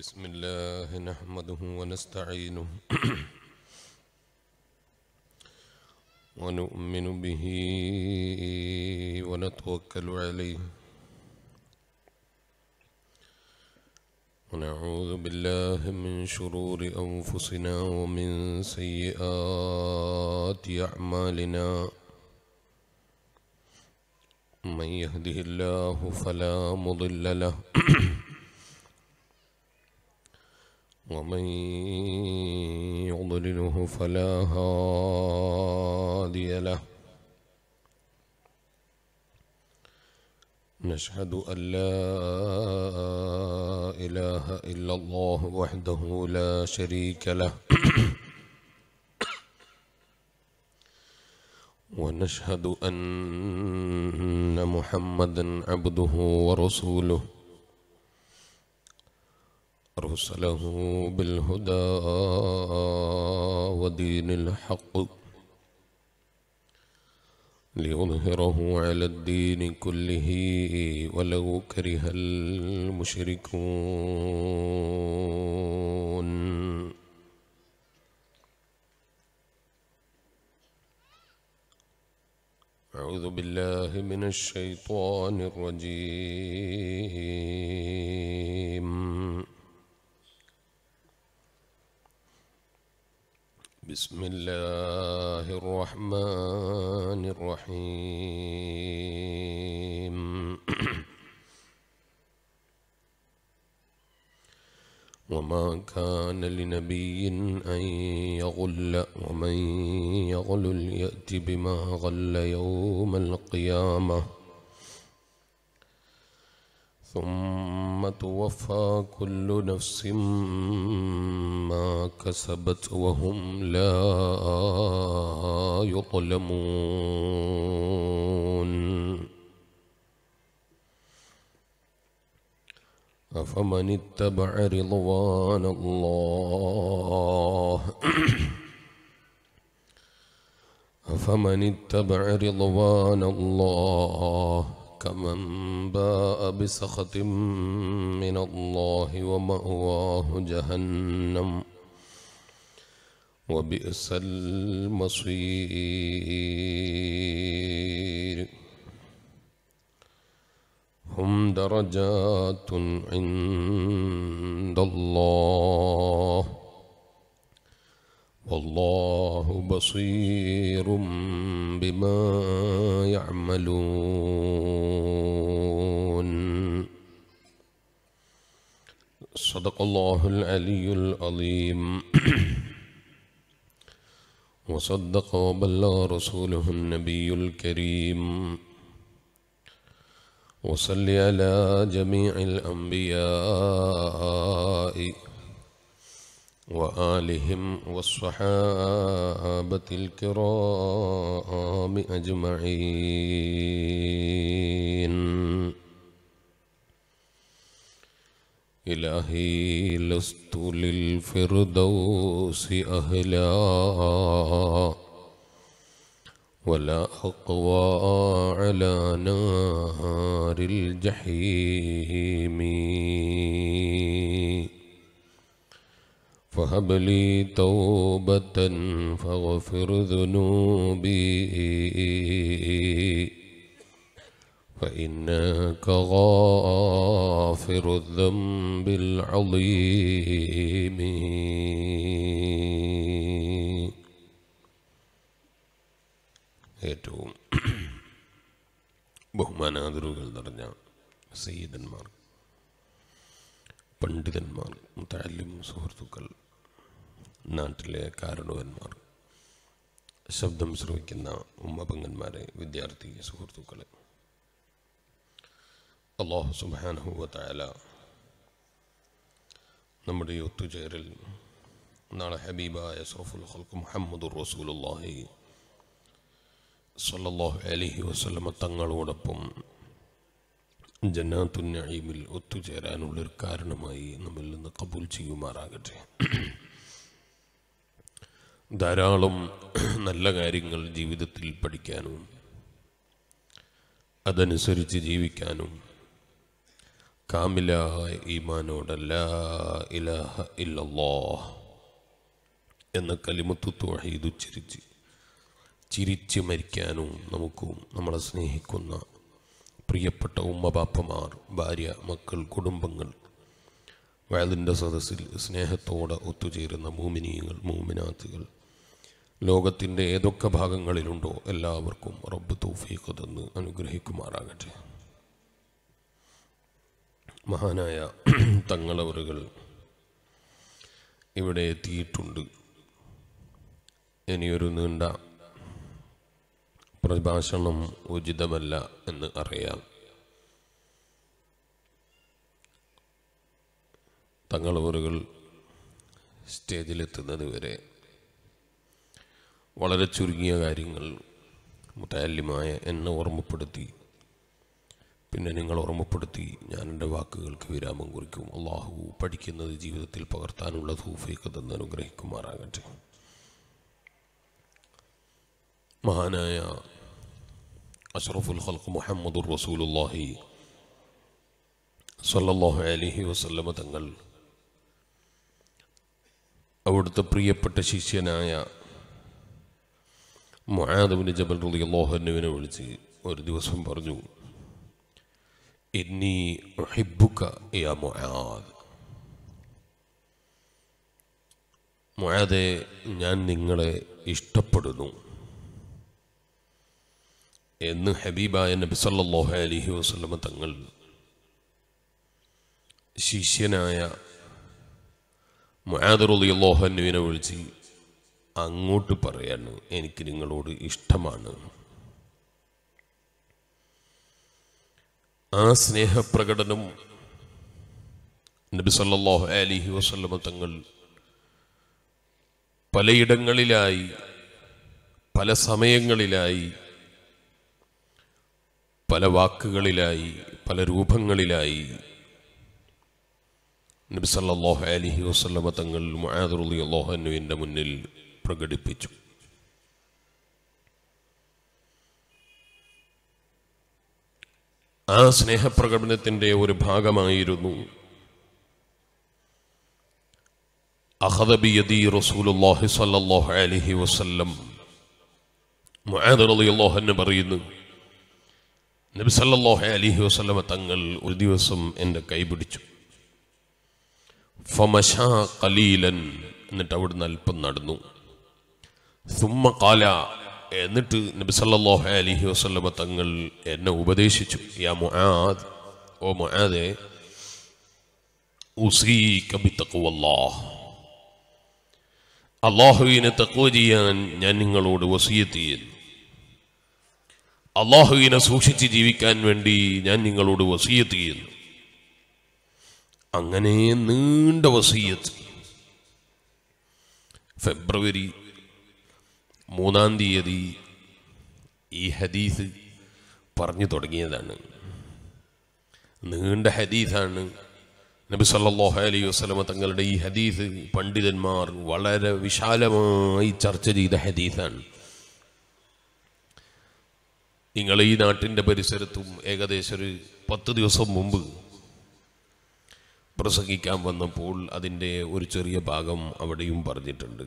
بسم الله نحمده ونستعينه ونؤمن به ونتوكل عليه. ونعوذ بالله من شرور أنفسنا ومن سيئات أعمالنا. من يهده الله فلا مضل له ومن يضلله فلا هادي له. نشهد أن لا إله إلا الله وحده لا شريك له. ونشهد أن محمدا عبده ورسوله. أرسله بالهدى ودين الحق ليظهره على الدين كله ولو كره المشركون. أعوذ بالله من الشيطان الرجيم. بسم الله الرحمن الرحيم. وما كان لنبي أن يغل ومن يغل يأت بما غل يوم القيامة. ثم توفى كل نفس ما كسبت وهم لا يظلمون. أفمن اتبع رضوان الله؟ أفمن اتبع رضوان الله؟ كمن باء بسخط من الله ومأواه جهنم وبئس المصير. هم درجات عند الله. والله بصير بما يعملون. صدق الله العلي العظيم. وصدق وبلغ رسوله النبي الكريم. وصل على جميع الأنبياء. وآلهم والصحابة الكرام أجمعين. إلهي لست للفردوس أهلا ولا أقوى على نار الجحيم. فهب لي توبة فاغفر ذنوبي فإنك غافر الذنب العظيم ഏറ്റവും ബഹുമാനാദരുകൾ നിറഞ്ഞ സയ്യിദന്മാർ പണ്ഡിതന്മാർ മുത്താലിം സുഹൃത്തുക്കൾ നാട്ടിലെ കാരണവന്മാർ. ശബ്ദം ശ്രവിക്കുന്ന ഉമ്മപങ്ങന്മാരെ വിദ്യാർത്ഥി സുഹൃത്തുക്കളെ. അള്ളാഹു സുബാനുഭവത്തായാല നമ്മുടെ ഈ ഒത്തുചേരൽ നാളെ ഹബീബായ സറഫുൽ ഹൽക്ക് മുഹമ്മദ് റസൂലുല്ലാഹി സല്ലാഹു അലൈഹി വസ്ലമ തങ്ങളോടൊപ്പം ജന്നാത്തുന്നീമിൽ ഒത്തുചേരാനുള്ളൊരു കാരണമായി നമ്മിൽ നിന്ന് കബൂൽ ചെയ്യുമാറാകട്ടെ. ധാരാളം നല്ല കാര്യങ്ങൾ ജീവിതത്തിൽ പഠിക്കാനും അതനുസരിച്ച് ജീവിക്കാനും കാമിലായ ഈമാനോടല്ല ഇലാഹ ഇല്ലല്ലാഹ് എന്ന കലിമത്വത്തോടെ ത്വഹീദ് ഉച്ചരിച്ച് ചിരിച്ച് മരിക്കാനും നമുക്കും നമ്മളെ സ്നേഹിക്കുന്ന പ്രിയപ്പെട്ട ഉമ്മബാപ്പമാർ ഭാര്യ മക്കൾ കുടുംബങ്ങൾ വയലിന്റെ സദസ്സിൽ സ്നേഹത്തോടെ ഒത്തുചേരുന്ന മൂമിനീകൾ മൂമിനാത്തുകൾ ലോകത്തിന്റെ ഏതൊക്കെ ഭാഗങ്ങളിലുണ്ടോ എല്ലാവർക്കും റബ്ബ് തൗഫീഖ് തന്ന് അനുഗ്രഹിക്കുമാറാകട്ടെ. മഹാനായ തങ്ങളവറുകൾ ഇവിടെ എത്തിയിട്ടുണ്ട്. ഇനിയൊരു നീണ്ട പ്രഭാഷണം ഉചിതമല്ല എന്ന് അറിയാം. തങ്ങളവറുകൾ സ്റ്റേജിലെത്തുന്നത് വരെ വളരെ ചുരുങ്ങിയ കാര്യങ്ങൾ മുത്തല്യമായ എന്നെ ഓർമ്മപ്പെടുത്തി. പിന്നെ നിങ്ങൾ ഓർമ്മപ്പെടുത്തി ഞാൻ എന്റെ വാക്കുകൾക്ക് വിരാമം കുറിക്കും. അള്ളാഹു പഠിക്കുന്നത് ജീവിതത്തിൽ പകർത്താനുള്ള ധൂഫയ്ക്ക് തന്ന് അനുഗ്രഹിക്കുമാറാകട്ടെ. മഹാനായ അഷ്റഫുൽ ഹൽക്ക് മുഹമ്മദുർ റസൂലുള്ളാഹി സല്ലല്ലാഹു അലൈഹി വസല്ലമ തങ്ങൾ അവിടുത്തെ പ്രിയപ്പെട്ട ശിഷ്യനായ മുആദബിന് ജബൽ റളിയല്ലാഹു അള്ളാഹുവിനെ വിളിച്ച് ഒരു ദിവസം പറഞ്ഞു ഇന്നി ഞാൻ നിങ്ങളെ ഇഷ്ടപ്പെടുന്നു എന്ന് ഹബീബായ നബി സല്ലല്ലാഹു അലൈഹി വസല്ലമ തങ്ങൾ ശിഷ്യനായ മുആദ് റളിയല്ലാഹു അള്ളാഹുവിനെ വിളിച്ച് അങ്ങോട്ട് പറയാണ് എനിക്ക് നിങ്ങളോട് ഇഷ്ടമാണ്. ആ സ്നേഹപ്രകടനം നബി സല്ലാഹു അലിഹി വസ്ലമ തങ്ങൾ പലയിടങ്ങളിലായി പല സമയങ്ങളിലായി പല വാക്കുകളിലായി പല രൂപങ്ങളിലായി നബി സല്ലല്ലാഹു അലൈഹി വസല്ലമ തങ്ങൾ മുആദ് റളിയല്ലാഹു അൻഹുവിന്റെ മുന്നിൽ പ്രകടിപ്പിച്ചു. ആ സ്നേഹപ്രകടനത്തിന്റെ ഒരു ഭാഗമായിരുന്നു അഹദബിയദി റസൂലുള്ളാഹി സല്ലല്ലാഹു അലൈഹി വസല്ലം. മുആദ് റളിയല്ലാഹു അൻഹു പറയുന്നു നബി സല്ലല്ലാഹു അലൈഹി വസല്ലമ തങ്ങൾ ഒരു ദിവസം എന്റെ കൈ പിടിച്ചു. ഫമശാ ഖലീലൻ എന്നിട്ട് അവിടുന്ന് അല്പം നടന്നു. കാല. എന്നിട്ട് നബി സല്ലല്ലാഹു അലൈഹി വസല്ലമ തങ്ങൾ എന്നെ ഉപദേശിച്ചു. യാ മുആദ് ഓ മുആദേ ഉസീക ബിത്തഖ്വല്ലാഹ് അള്ളാഹുവിനെ തക്വ ചെയ്യാൻ ഞാൻ നിങ്ങളോട് വസീയത്ത് ചെയ്യുന്നു അള്ളാഹുവിനെ സൂക്ഷിച്ച് ജീവിക്കാൻ വേണ്ടി ഞാൻ നിങ്ങളോട് വസീയത്ത് ചെയ്യുന്നു അങ്ങനെ നീണ്ട വസീയത്ത്. ഫെബ്രുവരി മൂന്നാം തീയതി ഈ ഹദീസ് പറഞ്ഞു തുടങ്ങിയതാണ്. നീണ്ട ഹദീസാണ്. നബി സല്ലല്ലാഹു അലൈഹി വസല്ലമ തങ്ങളുടെ ഈ ഹദീസ് പണ്ഡിതന്മാർ വളരെ വിശാലമായി ചർച്ച ചെയ്ത ഹദീസാണ്. നിങ്ങൾ ഈ നാട്ടിന്റെ പരിസരത്തും ഏകദേശം ഒരു പത്ത് ദിവസം മുമ്പ് പ്രസംഗിക്കാൻ വന്നപ്പോൾ അതിന്റെ ഒരു ചെറിയ ഭാഗം അവിടെയും പറഞ്ഞിട്ടുണ്ട്.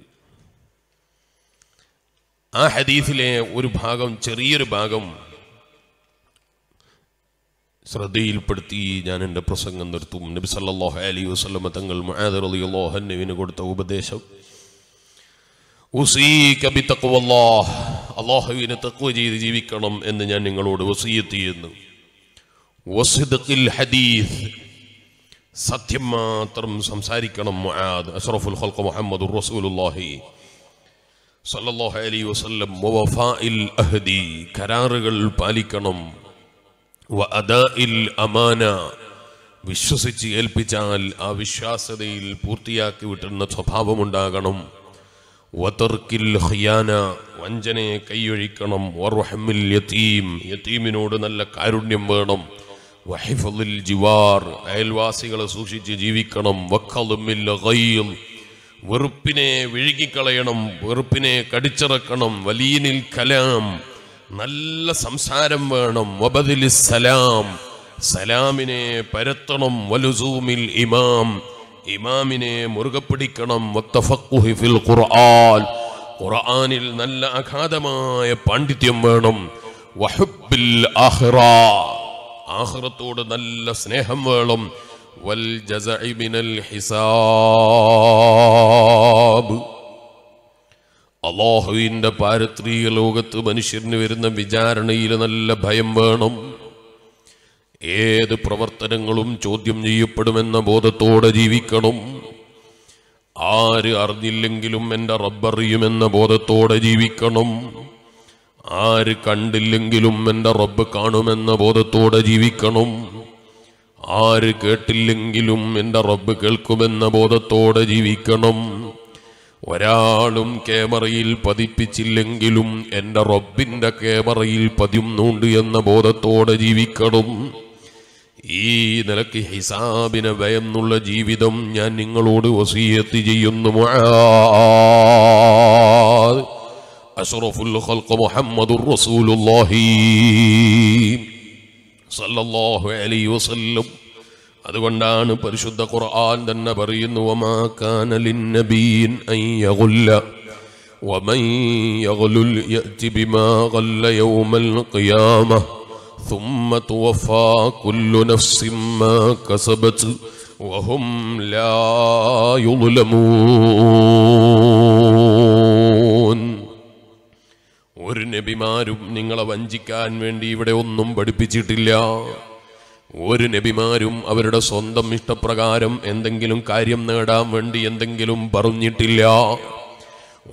ആ ഹദീസിലെ ഒരു ഭാഗം ചെറിയൊരു ഭാഗം ശ്രദ്ധയിൽപ്പെടുത്തി ഞാൻ എന്റെ പ്രസംഗം നിർത്തും. നബി സല്ലല്ലാഹു അലി വസല്ലമ തങ്ങൾ അൻഹുവിന് കൊടുത്ത ഉപദേശം. ഉസീക ബിത്തഖ്വല്ലാഹ് അല്ലാഹുവിനെ തഖ്വ ചെയ്ത് ജീവിക്കണം എന്ന് ഞാൻ നിങ്ങളോട് വസീയത്ത് ചെയ്യുന്നു. ഹദീസ് സത്യം മാത്രം സംസാരിക്കണം അഷ്റഫുൽ ഖൽഖ് മുഹമ്മദുർ റസൂലുള്ളാഹി. സല്ലല്ലാഹു അലൈഹി വസല്ലം വഫാഇൽ അഹദി കരാറുകൾ പാലിക്കണം. വ അദാഇൽ അമാന വിശ്വസിച്ച് ഏൽപ്പിച്ചാൽ ആ വിശ്വാസതയിൽ പൂർത്തിയാക്കി വിട്ടുന്ന സ്വഭാവമുണ്ടാകണം. വതർക്കിൽ ഖിയാന വഞ്ചനയെ കൈയൊഴിക്കണം. വർഹമിൽ യതീം യതീമിനോട് നല്ല കാരുണ്യം വേണം. വഹിഫുൽ ജിവാർ അയൽവാസികളെ സൂക്ഷിച്ച് ജീവിക്കണം. വക്കലുമിൽ ഗൈൽ വെറുപ്പിനെ വിഴുകിക്കളയണം വെറുപ്പിനെ കടിച്ചിറക്കണം വലിയനിൽ കലാം നല്ല സംസാരം വേണം വബദിൽ സലാം സലാമിനെ പരത്തണം വലുസൂമിൽ ഇമാം ഇമാമിനെ മുറുകെ പിടിക്കണം ഫിൽ ഖുർആൻ ഖുർആനിൽ നല്ല അഗാധമായ പാണ്ഡിത്യം വേണം വഹുബിൽ ആഖിറ ആഖിറത്തോട് നല്ല സ്നേഹം വേണം വൽ من الحساب. അള്ളാഹുവിന്റെ പാരത്രീയ ലോകത്ത് മനുഷ്യന് വരുന്ന വിചാരണയിൽ നല്ല ഭയം വേണം. ഏത് പ്രവർത്തനങ്ങളും ചോദ്യം ചെയ്യപ്പെടുമെന്ന ബോധത്തോടെ ജീവിക്കണം. ആര് അറിഞ്ഞില്ലെങ്കിലും എന്റെ റബ്ബറിയുമെന്ന ബോധത്തോടെ ജീവിക്കണം. ആര് കണ്ടില്ലെങ്കിലും എന്റെ റബ്ബ് കാണുമെന്ന ബോധത്തോടെ ജീവിക്കണം. ആര് കേട്ടില്ലെങ്കിലും എന്റെ റബ്ബ് കേൾക്കുമെന്ന ബോധത്തോടെ ജീവിക്കണം. ഒരാളും ക്യാമറയിൽ പതിപ്പിച്ചില്ലെങ്കിലും എന്റെ റബ്ബിന്റെ ക്യാമറയിൽ പതിയുന്നുണ്ട് എന്ന ബോധത്തോടെ ജീവിക്കണം. ഈ നിലയ്ക്ക് ഹിസാബിനെ ഭയന്നുള്ള ജീവിതം ഞാൻ നിങ്ങളോട് വസീയത്ത് ചെയ്യുന്നു അഷറഫുൽ മുഹമ്മദുർ റസൂലുള്ളാഹി. സല്ലല്ലാഹു അലൈഹി വസല്ലം അതുകൊണ്ടാണ് പരിശുദ്ധ ഖുർആൻ തന്നെ പറയുന്നു വമാ കാന ലിന്നബിയിൻ അൻ യഗുല്ല ومن يغلل يأت بما غل يوم القيامة ثم توفى كل نفس ما كسبت وهم لا يظلمون ഒരു നബിമാരും നിങ്ങളെ വഞ്ചിക്കാൻ വേണ്ടി ഇവിടെ ഒന്നും പഠിപ്പിച്ചിട്ടില്ല. ഒരു നബിമാരും അവരുടെ സ്വന്തം ഇഷ്ടപ്രകാരം എന്തെങ്കിലും കാര്യം നേടാൻ വേണ്ടി എന്തെങ്കിലും പറഞ്ഞിട്ടില്ല.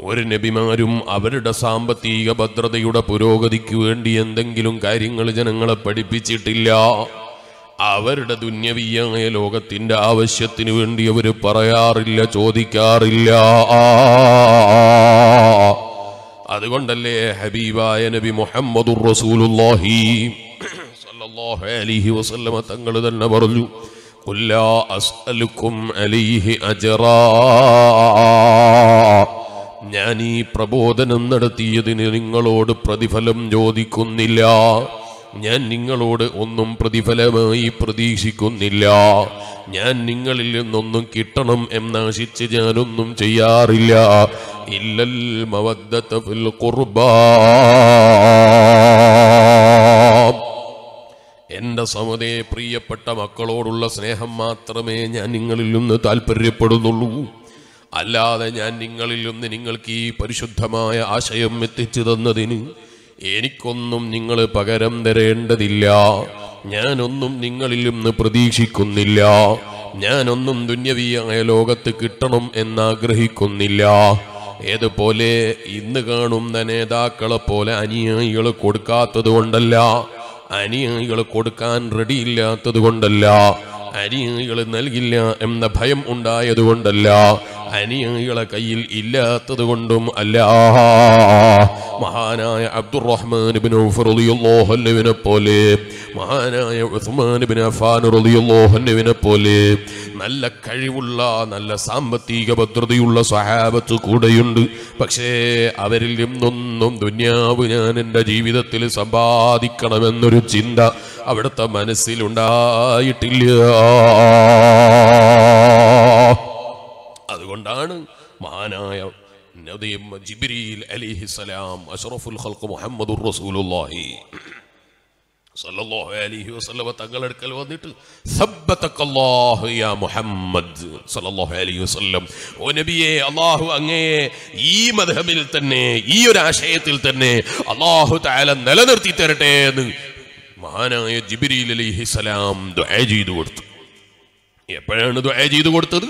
ഒരു നബിമാരും അവരുടെ സാമ്പത്തിക ഭദ്രതയുടെ പുരോഗതിക്ക് വേണ്ടി എന്തെങ്കിലും കാര്യങ്ങൾ ജനങ്ങളെ പഠിപ്പിച്ചിട്ടില്ല. അവരുടെ ദുന്യവീയായ ലോകത്തിന്റെ ആവശ്യത്തിന് വേണ്ടി അവർ പറയാറില്ല ചോദിക്കാറില്ല. അതുകൊണ്ടല്ലേ ഹബീബായ നബി മുഹമ്മദുർ റസൂലുള്ളാഹി? സല്ലല്ലാഹു അലൈഹി വസല്ലമ തങ്ങൾ തന്നെ പറഞ്ഞു കുല്ലാ അസ്അലുക്കും അലൈഹി അജ്റാ. ഞാൻ ഈ പ്രബോധനം നടത്തിയതിന് നിങ്ങളോട് പ്രതിഫലം ചോദിക്കുന്നില്ല. ഞാൻ നിങ്ങളോട് ഒന്നും പ്രതിഫലമായി പ്രതീക്ഷിക്കുന്നില്ല. ഞാൻ നിങ്ങളിൽ നിന്നൊന്നും കിട്ടണം എന്നാശിച്ച് ഞാനൊന്നും ചെയ്യാറില്ല. ഇല്ലൽ മവദ്ദത ഫിൽ ഖുർബാ. എന്റെ സമതയെ പ്രിയപ്പെട്ട മക്കളോടുള്ള സ്നേഹം മാത്രമേ ഞാൻ നിങ്ങളിൽ നിന്ന് താല്പര്യപ്പെടുന്നുള്ളൂ അല്ലാതെ ഞാൻ നിങ്ങളിൽ നിന്ന് നിങ്ങൾക്ക് ഈ പരിശുദ്ധമായ ആശയം എത്തിച്ചു തന്നതിന് എനിക്കൊന്നും നിങ്ങൾ പകരം തരേണ്ടതില്ല. ഞാനൊന്നും നിങ്ങളിൽ നിന്ന് പ്രതീക്ഷിക്കുന്നില്ല. ഞാനൊന്നും ദുന്യവീയായ ലോകത്ത് കിട്ടണം എന്നാഗ്രഹിക്കുന്നില്ല. ഏതുപോലെ ഇന്ന് കാണുന്ന നേതാക്കളെ പോലെ അനുയായികൾ കൊടുക്കാത്തത് കൊണ്ടല്ല അനുയായികൾ കൊടുക്കാൻ റെഡിയില്ലാത്തത് കൊണ്ടല്ല അനുയായികൾ നൽകില്ല എന്ന ഭയം ഉണ്ടായതുകൊണ്ടല്ല. അനുയായികളെ കയ്യിൽ ഇല്ലാത്തത് കൊണ്ടും അല്ല. മഹാനായ അബ്ദുറഹ്മാൻ ബിൻ പോലെ. മഹാനായ ഉസ്മാൻ അഫാൻ പോലെ. നല്ല കഴിവുള്ള നല്ല സാമ്പത്തിക ഭദ്രതയുള്ള സഹാബത്ത് കൂടെയുണ്ട്. പക്ഷേ അവരിൽ നിന്നൊന്നും ദുന്യാവ് ഞാൻ എന്റെ ജീവിതത്തിൽ സമ്പാദിക്കണമെന്നൊരു ചിന്ത അവിടുത്തെ മനസ്സിലുണ്ടായിട്ടില്ല. അതുകൊണ്ടാണ് മഹാനായ ജിബ്രീൽ അലിഹിസലാം അഷറഫുൽ ഹൽക്ക് മുഹമ്മദുർ റസൂലുള്ളാഹി. സല്ലല്ലാഹു അലൈഹി വസല്ലമ തങ്ങളടുക്കൽ വന്നിട്ട് സബ്ബതക്കല്ലാഹു യാ മുഹമ്മദ് സല്ലല്ലാഹു അലൈഹി വസല്ലം. ഓ നബിയെ അല്ലാഹു അങ്ങയെ ഈ മദ്ഹബിൽ തന്നെ ഈ ഒരു ആശയത്തിൽ തന്നെ അല്ലാഹു തആല നിലനിർത്തി തരട്ടെ എന്ന് മഹാനായ ജിബ്രീൽ അലൈഹിസലാം ദുആ ചെയ്തു കൊടുത്തു. എപ്പോഴാണ് ദുആ ചെയ്തു കൊടുത്തത്?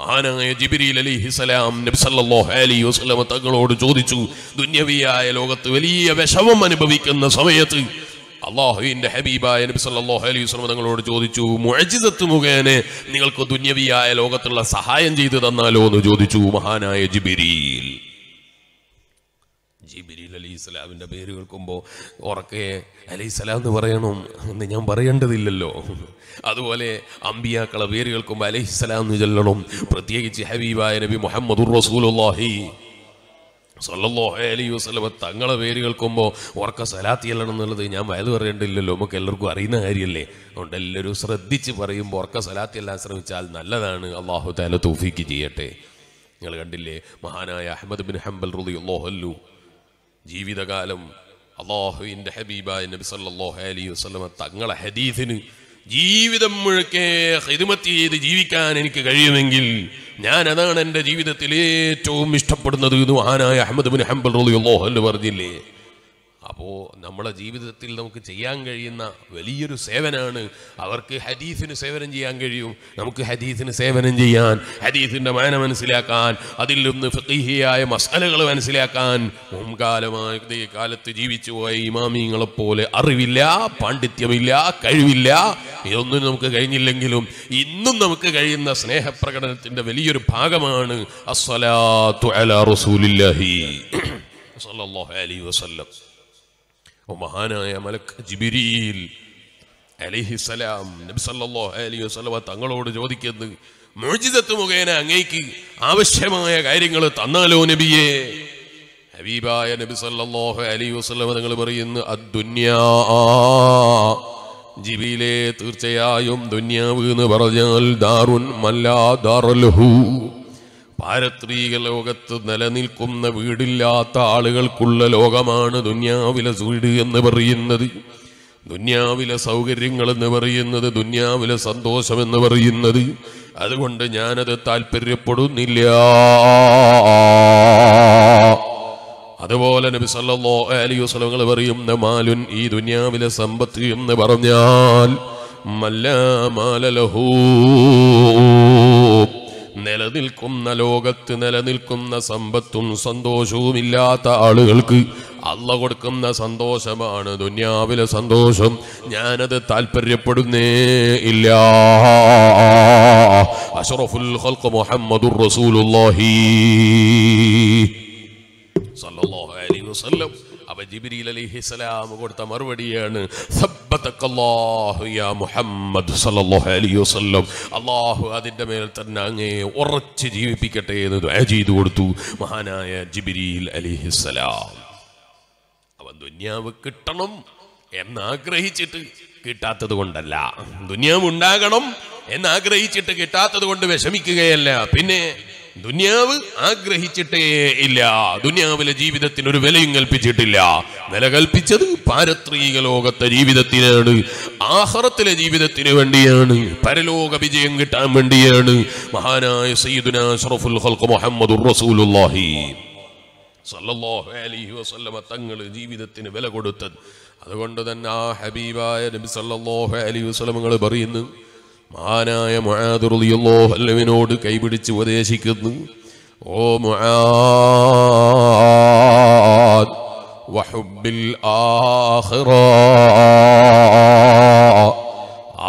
മഹാനായ ജിബിരിൽ അലിഹിസലാം നബി സല്ലല്ലാഹു അലൈഹി വസല്ലമ തങ്ങളോട് ചോദിച്ചു ദുന്യവിയായ ലോകത്ത് വലിയ വിഷമം അനുഭവിക്കുന്ന സമയത്ത് അള്ളാഹുവിന്റെ ഹബീബായ നബി സല്ലല്ലാഹു അലൈഹി വസ്ലം തങ്ങളോട് ചോദിച്ചു മുഅജിസത്ത് മുഖേന നിങ്ങൾക്ക് ദുന്യവിയായ ലോകത്തുള്ള സഹായം ചെയ്തു തന്നാലോ എന്ന് ചോദിച്ചു മഹാനായ ജിബ്രീൽ. ജിബിരിൽ അലി ഇസ്ലാമിന്റെ പേര് കേൾക്കുമ്പോൾ ഉറക്കെ അലി ഇസ്ലാം എന്ന് പറയണം എന്ന് ഞാൻ പറയേണ്ടതില്ലല്ലോ. അതുപോലെ അമ്പിയാക്കളെ പേര് കേൾക്കുമ്പോൾ അലൈഹി ഇസ്ലാം എന്ന് ചൊല്ലണം. പ്രത്യേകിച്ച് ഹബീബായ നബി മുഹമ്മദുർ റസൂലുള്ളാഹി. സല്ലല്ലാഹു അലൈഹി വസല്ലമ തങ്ങളെ പേര് കേൾക്കുമ്പോൾ ഉറക്ക സലാത്തി ഞാൻ വയത് പറയേണ്ടില്ലല്ലോ നമുക്ക് എല്ലാവർക്കും അറിയുന്ന കാര്യമല്ലേ? അതുകൊണ്ട് എല്ലാവരും ശ്രദ്ധിച്ച് പറയുമ്പോൾ ഉറക്ക സലാത്തി ശ്രമിച്ചാൽ നല്ലതാണ്. അള്ളാഹു താല തൂഫിക്ക് ചെയ്യട്ടെ. നിങ്ങൾ കണ്ടില്ലേ? മഹാനായ അഹമ്മദ് ബിൻ ഹംബൽ റുദി അള്ളാഹല്ലു ജീവിതകാലം അള്ളാഹുവിന്റെ ഹബീബായ നബി സല്ലല്ലാഹു അലൈഹി വസല്ലമ തങ്ങളെ ഹദീസിന് ജീവിതം മുഴുക്കെ ഹിദ്മത്ത് ചെയ്ത് ജീവിക്കാൻ എനിക്ക് കഴിയുമെങ്കിൽ ഞാൻ അതാണ് എന്റെ ജീവിതത്തിൽ ഏറ്റവും ഇഷ്ടപ്പെടുന്നത് എന്ന് മഹാനായ അഹമ്മദ് ബിൻ ഹംബൽ റളിയല്ലാഹു അൻഹു പറഞ്ഞില്ലേ? അപ്പോൾ നമ്മളെ ജീവിതത്തിൽ നമുക്ക് ചെയ്യാൻ കഴിയുന്ന വലിയൊരു സേവനമാണ് അവർക്ക് ഹദീസിന് സേവനം ചെയ്യാൻ കഴിയും. നമുക്ക് ഹദീസിന് സേവനം ചെയ്യാൻ ഹദീസിന്റെ മാന മനസ്സിലാക്കാൻ അതിൽ നിന്ന് ഫീഹിയായ മസാലകൾ മനസ്സിലാക്കാൻ മുൻകാലമായ കാലത്ത് ജീവിച്ചു പോയ ഇമാമിങ്ങളെപ്പോലെ അറിവില്ല പാണ്ഡിത്യമില്ല കഴിവില്ല. ഇതൊന്നും നമുക്ക് കഴിഞ്ഞില്ലെങ്കിലും ഇന്നും നമുക്ക് കഴിയുന്ന സ്നേഹപ്രകടനത്തിന്റെ വലിയൊരു ഭാഗമാണ് അസ്സലാത്തു അലാ റസൂലില്ലാഹി. സല്ലല്ലാഹു അലൈഹി വസല്ലം. മഹാനായ മലക്ക് ജിബിരിയിൽ നബി സല്ലല്ലാഹു അലൈഹി വസല്ലമ തങ്ങളോട് ചോദിക്കുന്നു മോചിതത്വ മുഖേന അങ്ങേക്ക് ആവശ്യമായ കാര്യങ്ങൾ തന്നാലോ നബിയെ? ഹബീബായ നബി സല്ലല്ലാഹു അലൈഹി വസല്ലമ തങ്ങൾ പറയുന്നു അദ്ദുന്യാ. ജിബിയിലെ തീർച്ചയായും ദുന്യാവ് എന്ന് പറഞ്ഞാൽ ദാറുൻ മല്ലാ ദാറലഹു പാരത്രീക ലോകത്ത് നിലനിൽക്കുന്ന വീടില്ലാത്ത ആളുകൾക്കുള്ള ലോകമാണ് ദുന്യാവിലെ വീട് എന്ന് പറയുന്നത്. ദുന്യാവിലെ സൗകര്യങ്ങൾ എന്ന് പറയുന്നത് ദുന്യാവിലെ സന്തോഷം എന്ന് പറയുന്നത്. അതുകൊണ്ട് ഞാനത് താല്പര്യപ്പെടുന്നില്ല. അതുപോലെ നബി സല്ലല്ലാഹു അലൈഹി വസല്ലം പറയുന്ന മാലുൻ ഈ ദുന്യാവിലെ സമ്പത്ത് എന്ന് പറഞ്ഞാൽ മല്ലാ മാലലഹൂ നിലനിൽക്കുന്ന ലോകത്ത് നിലനിൽക്കുന്ന സമ്പത്തും സന്തോഷവും ഇല്ലാത്ത ആളുകൾക്ക് അല്ല കൊടുക്കുന്ന സന്തോഷമാണ് ദുന്യാവിലെ സന്തോഷം. ഞാനത് താല്പര്യപ്പെടുന്നേ ഇല്ല. അഷറഫുൽ ഖൽഖ് മുഹമ്മദുർ റസൂലുള്ളാഹി. സല്ലല്ലാഹു അലൈഹി വസല്ലം. അപ്പൊ ജിബ്രീൽ അലൈഹിസ്സലാം കൊടുത്ത മറുപടിയാണ് അള്ളാഹു അതിന്റെ മേൽ തന്നെ അങ്ങേ ഉറച്ച് ജീവിപ്പിക്കട്ടെ എന്ന് ചെയ്തു കൊടുത്തു മഹാനായ ജിബ്രീൽ അലൈഹിസ്സലാം അവൻ ദുന്യാവ് കിട്ടണം എന്നാഗ്രഹിച്ചിട്ട് കിട്ടാത്തത് കൊണ്ടല്ല. ദുന്യാവ് ഉണ്ടാകണം എന്നാഗ്രഹിച്ചിട്ട് കിട്ടാത്തത് കൊണ്ട് വിഷമിക്കുകയല്ല. പിന്നെ ദുന്യാവ് ആഗ്രഹിച്ചിട്ടേ ഇല്ല. ദുന്യാവിലെ ജീവിതത്തിന് ഒരു വിലയും കൽപ്പിച്ചിട്ടില്ല. വില കൽപ്പിച്ചത് പാരത്രീക ലോകത്തെ ജീവിതത്തിനാണ്. ആഹറത്തിലെ ജീവിതത്തിന് വേണ്ടിയാണ്. പരലോക വിജയം കിട്ടാൻ വേണ്ടിയാണ്. മഹാനായ സയ്യിദുന അഷ്റഫുൽ ഖൽഖ് മുഹമ്മദുർ റസൂലുള്ളാഹി. സല്ലല്ലാഹു അലൈഹി വസല്ലമ തങ്ങൾ ജീവിതത്തിന് വില കൊടുത്തത്. അതുകൊണ്ട് തന്നെ ആ ഹബീബായ നബി സല്ലല്ലാഹു അലൈഹി വസല്ലമകൾ പറയുന്നു മഹാനായ മുആദ് അല്ലവിനോട് കൈപിടിച്ച് ഉപദേശിക്കുന്നു. ഓ മുആദ്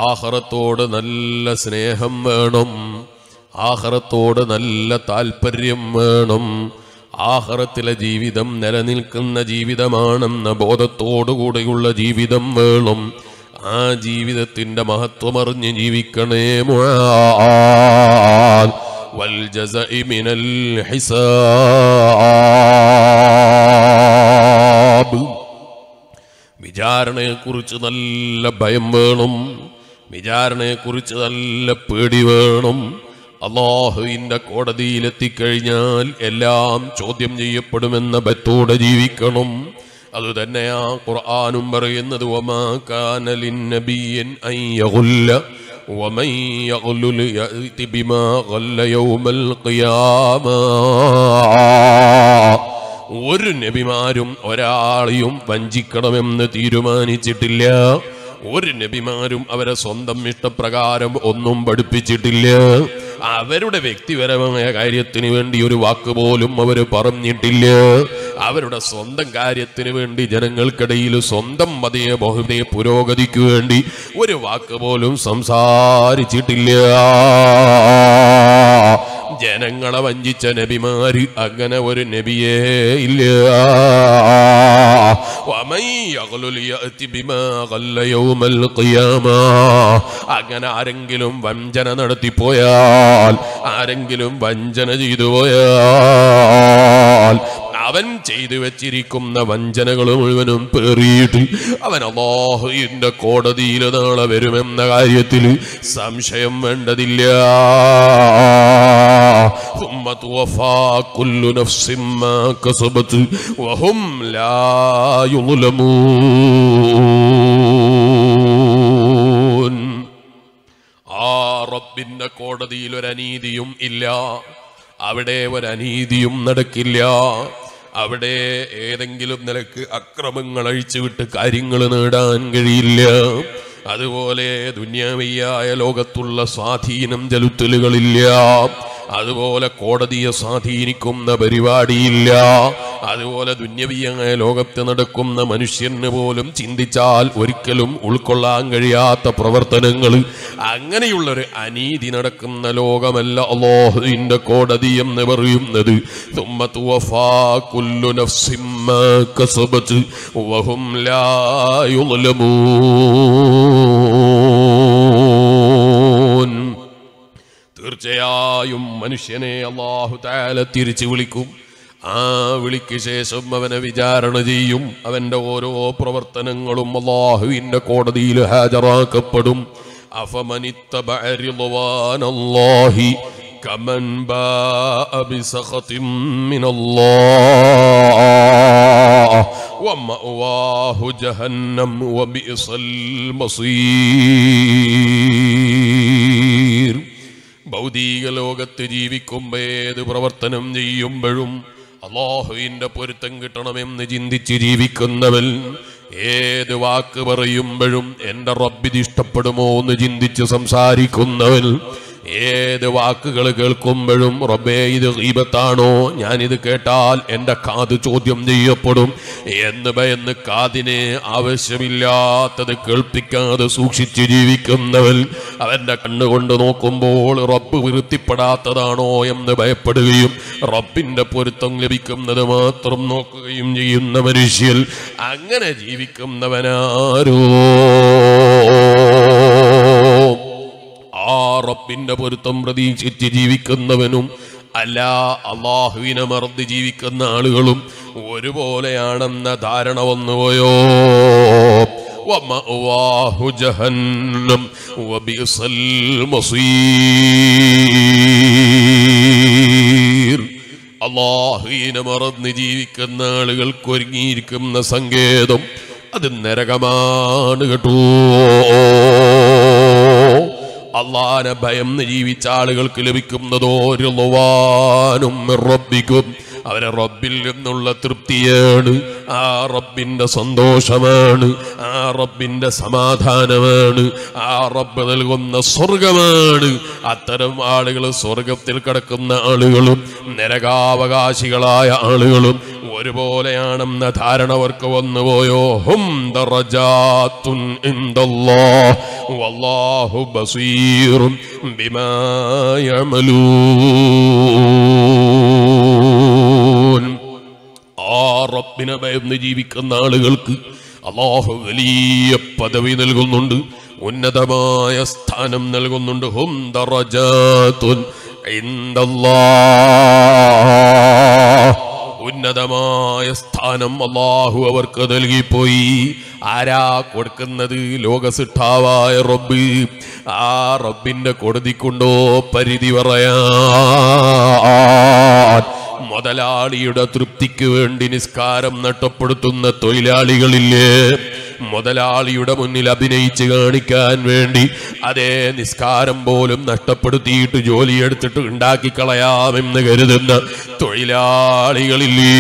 ആഹറത്തോട് നല്ല സ്നേഹം വേണം ആഹറത്തോട് നല്ല താല്പര്യം വേണം ആഹ്റത്തിലെ ജീവിതം നിലനിൽക്കുന്ന ജീവിതമാണെന്ന ബോധത്തോടുകൂടെയുള്ള ജീവിതം വേണം. ആ ജീവിതത്തിന്റെ മഹത്വം അറിഞ്ഞ് ജീവിക്കണേ വിചാരണയെക്കുറിച്ച് നല്ല ഭയം വേണം. വിചാരണയെക്കുറിച്ച് നല്ല പേടി വേണം. അള്ളാഹുവിന്റെ കോടതിയിലെത്തിക്കഴിഞ്ഞാൽ എല്ലാം ചോദ്യം ചെയ്യപ്പെടുമെന്ന ബത്തോടെ ജീവിക്കണം. അത് തന്നെയാ ഖുർആാനും പറയുന്നത് ഒരു നബിമാരും ഒരാളെയും വഞ്ചിക്കണമെന്ന് തീരുമാനിച്ചിട്ടില്ല. ഒരു നബിമാരും അവരെ സ്വന്തം ഇഷ്ടപ്രകാരം ഒന്നും പഠിപ്പിച്ചിട്ടില്ല. അവരുടെ വ്യക്തിപരമായ കാര്യത്തിന് വേണ്ടി ഒരു വാക്ക് പോലും അവർ പറഞ്ഞിട്ടില്ല അവരുടെ സ്വന്തം കാര്യത്തിന് വേണ്ടി ജനങ്ങൾക്കിടയിൽ സ്വന്തം മതയ ബഹുദയ പുരോഗതിക്ക് വേണ്ടി ഒരു വാക്ക് പോലും സംസാരിച്ചിട്ടില്ല ജനങ്ങളെ വഞ്ചിച്ച നബിമാര് അങ്ങനെ ഒരു നബിയേ ഇല്ല ومن يغلل يأت بما غل يوم القيامة അങ്ങനെ ആരെങ്കിലും വഞ്ചന നടത്തിപ്പോയാൽ ആരെങ്കിലും വഞ്ചന ചെയ്തു പോയാൽ അവൻ ചെയ്തു വെച്ചിരിക്കുന്ന വഞ്ചനകൾ മുഴുവനും പേറിയിട്ട് അവൻ അള്ളാഹുവിന്റെ കോടതിയിൽ നാളെ വരുമെന്ന കാര്യത്തിൽ സംശയം വേണ്ടതില്ല. കുല്ലു നഫ്സിമ്മ ലാ കോടതിയിൽ ഒരനീതിയും ഇല്ല. അവിടെ ഒരനീതിയും നടക്കില്ല. അവിടെ ഏതെങ്കിലും നിലയ്ക്ക് അക്രമങ്ങൾ അഴിച്ചുവിട്ട് കാര്യങ്ങൾ നേടാൻ കഴിയില്ല. അതുപോലെ ദുന്യാവിയായ ലോകത്തുള്ള സ്വാധീനം ചെലുത്തലുകളില്ല. അതുപോലെ കോടതിയെ സ്വാധീനിക്കുന്ന പരിപാടിയില്ല. അതുപോലെ ദുന്യവീയമായ ലോകത്ത് നടക്കുന്ന മനുഷ്യന് പോലും ചിന്തിച്ചാൽ ഒരിക്കലും ഉൾക്കൊള്ളാൻ കഴിയാത്ത പ്രവർത്തനങ്ങൾ അങ്ങനെയുള്ളൊരു അനീതി നടക്കുന്ന ലോകമല്ല അള്ളാഹുവിന്റെ കോടതി എന്ന് പറയുന്നത്. ثم തീർച്ചയായും മനുഷ്യനെ അള്ളാഹു താല തിരിച്ചു വിളിക്കും. ആ വിളിക്ക് ശേഷം അവനെ വിചാരണ ചെയ്യും. അവന്റെ ഓരോ പ്രവർത്തനങ്ങളും അള്ളാഹുവിന്റെ കോടതിയിൽ ഹാജരാക്കപ്പെടും. അഫമനിത്തബാനല്ലാഹി കമൻ ഭൗതിക ലോകത്ത് ജീവിക്കുമ്പോൾ ഏത് പ്രവർത്തനം ചെയ്യുമ്പോഴും അള്ളാഹുവിന്റെ പൊരുത്തം കിട്ടണമെന്ന് ചിന്തിച്ച് ജീവിക്കുന്നവൻ ഏത് വാക്ക് പറയുമ്പോഴും എന്റെ റബ്ബിത് ഇഷ്ടപ്പെടുമോ എന്ന് ചിന്തിച്ച് സംസാരിക്കുന്നവൻ ഏത് വാക്കുകൾ കേൾക്കുമ്പോഴും റബ്ബേ ഇത് ഞാൻ ഇത് കേട്ടാൽ എന്റെ കാത് ചോദ്യം ചെയ്യപ്പെടും. എന്ന് ഭയന്ന് കാതിനെ ആവശ്യമില്ലാത്തത് കേൾപ്പിക്കാതെ സൂക്ഷിച്ച് ജീവിക്കുന്നവൻ അവന്റെ കണ്ണുകൊണ്ട് നോക്കുമ്പോൾ റബ്ബ് വൃത്തിപ്പെടാത്തതാണോ എന്ന് ഭയപ്പെടുകയും റബ്ബിന്റെ പൊരുത്തം ലഭിക്കുന്നത് മാത്രം നോക്കുകയും ചെയ്യുന്ന മനുഷ്യൻ അങ്ങനെ ജീവിക്കുന്നവനാരോ? റബ്ബിന്റെ പൊരുത്തം പ്രതീക്ഷിച്ച് ജീവിക്കുന്നവനും അല്ല അള്ളാഹുവിനെ മറന്ന് ജീവിക്കുന്ന ആളുകളും ഒരുപോലെയാണെന്ന ധാരണ വന്നുപോയോ? അള്ളാഹുവിനെ മറന്ന് ജീവിക്കുന്ന ആളുകൾക്ക് ഒരുങ്ങിയിരിക്കുന്ന സങ്കേതം അത് നരകമാണ് കേട്ടോ. അള്ളാനെ ഭയം ജീവിച്ച ആളുകൾക്ക് ലഭിക്കുന്നതോ റുവാനും റബ്ബിക്കും. അവരെ റബ്ബിൽ നിന്നുള്ള തൃപ്തിയാണ്. ആ റബ്ബിന്റെ സന്തോഷമാണ്. ആ റബ്ബിന്റെ സമാധാനമാണ്. ആ റബ്ബ് നൽകുന്ന സ്വർഗമാണ് അത്തരം ആളുകൾ സ്വർഗത്തിൽ കിടക്കുന്ന ആളുകളും നരകാവകാശികളായ ആളുകളും ഒരുപോലെയാണെന്ന ധാരണ അവർക്ക് വന്നുപോയോ ഹും ദറജാത്തുൻ വല്ലാഹു ബിമാ റബ്ബിനെ ഭയന്ന് ജീവിക്കുന്ന ആളുകൾക്ക് അള്ളാഹു വലിയ പദവി നൽകുന്നുണ്ട് ഉന്നതമായ സ്ഥാനം നൽകുന്നുണ്ട്. ഹും ഇൻദല്ലാഹ്. ഉന്നതമായ സ്ഥാനം അള്ളാഹു അവർക്ക് നൽകിപ്പോയി. ആരാ കൊടുക്കുന്നത്? ലോകസിട്ടാവായ റബ്ബ്. ആ റബ്ബിന്റെ കൊടുതിക്കുണ്ടോ പരിധി പറയാൻ. മുതലാളിയുടെ തൃപ്തിക്ക് വേണ്ടി നിസ്കാരം നട്ടപ്പെടുത്തുന്ന തൊഴിലാളികളില്ലേ? മുതലാളിയുടെ മുന്നിൽ അഭിനയിച്ച് കാണിക്കാൻ വേണ്ടി അതേ നിസ്കാരം പോലും നഷ്ടപ്പെടുത്തിയിട്ട് ജോലിയെടുത്തിട്ട് ഉണ്ടാക്കി കളയാമെന്ന് കരുതുന്ന തൊഴിലാളികളില്ലേ?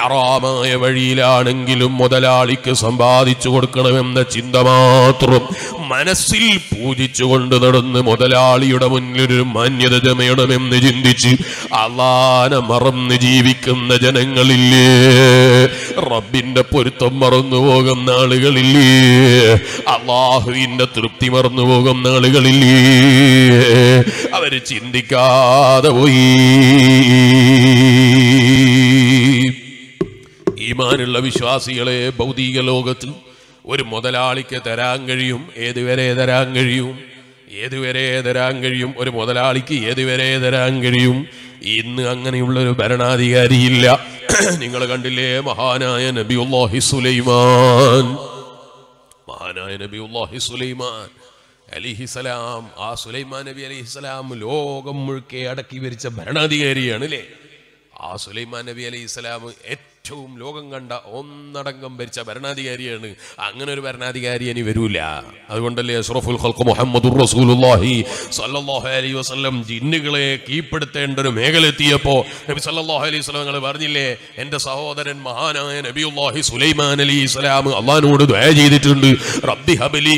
ഹറാമായ വഴിയിലാണെങ്കിലും മുതലാളിക്ക് സമ്പാദിച്ചു കൊടുക്കണമെന്ന ചിന്ത മാത്രം മനസ്സിൽ പൂജിച്ചുകൊണ്ട് നടന്ന് മുതലാളിയുടെ മുന്നിലൊരു മാന്യത ജമയണമെന്ന് ചിന്തിച്ച് അവാന മറന്ന് ജീവിക്കുന്ന ജനങ്ങളില്ലേ? റബ്ബിന്റെ പൊരുത്തം മറന്നു പോകുന്ന ആളുകളില്ലേ? അള്ളാഹുവിന്റെ തൃപ്തി മറന്നു പോകുന്ന ആളുകളില്ലേ? അവർ ചിന്തിക്കാതെ പോയി. ഈമാനുള്ള വിശ്വാസികളെ ഭൗതിക ലോകത്തിൽ ഒരു മുതലാളിക്ക് തരാൻ കഴിയും ഏതുവരെ തരാൻ കഴിയും? ഏതുവരെ തരാൻ കഴിയും? ഒരു മുതലാളിക്ക് ഏതുവരെ തരാൻ കഴിയും? ഇന്ന് അങ്ങനെയുള്ള ഒരു ഭരണാധികാരിയില്ല. നിങ്ങൾ കണ്ടില്ലേ? മഹാനായ നബി ഉള്ളാഹി സുലൈമാൻ. മഹാനായ നബി ഉള്ളാഹി സുലൈമാൻ അലിഹിസലാം ആ സുലൈമാൻ നബി അലിഹിസലാം ലോകം മുഴുക്കെ അടക്കി വരിച്ച ഭരണാധികാരിയാണ് അല്ലേ ആ സുലൈമാൻ നബി അലൈഹി സ്വലാം ഏറ്റവും ലോകം കണ്ട ഒന്നടങ്കം ഭരിച്ച ഭരണാധികാരിയാണ്. അങ്ങനെ ഒരു ഭരണാധികാരി ഇനി വരൂല. അതുകൊണ്ടല്ലേ ജിന്നുകളെ കീഴ്പ്പെടുത്തേണ്ട ഒരു മേഖല എത്തിയപ്പോ നബി സല്ലല്ലാഹു അലൈഹി വസല്ലം നിങ്ങൾ പറഞ്ഞില്ലേ എന്റെ സഹോദരൻ മഹാനായ നബിയുല്ലാഹി സുലൈമാൻ അലൈഹി സ്വലാം അള്ളാഹിനോട് ദയ ചെയ്തിട്ടുണ്ട്. റബ്ബി ഹബലി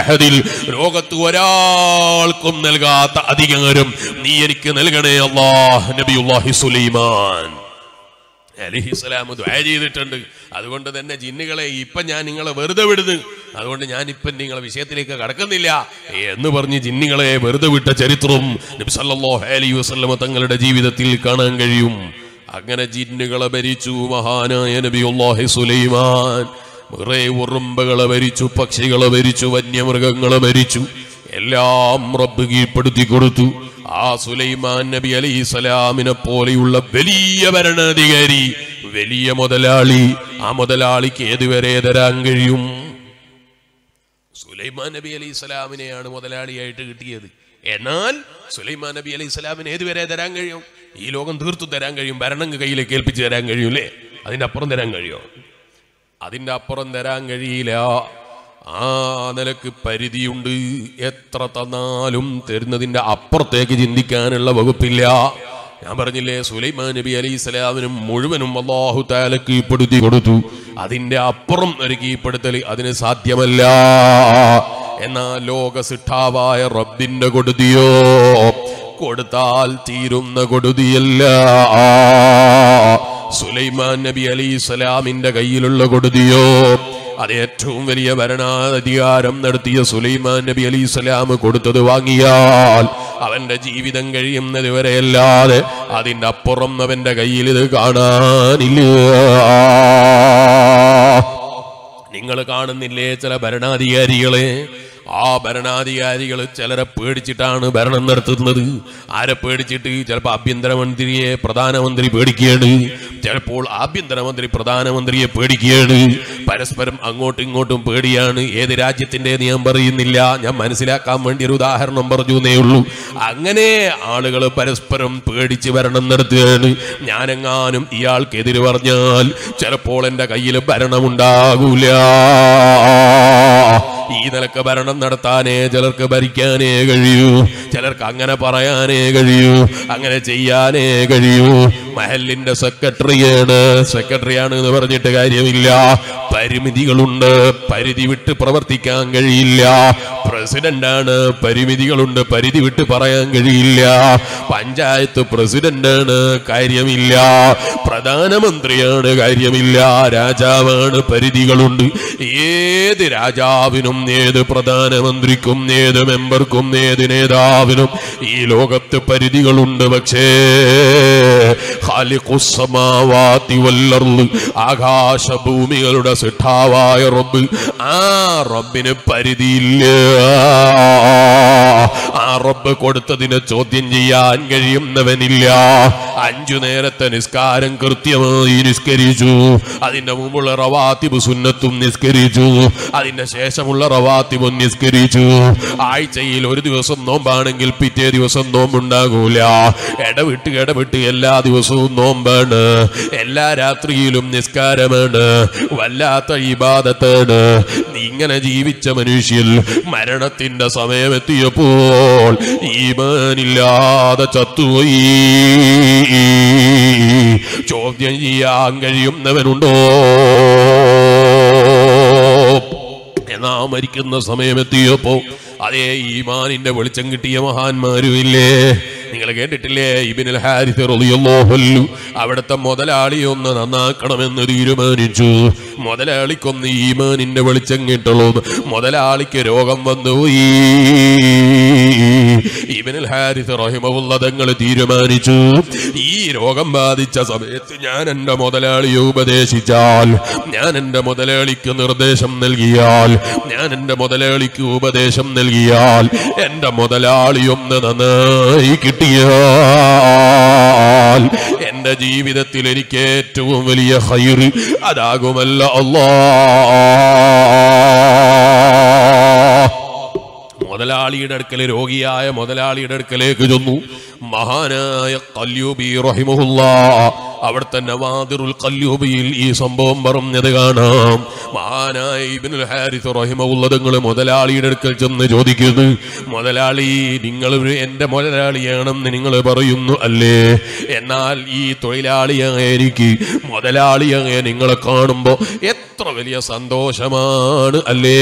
അഹദിൽ ലോകത്ത് ഒരാൾക്കും നൽകാത്ത അധികാരം നീ എനിക്ക് നൽകണേ അല്ലാഹ് നബിയുല്ലാഹി സുലൈമാൻ. അലിഹിസ്ലാം ദ്വാ ചെയ്തിട്ടുണ്ട്. അതുകൊണ്ട് തന്നെ ജിന്നുകളെ ഇപ്പം ഞാൻ നിങ്ങളെ വെറുതെ വിടുന്നു. അതുകൊണ്ട് ഞാനിപ്പം നിങ്ങളെ വിഷയത്തിലേക്ക് കടക്കുന്നില്ല. എന്ന് പറഞ്ഞ് ജിന്നുകളെ വെറുതെ വിട്ട ചരിത്രം നബി അലി വസ്ലമ തങ്ങളുടെ ജീവിതത്തിൽ കാണാൻ കഴിയും. അങ്ങനെ ജിന്നുകളെ ഭരിച്ചു മഹാനായ നബിയുല്ലാഹി സുലൈമാൻ. കുറേ ഉറുമ്പകളെ ഭരിച്ചു പക്ഷികളെ ഭരിച്ചു വന്യമൃഗങ്ങളെ ഭരിച്ചു. എല്ലാം റബ്ബ് കീഴ്പ്പെടുത്തി കൊടുത്തു. ആ സുലൈമാൻ നബി അലൈഹി സ്വലാമിനെ പോലെയുള്ള വലിയ ഭരണാധികാരി വലിയ മുതലാളി ആ മുതലാളിക്ക് ഏതുവരെ തരാൻ കഴിയും? സുലൈമാൻ നബി അലൈഹി സ്വലാമിനെയാണ് മുതലാളിയായിട്ട് കിട്ടിയത്. എന്നാൽ സുലൈമാൻ നബി അലൈഹി സ്വലാമിന് ഏതുവരെ തരാൻ കഴിയും? ഈ ലോകം തീർത്തു തരാൻ കഴിയും. ഭരണം കയ്യിലേക്ക് ഏൽപ്പിച്ച് തരാൻ കഴിയൂലേ അതിന്റെ അപ്പുറം തരാൻ കഴിയോ? അതിന്റെ അപ്പുറം തരാൻ കഴിയില്ല. ആ നിലയ്ക്ക് പരിധിയുണ്ട്. എത്ര തന്നാലും തരുന്നതിന്റെ അപ്പുറത്തേക്ക് ചിന്തിക്കാനുള്ള വകുപ്പില്ല. ഞാൻ പറഞ്ഞില്ലേ സുലൈമാൻ നബി അലൈഹി സ്വലാമിനും മുഴുവനും അള്ളാഹു താല കീഴ്പ്പെടുത്തി കൊടുത്തു. അതിന്റെ അപ്പുറം ഒരു കീഴ്പ്പെടുത്തൽ അതിന് സാധ്യമല്ല. എന്നാ ലോക സിട്ടാവായ റബ്ബിന്റെ കൊടുതിയോ? കൊടുത്താൽ തീരുന്ന കൊടുതിയല്ല. സുലൈമാൻ നബി അലൈഹി സ്വലാമിന്റെ കയ്യിലുള്ള കൊടുതിയോ? അത് ഏറ്റവും വലിയ ഭരണാധികാരം നടത്തിയ സുലൈമാൻ നബി അലി സ്വലാം കൊടുത്തത് വാങ്ങിയാൽ അവന്റെ ജീവിതം കഴിയുന്നത് വരെയല്ലാതെ അതിന്റെ അപ്പുറം അവന്റെ കയ്യിൽ ഇത് കാണാനില്ല. നിങ്ങൾ കാണുന്നില്ലേ ചില ഭരണാധികാരികളെ? ആ ഭരണാധികാരികൾ ചിലരെ പേടിച്ചിട്ടാണ് ഭരണം നടത്തുന്നത്. ആരെ പേടിച്ചിട്ട് ചിലപ്പോൾ ആഭ്യന്തരമന്ത്രിയെ പ്രധാനമന്ത്രി പേടിക്കുകയാണ്. ചിലപ്പോൾ ആഭ്യന്തരമന്ത്രി പ്രധാനമന്ത്രിയെ പേടിക്കുകയാണ്. പരസ്പരം അങ്ങോട്ടും ഇങ്ങോട്ടും പേടിയാണ്. ഏത് രാജ്യത്തിന്റെ നിയമം പറയുന്നില്ല. ഞാൻ മനസ്സിലാക്കാൻ വേണ്ടി ഒരു ഉദാഹരണം പറഞ്ഞു എന്നേ ഉള്ളൂ. അങ്ങനെ ആളുകൾ പരസ്പരം പേടിച്ച് ഭരണം നടത്തുകയാണ്. ഞാനെങ്ങാനും ഇയാൾക്കെതിര് പറഞ്ഞാൽ ചിലപ്പോൾ എന്റെ കയ്യിൽ ഭരണമുണ്ടാകൂല. ഈ നിലയ്ക്ക് ഭരണം നടത്താനേ ചിലർക്ക് ഭരിക്കാനേ കഴിയൂ. ചിലർക്ക് അങ്ങനെ പറയാനേ കഴിയൂ. അങ്ങനെ ചെയ്യാനേ കഴിയൂ. മഹലിന്റെ സെക്രട്ടറിയാണ് സെക്രട്ടറിയാണ് എന്ന് പറഞ്ഞിട്ട് കാര്യമില്ല. പരിമിതികളുണ്ട്. പരിധി വിട്ട് പ്രവർത്തിക്കാൻ കഴിയില്ല. പ്രസിഡന്റ് ആണ് പരിമിതികളുണ്ട്. പരിധി വിട്ട് പറയാൻ കഴിയില്ല. പഞ്ചായത്ത് പ്രസിഡന്റ് ആണ് കാര്യമില്ല. പ്രധാനമന്ത്രിയാണ് കാര്യമില്ല. രാജാവാണ് പരിധികളുണ്ട്. ഏത് രാജാവിനും ഏത് പ്രധാനമന്ത്രിക്കും ഏത് മെമ്പർക്കും ഏത് നേതാവിനും ഈ ലോകത്ത് പരിധികളുണ്ട്. പക്ഷേ ആകാശഭൂമികളുടെ സിട്ടാവായ റബ്ബ് ആ റബ്ബിന് പരിധിയില്ല. ആ റബ്ബ് കൊടുത്തതിനെ ചോദ്യം ചെയ്യാൻ കഴിയുന്നവനില്ല. അഞ്ചു നേരത്തെ നിസ്കാരം കൃത്യമായി നിസ്കരിച്ചു. അതിന്റെ മുമ്പുള്ള റവാത്തിബ് സുന്നത്തും നിസ്കരിച്ചു. അതിന്റെ ശേഷമുള്ള റവാത്തിബും നിസ്കരിച്ചു. ആഴ്ചയിൽ ഒരു ദിവസം നോമ്പാണെങ്കിൽ പിറ്റേ ദിവസം നോമ്പുണ്ടാകൂല. ഇടവിട്ട് ഇടവിട്ട് എല്ലാ ദിവസവും നോമ്പാണ്. എല്ലാ രാത്രിയിലും നിസ്കാരമാണ്. വല്ലാത്ത ഇബാദത്താണ് ഇങ്ങനെ ജീവിച്ച മനുഷ്യൻ മരണത്തിന്റെ സമയമെത്തിയപ്പോൾ ഈമാനില്ലാതെ ചത്തുപോയി. ചോദ്യം ചെയ്യാൻ കഴിയുന്നവനുണ്ടോ? എന്നാ മരിക്കുന്ന സമയമെത്തിയപ്പോ അതേ ഈമാനിന്റെ വെളിച്ചം കിട്ടിയ മഹാന്മാരുമില്ലേ? നിങ്ങൾ കേട്ടിട്ടില്ലേ? ഇബിനുൽ ഹാരിസ് റളിയല്ലാഹു അവിടുത്തെ മുതലാളി ഒന്ന് നന്നാക്കണമെന്ന് തീരുമാനിച്ചു. മുതലാളിക്കൊന്ന് ഈമാനിന്റെ വെളിച്ചം കിട്ടുള്ളൂ മുതലാളിക്ക് രോഗം വന്നുപോയി ഇബനുൽ ഹാരിസ് റഹിമഹുല്ല തങ്ങൾ തീരുമാനിച്ചു. ഈ രോഗം ബാധിച്ച സമയത്ത് ഞാൻ എന്റെ മുതലാളിയെ ഉപദേശിച്ചാൽ ഞാൻ എന്റെ മുതലാളിക്ക് നിർദ്ദേശം നൽകിയാൽ ഞാൻ എന്റെ മുതലാളിക്ക് ഉപദേശം നൽകിയാൽ എന്റെ മുതലാളി ഒന്ന് നന്നായി കിട്ടിയാൽ എന്റെ ജീവിതത്തിൽ എനിക്ക് ഏറ്റവും വലിയ ഹൈറ് അതാകുമല്ല അല്ലാ മുതലാളിയുടെ അടുക്കൽ രോഗിയായ മുതലാളിയുടെ അടുക്കലേക്ക് ചെന്നു. മഹാനായ കല്യൂബി റഹിമുല്ല അവിടുത്തെ നവാദിറുൽ കല്യൂബിയിൽ ഈ സംഭവം പറഞ്ഞത് കാണാം. മഹാനായ ഇബിനുൽ ഹാരിസ് റഹിമുള്ള നിങ്ങൾ മുതലാളിയുടെ അടുക്കൽ ചെന്ന് ചോദിക്കുന്നു മുതലാളി നിങ്ങൾ എന്റെ മുതലാളിയാണെന്ന് നിങ്ങൾ പറയുന്നു അല്ലേ? എന്നാൽ ഈ തൊഴിലാളിയായ എനിക്ക് മുതലാളിയായ നിങ്ങളെ കാണുമ്പോൾ എത്ര വലിയ സന്തോഷമാണ് അല്ലേ?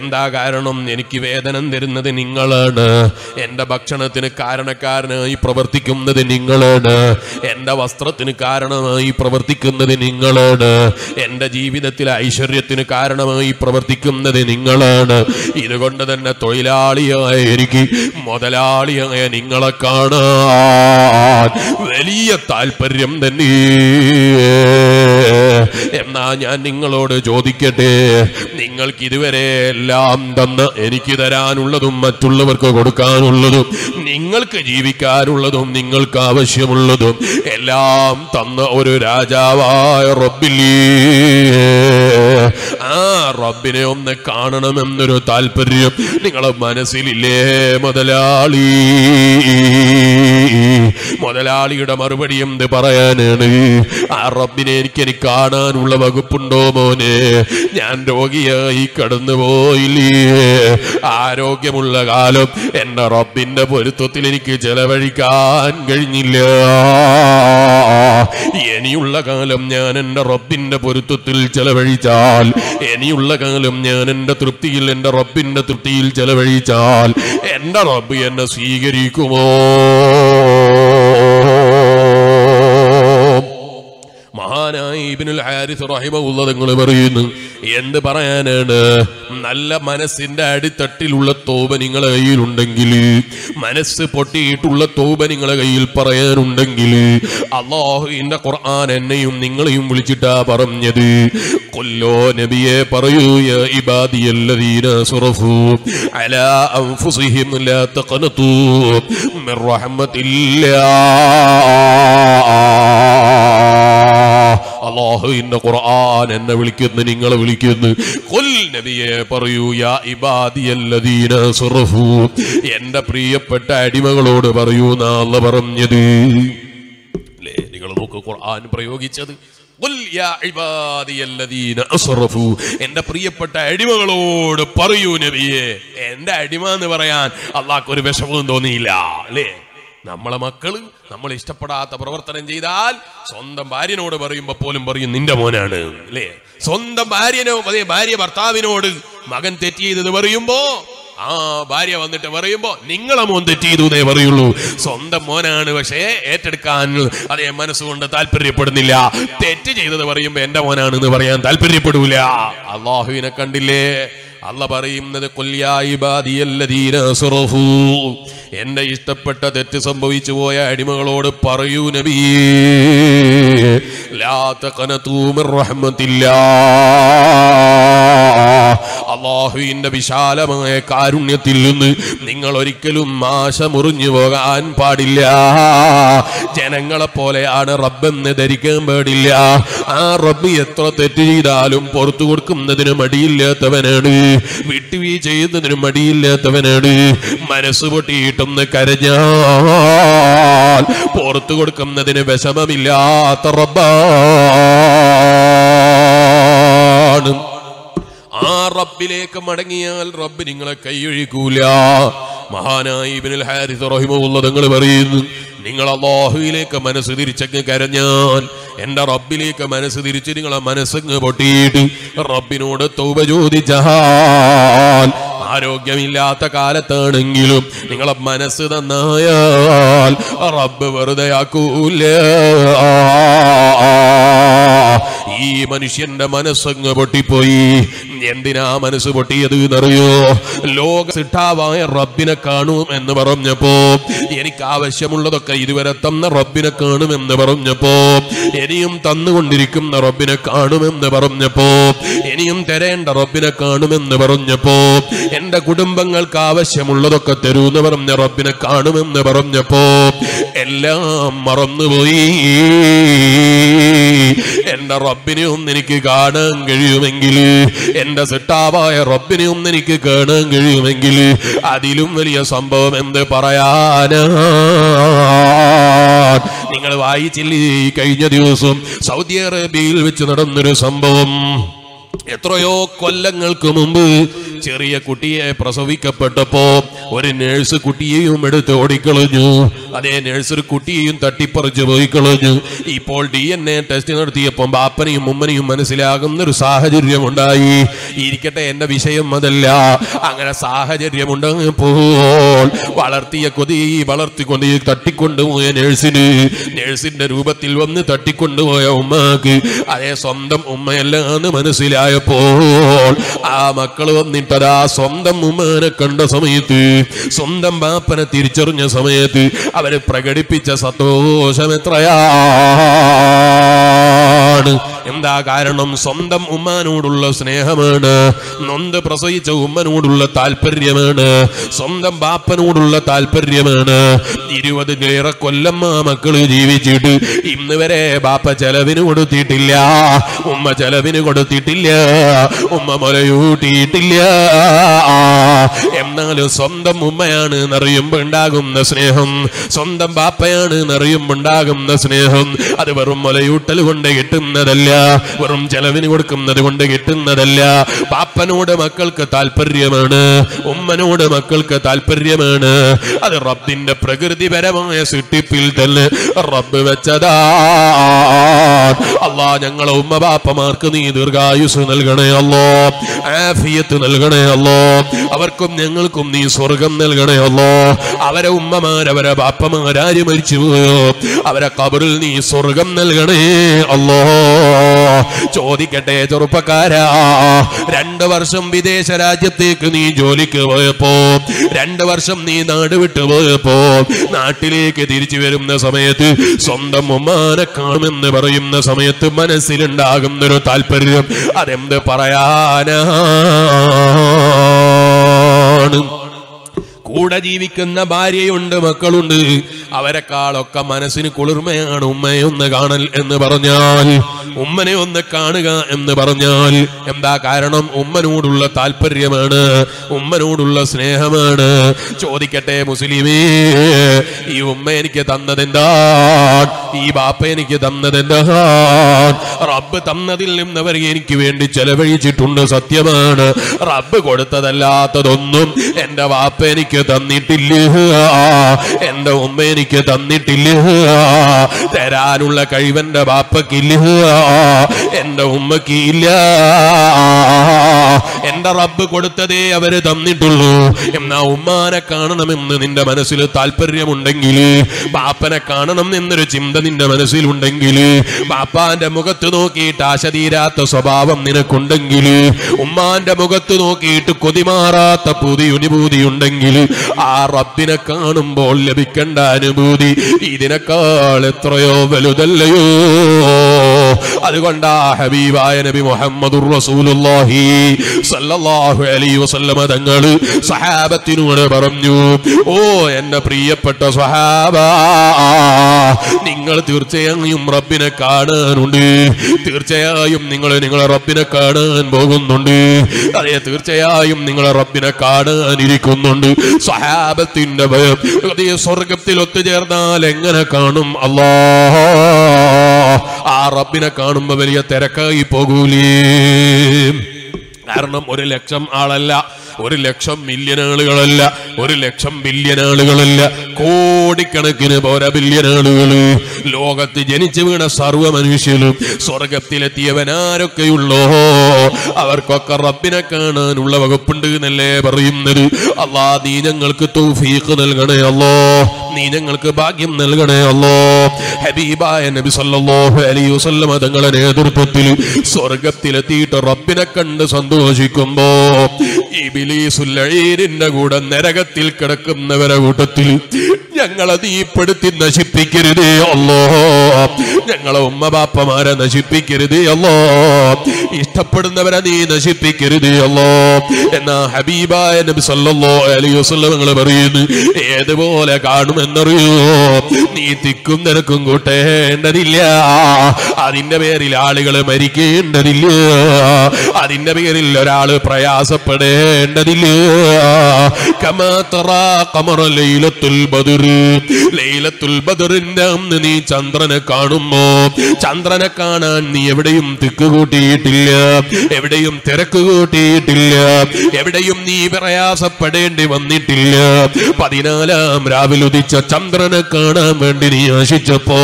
എന്താ കാരണം? എനിക്ക് വേദനം തരുന്നത് നിങ്ങളാണ്. എന്റെ ഭക്ഷണത്തിന് കാരണക്കാരനായി പ്രവർത്തിക്കുന്നത് നിങ്ങളാണ്. എന്റെ വസ്ത്രത്തിന് കാരണമായി പ്രവർത്തിക്കുന്നത് നിങ്ങളാണ്. എന്റെ ജീവിതത്തിലെ ഐശ്വര്യത്തിന് കാരണമായി പ്രവർത്തിക്കുന്നത് നിങ്ങളാണ്. ഇതുകൊണ്ട് തന്നെ തൊഴിലാളിയായ എനിക്ക് മുതലാളിയായ നിങ്ങളെ കാണാൻ വലിയ താല്പര്യം തന്നെ. എന്നാ ഞാൻ നിങ്ങളോട് ചോദിക്കട്ടെ? നിങ്ങൾക്ക് ഇതുവരെ എല്ലാം തന്ന് എനിക്ക് തരാനുള്ളതും മറ്റുള്ളവർക്ക് കൊടുക്കാനുള്ളതും നിങ്ങൾക്ക് ജീവിക്കാനുള്ളതും നിങ്ങൾക്ക് ആവശ്യമുള്ളതും എല്ലാം തന്ന ഒരു രാജാവായ റബ്ബില്ലേ ആ റബ്ബിനെ ഒന്ന് കാണണമെന്നൊരു താല്പര്യം നിങ്ങളെ മനസ്സിലില്ലേ മുതലാളി? മുതലാളിയുടെ മറുപടി എന്ത് പറയാനാണ്? ആ റബ്ബിനെ എനിക്ക് എനിക്ക് കാണാനുള്ള വകുപ്പുണ്ടോ മോനെ? ഞാൻ രോഗിയായി കടന്നു പോയില്ലേ ആരോഗ്യമുള്ള കാലം എന്റെ റബ്ബിന്റെ പൊരുത്തത്തിൽ എനിക്ക് ചെലവഴിക്കാൻ കഴിഞ്ഞില്ല. ഇനിയുള്ള കാലം ഞാൻ എന്റെ റബ്ബിന്റെ പൊരുത്തത്തിൽ ചെലവഴിച്ചാൽ ഇനിയുള്ള കാലം ഞാൻ എന്റെ തൃപ്തിയിൽ എന്റെ റബ്ബിന്റെ തൃപ്തിയിൽ ചെലവഴിച്ചാൽ എന്റെ റബ്ബ് എന്നെ സ്വീകരിക്കുമോ? ഇബിനുൽ ഹാരിസ് റഹിമുള്ള നിങ്ങൾ പറയുന്നു എന്ത് പറയാനാണ്? നല്ല മനസ്സിന്റെ അടിത്തട്ടിലുള്ള തോപ നിങ്ങളെ കയ്യിലുണ്ടെങ്കിൽ മനസ്സ് പൊട്ടിയിട്ടുള്ള തോപ നിങ്ങളെ കയ്യിൽ പറയാനുണ്ടെങ്കിൽ അള്ളാഹുവിന്റെ ഖുർആൻ എന്നെയും നിങ്ങളെയും വിളിച്ചിട്ടാ പറഞ്ഞത്. കൊല്ലോ നബിയെ പറയൂ ഇബാദിയല്ലദീന അലാ ലാ തഖനതു മിർ അള്ളാഹുവിന്റെ ഖുർആൻ എന്നെ വിളിക്കുന്നു നിങ്ങളെ വിളിക്കുന്നു. കൊൽ നബിയെ പറയൂ യാ ഇബാദിയല്ലദീന സുറഫു എന്റെ പ്രിയപ്പെട്ട അടിമകളോട് പറയൂ നാളെ പറഞ്ഞത്. അല്ലേ നിങ്ങൾ നോക്ക് ഖുർആൻ പ്രയോഗിച്ചത്. എന്റെ പ്രിയപ്പെട്ട അടിമകളോട് പറയൂ നബിയെ. എന്റെ അടിമ എന്ന് പറയാൻ അള്ളാഹ്ക്ക് ഒരു വിഷമവും തോന്നിയില്ല അല്ലേ നമ്മളെ മക്കൾ നമ്മൾ ഇഷ്ടപ്പെടാത്ത പ്രവർത്തനം ചെയ്താൽ സ്വന്തം ഭാര്യനോട് പറയുമ്പോ പോലും പറയും നിന്റെ മോനാണ്. അല്ലേ? സ്വന്തം ഭാര്യനോ അതേ ഭാര്യ ഭർത്താവിനോട് മകൻ തെറ്റ് ചെയ്തത് പറയുമ്പോ ആ ഭാര്യ വന്നിട്ട് പറയുമ്പോ നിങ്ങളെ മോൻ തെറ്റ് ചെയ്തു എന്നേ പറയുള്ളൂ. സ്വന്തം മോനാണ് പക്ഷേ ഏറ്റെടുക്കാൻ അതേ മനസ്സുകൊണ്ട് താല്പര്യപ്പെടുന്നില്ല. തെറ്റ് ചെയ്തത് പറയുമ്പോ എന്റെ മോനാണ് എന്ന് പറയാൻ താല്പര്യപ്പെടൂല. അള്ളാഹുവിനെ കണ്ടില്ലേ? അല്ല പറയുന്നത് എന്നെ യാ ഇബാദിയല്ലദീന അസ്റഫൂ." എന്റെ ഇഷ്ടപ്പെട്ട തെറ്റ് സംഭവിച്ചു പോയ അടിമകളോട് പറയൂ നബീ ലാ തഖനതൂ മിർ റഹ്മത്തില്ലാ അള്ളാഹുവിന്റെ വിശാലമായ കാരുണ്യത്തിൽ നിന്ന് നിങ്ങൾ ഒരിക്കലും ആശ മുറിഞ്ഞു പോകാൻ പാടില്ല. ജനങ്ങളെ പോലെയാണ് റബ്ബെന്ന് ധരിക്കാൻ പാടില്ല. ആ റബ്ബ് എത്ര തെറ്റ് ചെയ്താലും പുറത്തു കൊടുക്കുന്നതിന് മടിയില്ലാത്തവനാണ്. വിട്ടുവീ ചെയ്യുന്നതിന് മടിയില്ലാത്തവനാണ്. മനസ്സ് പൊട്ടിയിട്ടൊന്ന് കരഞ്ഞാൽ പുറത്തു കൊടുക്കുന്നതിന് വിഷമമില്ലാത്ത റബ്ബാണ് ആ റബ്ബിലേക്ക് മടങ്ങിയാൽ റബ്ബ് നിങ്ങളെ കൈയൊഴിക്കൂല. മഹാനായി ഇബ്നുൽ ഹാരിസ് റഹിമുള്ള നിങ്ങൾ പറയുന്നു നിങ്ങൾ അള്ളാഹുവിലേക്ക് മനസ്സ് തിരിച്ചങ്ങ് കരഞ്ഞാൽ എന്റെ റബ്ബിലേക്ക് മനസ്സ് തിരിച്ച് നിങ്ങളെ മനസ്സങ്ങ് പൊട്ടിയിട്ട് റബ്ബിനോട് തൗബ ചോദിച്ചാൽ ആരോഗ്യമില്ലാത്ത കാലത്താണെങ്കിലും നിങ്ങളെ മനസ്സ് നന്നായാൽ റബ്ബ് വെറുതെ ആക്കൂല ഈ മനുഷ്യന്റെ മനസ്സങ്ങ് പൊട്ടിപ്പോയി. എന്തിനാ മനസ്സ് പൊട്ടിയത് എന്നറിയോ? ലോക സിട്ടാവായ റബ്ബിനെ കാണും എന്ന് പറഞ്ഞപ്പോ എനിക്ക് ആവശ്യമുള്ളതൊക്കെ ഇതുവരെ തന്ന റബ്ബിനെ കാണുമെന്ന് പറഞ്ഞപ്പോ ഇനിയും തന്നുകൊണ്ടിരിക്കുന്ന റബ്ബിനെ കാണുമെന്ന് പറഞ്ഞപ്പോ ഇനിയും തരേണ്ട റബ്ബിനെ കാണുമെന്ന് പറഞ്ഞപ്പോ എന്റെ കുടുംബങ്ങൾക്ക് ആവശ്യമുള്ളതൊക്കെ തരൂന്ന് പറഞ്ഞ റബ്ബിനെ കാണുമെന്ന് പറഞ്ഞപ്പോ എല്ലാം മറന്നുപോയി. എന്റെ റബ്ബിനെ ഒന്ന് എനിക്ക് കാണാൻ കഴിയുമെങ്കിൽ എന്റെ സിട്ടാവായ റബ്ബിനെ ഒന്ന് എനിക്ക് കാണാൻ കഴിയുമെങ്കിൽ അതിലും വലിയ സംഭവം എന്ത് പറയാനാ? നിങ്ങൾ വായിച്ചില്ലേ കഴിഞ്ഞ ദിവസം സൗദി അറേബ്യയിൽ വെച്ച് നടന്നൊരു സംഭവം? എത്രയോ കൊല്ലങ്ങൾക്ക് മുമ്പ് ചെറിയ കുട്ടിയെ പ്രസവിക്കപ്പെട്ടപ്പോ ഒരു നേഴ്സ് കുട്ടിയെയും എടുത്ത് ഓടിക്കളഞ്ഞു. അതേ നേഴ്സ് ഒരു കുട്ടിയെയും തട്ടിപ്പറിച്ചു പോയി കളഞ്ഞു. ഇപ്പോൾ ഡി എൻ എ ടെസ്റ്റ് നടത്തിയപ്പോൾ ബാപ്പനെയും ഉമ്മനെയും മനസ്സിലാകുന്ന ഒരു സാഹചര്യം ഉണ്ടായി ഇരിക്കട്ടെ എന്റെ വിഷയം അതല്ല. അങ്ങനെ സാഹചര്യം ഉണ്ടായപ്പോൾ വളർത്തിയ കൊതി വളർത്തിക്കൊണ്ട് തട്ടിക്കൊണ്ടുപോയ നേഴ്സിന് നേഴ്സിന്റെ രൂപത്തിൽ വന്ന് തട്ടിക്കൊണ്ടുപോയ ഉമ്മക്ക് അതേ സ്വന്തം ഉമ്മയല്ലാന്ന് മനസ്സിലായപ്പോൾ ആ മക്കൾ വന്നിട്ടതാ സ്വന്തം ഉമ്മാനെ കണ്ട സമയത്ത് സ്വന്തം ബാപ്പനെ തിരിച്ചറിഞ്ഞ സമയത്ത് അവരെ പ്രകടിപ്പിച്ച സന്തോഷം എത്രയാണ്. എന്താ കാരണം? സ്വന്തം ഉമ്മാനോടുള്ള സ്നേഹമാണ്. നൊന്ത് പ്രസവിച്ച ഉമ്മനോടുള്ള താല്പര്യമാണ്. സ്വന്തം ബാപ്പനോടുള്ള താല്പര്യമാണ്. ഇരുപതിലേറെ കൊല്ലം മക്കൾ ജീവിച്ചിട്ട് ഇന്ന് വരെ ബാപ്പ ചെലവിന് കൊടുത്തിട്ടില്ല. ഉമ്മ ചെലവിന് കൊടുത്തിട്ടില്ല. ഉമ്മ മുലയൂട്ടിയിട്ടില്ല. എന്നാലും സ്വന്തം ഉമ്മയാണ് എന്നറിയുമ്പോ ഉണ്ടാകുന്ന സ്നേഹം സ്വന്തം ബാപ്പയാണ് എന്നറിയുമ്പോ ഉണ്ടാകുന്ന സ്നേഹം അത് വെറും മുലയൂട്ടൽ കൊണ്ട് കിട്ടുന്നതല്ല. വെറും ചെലവിന് കൊടുക്കുന്നത് കൊണ്ട് കിട്ടുന്നതല്ല. പാപ്പനോട് മക്കൾക്ക് താല്പര്യമാണ് ഉമ്മനോട് മക്കൾക്ക് താല്പര്യമാണ് അത് റബ്ബിന്റെ പ്രകൃതിപരമായ സൃഷ്ടിപ്പിൽ തന്നെ റബ്ബ് വെച്ചതാ. അള്ളാ ഞങ്ങളെ ഉമ്മ ബാപ്പമാർക്ക് നീ ദീർഘായുസ് നൽകണേ അല്ലോ ആഫിയത്ത് നൽകണേ അല്ലോ അവർക്കും ഞങ്ങൾക്കും നീ സ്വർഗം നൽകണേ അല്ലോ അവരെ ഉമ്മമാരവരെ ബാപ്പമാരാര് മരിച്ചു പോയോ? അവരെ കബറിൽ നീ സ്വർഗം നൽകണേ അല്ലോ ചോദിക്കട്ടെ ചെറുപ്പക്കാരാ. രണ്ട് വർഷം വിദേശ രാജ്യത്തേക്ക് നീ ജോലിക്ക് പോയപ്പോ രണ്ട് വർഷം നീ നാട് വിട്ടു പോയപ്പോ നാട്ടിലേക്ക് തിരിച്ചു വരുന്ന സമയത്ത് സ്വന്തം ഉമ്മാനെ കാണുമെന്ന് പറയുന്ന സമയത്ത് മനസ്സിലുണ്ടാകുന്നൊരു താല്പര്യം അതെന്ത് പറയാനാണ് കൂടെ ജീവിക്കുന്ന ഭാര്യയുണ്ട് മക്കളുണ്ട്. അവരെക്കാളൊക്കെ മനസ്സിന് കുളിർമയാണ് ഉമ്മയെ ഒന്ന് കാണൽ എന്ന് പറഞ്ഞാൽ. ഉമ്മനെ ഒന്ന് കാണുക എന്ന് പറഞ്ഞാൽ എന്താ കാരണം? ഉമ്മനോടുള്ള താല്പര്യമാണ് ഉമ്മനോടുള്ള സ്നേഹമാണ്. ചോദിക്കട്ടെ മുസ്ലിമേ ഈ ഉമ്മ എനിക്ക് തന്നതെന്താ? ഈ ബാപ്പ എനിക്ക് തന്നതെന്താ? റബ്ബ് തന്നതിൽ നിന്നവർ എനിക്ക് വേണ്ടി ചെലവഴിച്ചിട്ടുണ്ട് സത്യമാണ്. റബ്ബ് കൊടുത്തതല്ലാത്തതൊന്നും എന്റെ വാപ്പ എനിക്ക് തന്നിട്ടില്ല. എന്റെ ഉമ്മ എനിക്ക് തന്നിട്ടില്ല? തരാനുള്ള കഴിവെന്റെ ബാപ്പക്കില്ല? എന്റെ ഉമ്മക്ക് ഇല്ല എന്റെ റബ്ബ് കൊടുത്തതേ അവർ തന്നിട്ടുള്ളൂ. എന്നാ ഉമ്മാനെ കാണണമെന്ന് നിന്റെ മനസ്സിൽ താല്പര്യമുണ്ടെങ്കിൽ ബാപ്പനെ കാണണം എന്നൊരു ചിന്ത നിന്റെ മനസ്സിലുണ്ടെങ്കിൽ ബാപ്പാന്റെ മുഖത്ത് നോക്കിയിട്ട് ആശതീരാത്ത സ്വഭാവം നിനക്കുണ്ടെങ്കിൽ ഉമ്മാന്റെ മുഖത്ത് നോക്കിയിട്ട് കൊതിമാറാത്ത പുതി അനുഭൂതി ഉണ്ടെങ്കിൽ ആ റബ്ബിനെ കാണുമ്പോൾ ലഭിക്കേണ്ട അനുഭൂതി ഇതിനേക്കാൾ എത്രയോ വലുതല്ലയോ? അതുകൊണ്ടാ ഹബീബായ നബി മുഹമ്മദുർ റസൂലുള്ളാഹി സല്ലല്ലാഹു അലൈഹി വസല്ലമ തങ്ങൾ സഹാബത്തിനോട് പറഞ്ഞു ഓ എന്റെ പ്രിയപ്പെട്ട സഹാബ നിങ്ങൾ തീർച്ചയായും റബ്ബിനെ കാണാനുണ്ട്. തീർച്ചയായും നിങ്ങൾ നിങ്ങളെ റബ്ബിനെ കാണാൻ പോകുന്നുണ്ട്. അതെ തീർച്ചയായും നിങ്ങളെ റബ്ബിനെ കാണാനിരിക്കുന്നുണ്ട്. സഹാബത്തിന്റെ ഭയം. സ്വർഗത്തിൽ ഒത്തുചേർന്നാൽ എങ്ങനെ കാണും? അല്ലാ ആ റബ്ബിനെ കാണുമ്പോ വലിയ തിരക്കായി പോകൂലേ. കാരണം ഒരു ലക്ഷം ആളല്ല ഒരു ലക്ഷം മില്യൺ ആളുകളല്ല ഒരു ലക്ഷം ബില്യൺ ആളുകളല്ല കോടിക്കണക്കിന് പോര ബില്യൺ ആളുകൾ ലോകത്ത് ജനിച്ചു വീണ സർവ മനുഷ്യനും സ്വർഗത്തിലെത്തിയവൻ ആരൊക്കെയുള്ളോ അവർക്കൊക്കെ റബ്ബിനെ കാണാനുള്ള വകുപ്പുണ്ട് എന്നല്ലേ പറയുന്നത്? അള്ളാ നീ ഞങ്ങൾക്ക് തൗഫീഖ് നൽകണേ അല്ലോ നീ ഞങ്ങൾക്ക് ഭാഗ്യം നൽകണേ അല്ലോ. ഹബീബായ നബി സല്ലല്ലാഹു അലൈഹി വസല്ലമ തങ്ങളുടെ നേതൃത്വത്തിൽ സ്വർഗത്തിലെത്തിയിട്ട് റബ്ബിനെ കണ്ട് സന്തോഷിക്കുമ്പോ ഇബിലീസുല്ലീരിന്റെ കൂടെ നരകത്തിൽ കിടക്കുന്നവരെ കൂട്ടത്തിൽ ഞങ്ങളെ തീപ്പെടുത്തി നശിപ്പിക്കരുതേ അല്ലോ. ഞങ്ങളെ ഉമ്മ ബാപ്പമാരെ നശിപ്പിക്കരുതേ അല്ലോ. ഇഷ്ടപ്പെടുന്നവരെ നീ നശിപ്പിക്കരുത് അല്ലോ. എന്നാ ഹബീബായ നബി വസല്ലം നിങ്ങൾ പറയുന്നു ഏതുപോലെ കാണുമെന്നറിയോ? നീ തിക്കും നിനക്കും കൂട്ടേണ്ടതില്ല. അതിന്റെ പേരിൽ ആളുകൾ മരിക്കേണ്ടതില്ല. അതിന്റെ പേരിൽ ഒരാൾ പ്രയാസപ്പെടേണ്ടതില്ല. ലൈലത്തുൽ ബദറിന്റെ അന്ന് നീ ചന്ദ്രനെ കാണുമ്പോ ചന്ദ്രനെ കാണാൻ നീ എവിടെയും തിക്ക് കൂട്ടിയിട്ടില്ല. എവിടെയും തിരക്ക് കൂട്ടിയിട്ടില്ല. എവിടെയും നീ പ്രയാസപ്പെടേണ്ടി വന്നിട്ടില്ല. പതിനാലാം രാവിലെ ഉദിച്ച ചന്ദ്രനെ കാണാൻ വേണ്ടി നീ ആശിച്ചപ്പോ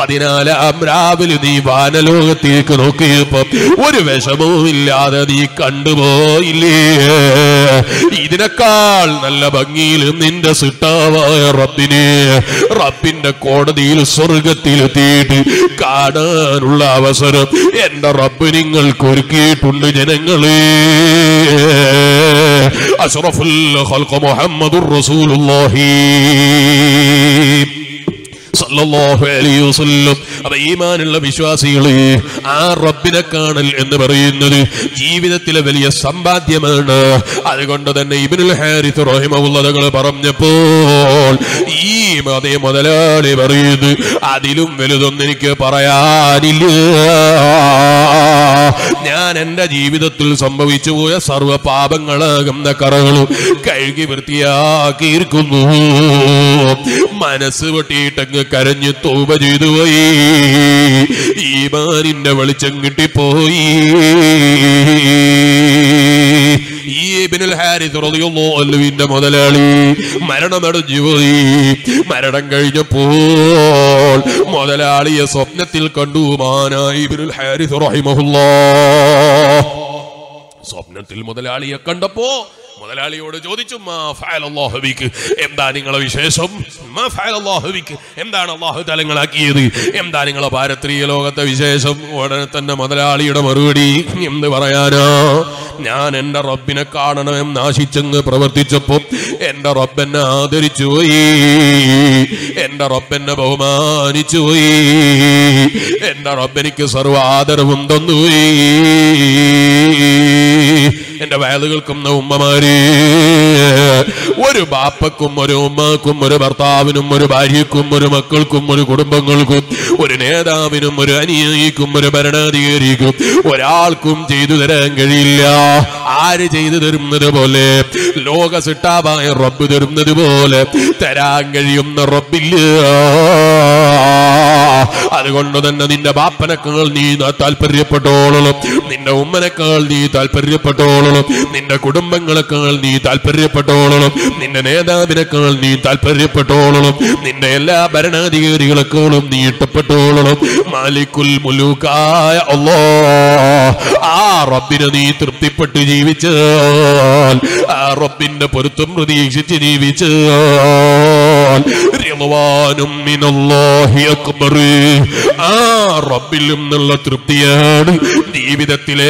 പതിനാലാം രാവിലെ നീ വാനലോകത്തേക്ക് നോക്കിയപ്പോ ഒരു വിഷമവും ഇല്ലാതെ നീ കണ്ടുപോയില്ലേ. ഇതിനേക്കാൾ നല്ല ഭംഗിയിൽ നിന്റെ സിട്ടാവായ റബ്ബിനെ റബ്ബിന്റെ കോടതിയിൽ സ്വർഗത്തിലെത്തിയിട്ട് കാണാനുള്ള അവസരം എന്റെ റബ്ബ് നിങ്ങൾക്ക് ഒരുക്കിയിട്ടുണ്ട് ജനങ്ങളെ. അഷറഫുൽ മുഹമ്മദ് റസൂലുള്ളാഹി. ഈമാനുള്ള വിശ്വാസികളെ ആ റബ്ബിനെ കാണൽ എന്ന് പറയുന്നത് ജീവിതത്തിലെ വലിയ സമ്പാദ്യമാണ്. അതുകൊണ്ട് തന്നെ ഇബിനുൽ ഹാരിസ് റഹിമുള്ളതകൾ പറഞ്ഞപ്പോൾ ഈ അതേ മുതലാളി പറയുന്നത് അതിലും വലുതൊന്നും എനിക്ക് പറയാനില്ല. ഞാൻ എന്റെ ജീവിതത്തിൽ സംഭവിച്ചു പോയ സർവ പാപങ്ങളാകുന്ന കറകളും കഴുകി വൃത്തിയാക്കിയിരിക്കുന്നു. മനസ്സ് പൊട്ടിയിട്ടങ്ങ് കരഞ്ഞ് തൂപ ചെയ്തു പോയി. ഈ മാനിന്റെ വെളിച്ചം കിട്ടിപ്പോയി. അൻഹുവിന്റെ മുതലാളി. മരണമടഞ്ഞു പോയി. മരണം കഴിഞ്ഞപ്പോൾ മുതലാളിയെ സ്വപ്നത്തിൽ കണ്ടു മാനായി സ്വപ്നത്തിൽ മുതലാളിയെ കണ്ടപ്പോ മുതലാളിയോട് ചോദിച്ചു എന്താ നിങ്ങളെ വിശേഷം? എന്താണ് അള്ളാഹു തലങ്ങളാക്കിയത് എന്താ നിങ്ങളെ പാരത്രീയ ലോകത്തെ വിശേഷം? ഉടനെ തന്നെ മുതലാളിയുടെ മറുപടി എന്ത് പറയാനോ? ഞാൻ എന്റെ റബ്ബിനെ കാണണമെന്ന് ആശിച്ചങ്ങ് പ്രവർത്തിച്ചപ്പോ എന്റെ റബ്ബെന്നെ ആദരിച്ചു പോയി. എന്റെ റബ്ബെന്നെ ബഹുമാനിച്ചു പോയി. എന്റെ റബ്ബെനിക്ക് സർവ ആദരവും തന്നുപോയി എന്റെ വയലുകൾക്കും ഉമ്മമാരി. ഒരു ബാപ്പക്കും ഒരു ഉമ്മക്കും ഒരു ഭർത്താവിനും ഒരു ഭാര്യക്കും ഒരു മക്കൾക്കും ഒരു കുടുംബങ്ങൾക്കും ഒരു നേതാവിനും ഒരു അനുയായിക്കും ഒരു ഭരണാധികാരിക്കും ഒരാൾക്കും ചെയ്തു തരാൻ കഴിയില്ല. ആര് ചെയ്തു തരുന്നത് പോലെ? ലോക സിട്ടാവായ റബ്ബ് തരുന്നത് പോലെ തരാൻ കഴിയുന്ന റബ്ബില്ല. അതുകൊണ്ട് തന്നെ നിന്റെ ബാപ്പനേക്കാൾ നീ താല്പര്യപ്പെട്ടോളും നിന്റെ ഉമ്മനേക്കാൾ നീ താല്പര്യപ്പെട്ടോളും നിന്റെ കുടുംബങ്ങളെക്കാൾ നീ താല്പര്യപ്പെട്ടോളും നിന്റെ നേതാവിനേക്കാൾ നീ താല്പര്യപ്പെട്ടോളും നിന്റെ എല്ലാ ഭരണാധികാരികളെക്കാളും നീ ഇഷ്ടപ്പെട്ടോളും മാലിക്കുൽ മുലൂക്കായ അല്ലോ ആ റബ്ബിനെ നീ തൃപ്തിപ്പെട്ട് ജീവിച്ചാൽ ആ റബ്ബിന്റെ പൊരുത്തം പ്രതീക്ഷിച്ച് ജീവിച്ചാൽ റിളവാനും മിനല്ലാഹി അക്ബർ ആ റബ്ബിൽ നിന്നുള്ള തൃപ്തിയാണ് ജീവിതത്തിലെ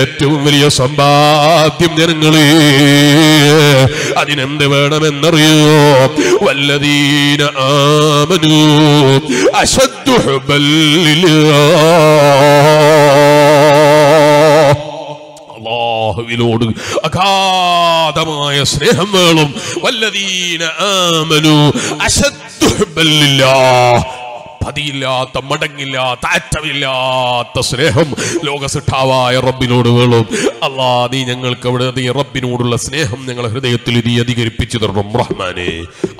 ഏറ്റവും വലിയ സമ്പാദ്യം ജനങ്ങളെ. അതിനെന്ത് വേണമെന്നറിയോ? വല്ലതീന ആമനു അശദ്ദു അള്ളാഹുവിനോട് അഗാധമായ സ്നേഹം വേണം. വല്ലതീന ആമനു അശദ്ദു ഹുബ്ബല്ലില്ലാഹ് പതിയില്ലാത്ത മടങ്ങില്ലാത്ത അറ്റമില്ലാത്ത സ്നേഹം ലോകസിട്ടാവായ റബ്ബിനോട് വേണം. അല്ലാ നീ ഞങ്ങൾക്ക് അവിടെ നീ റബ്ബിനോടുള്ള സ്നേഹം ഞങ്ങളെ ഹൃദയത്തിൽ നീ അധികരിപ്പിച്ചു തരണം. റഹ്മാനെ.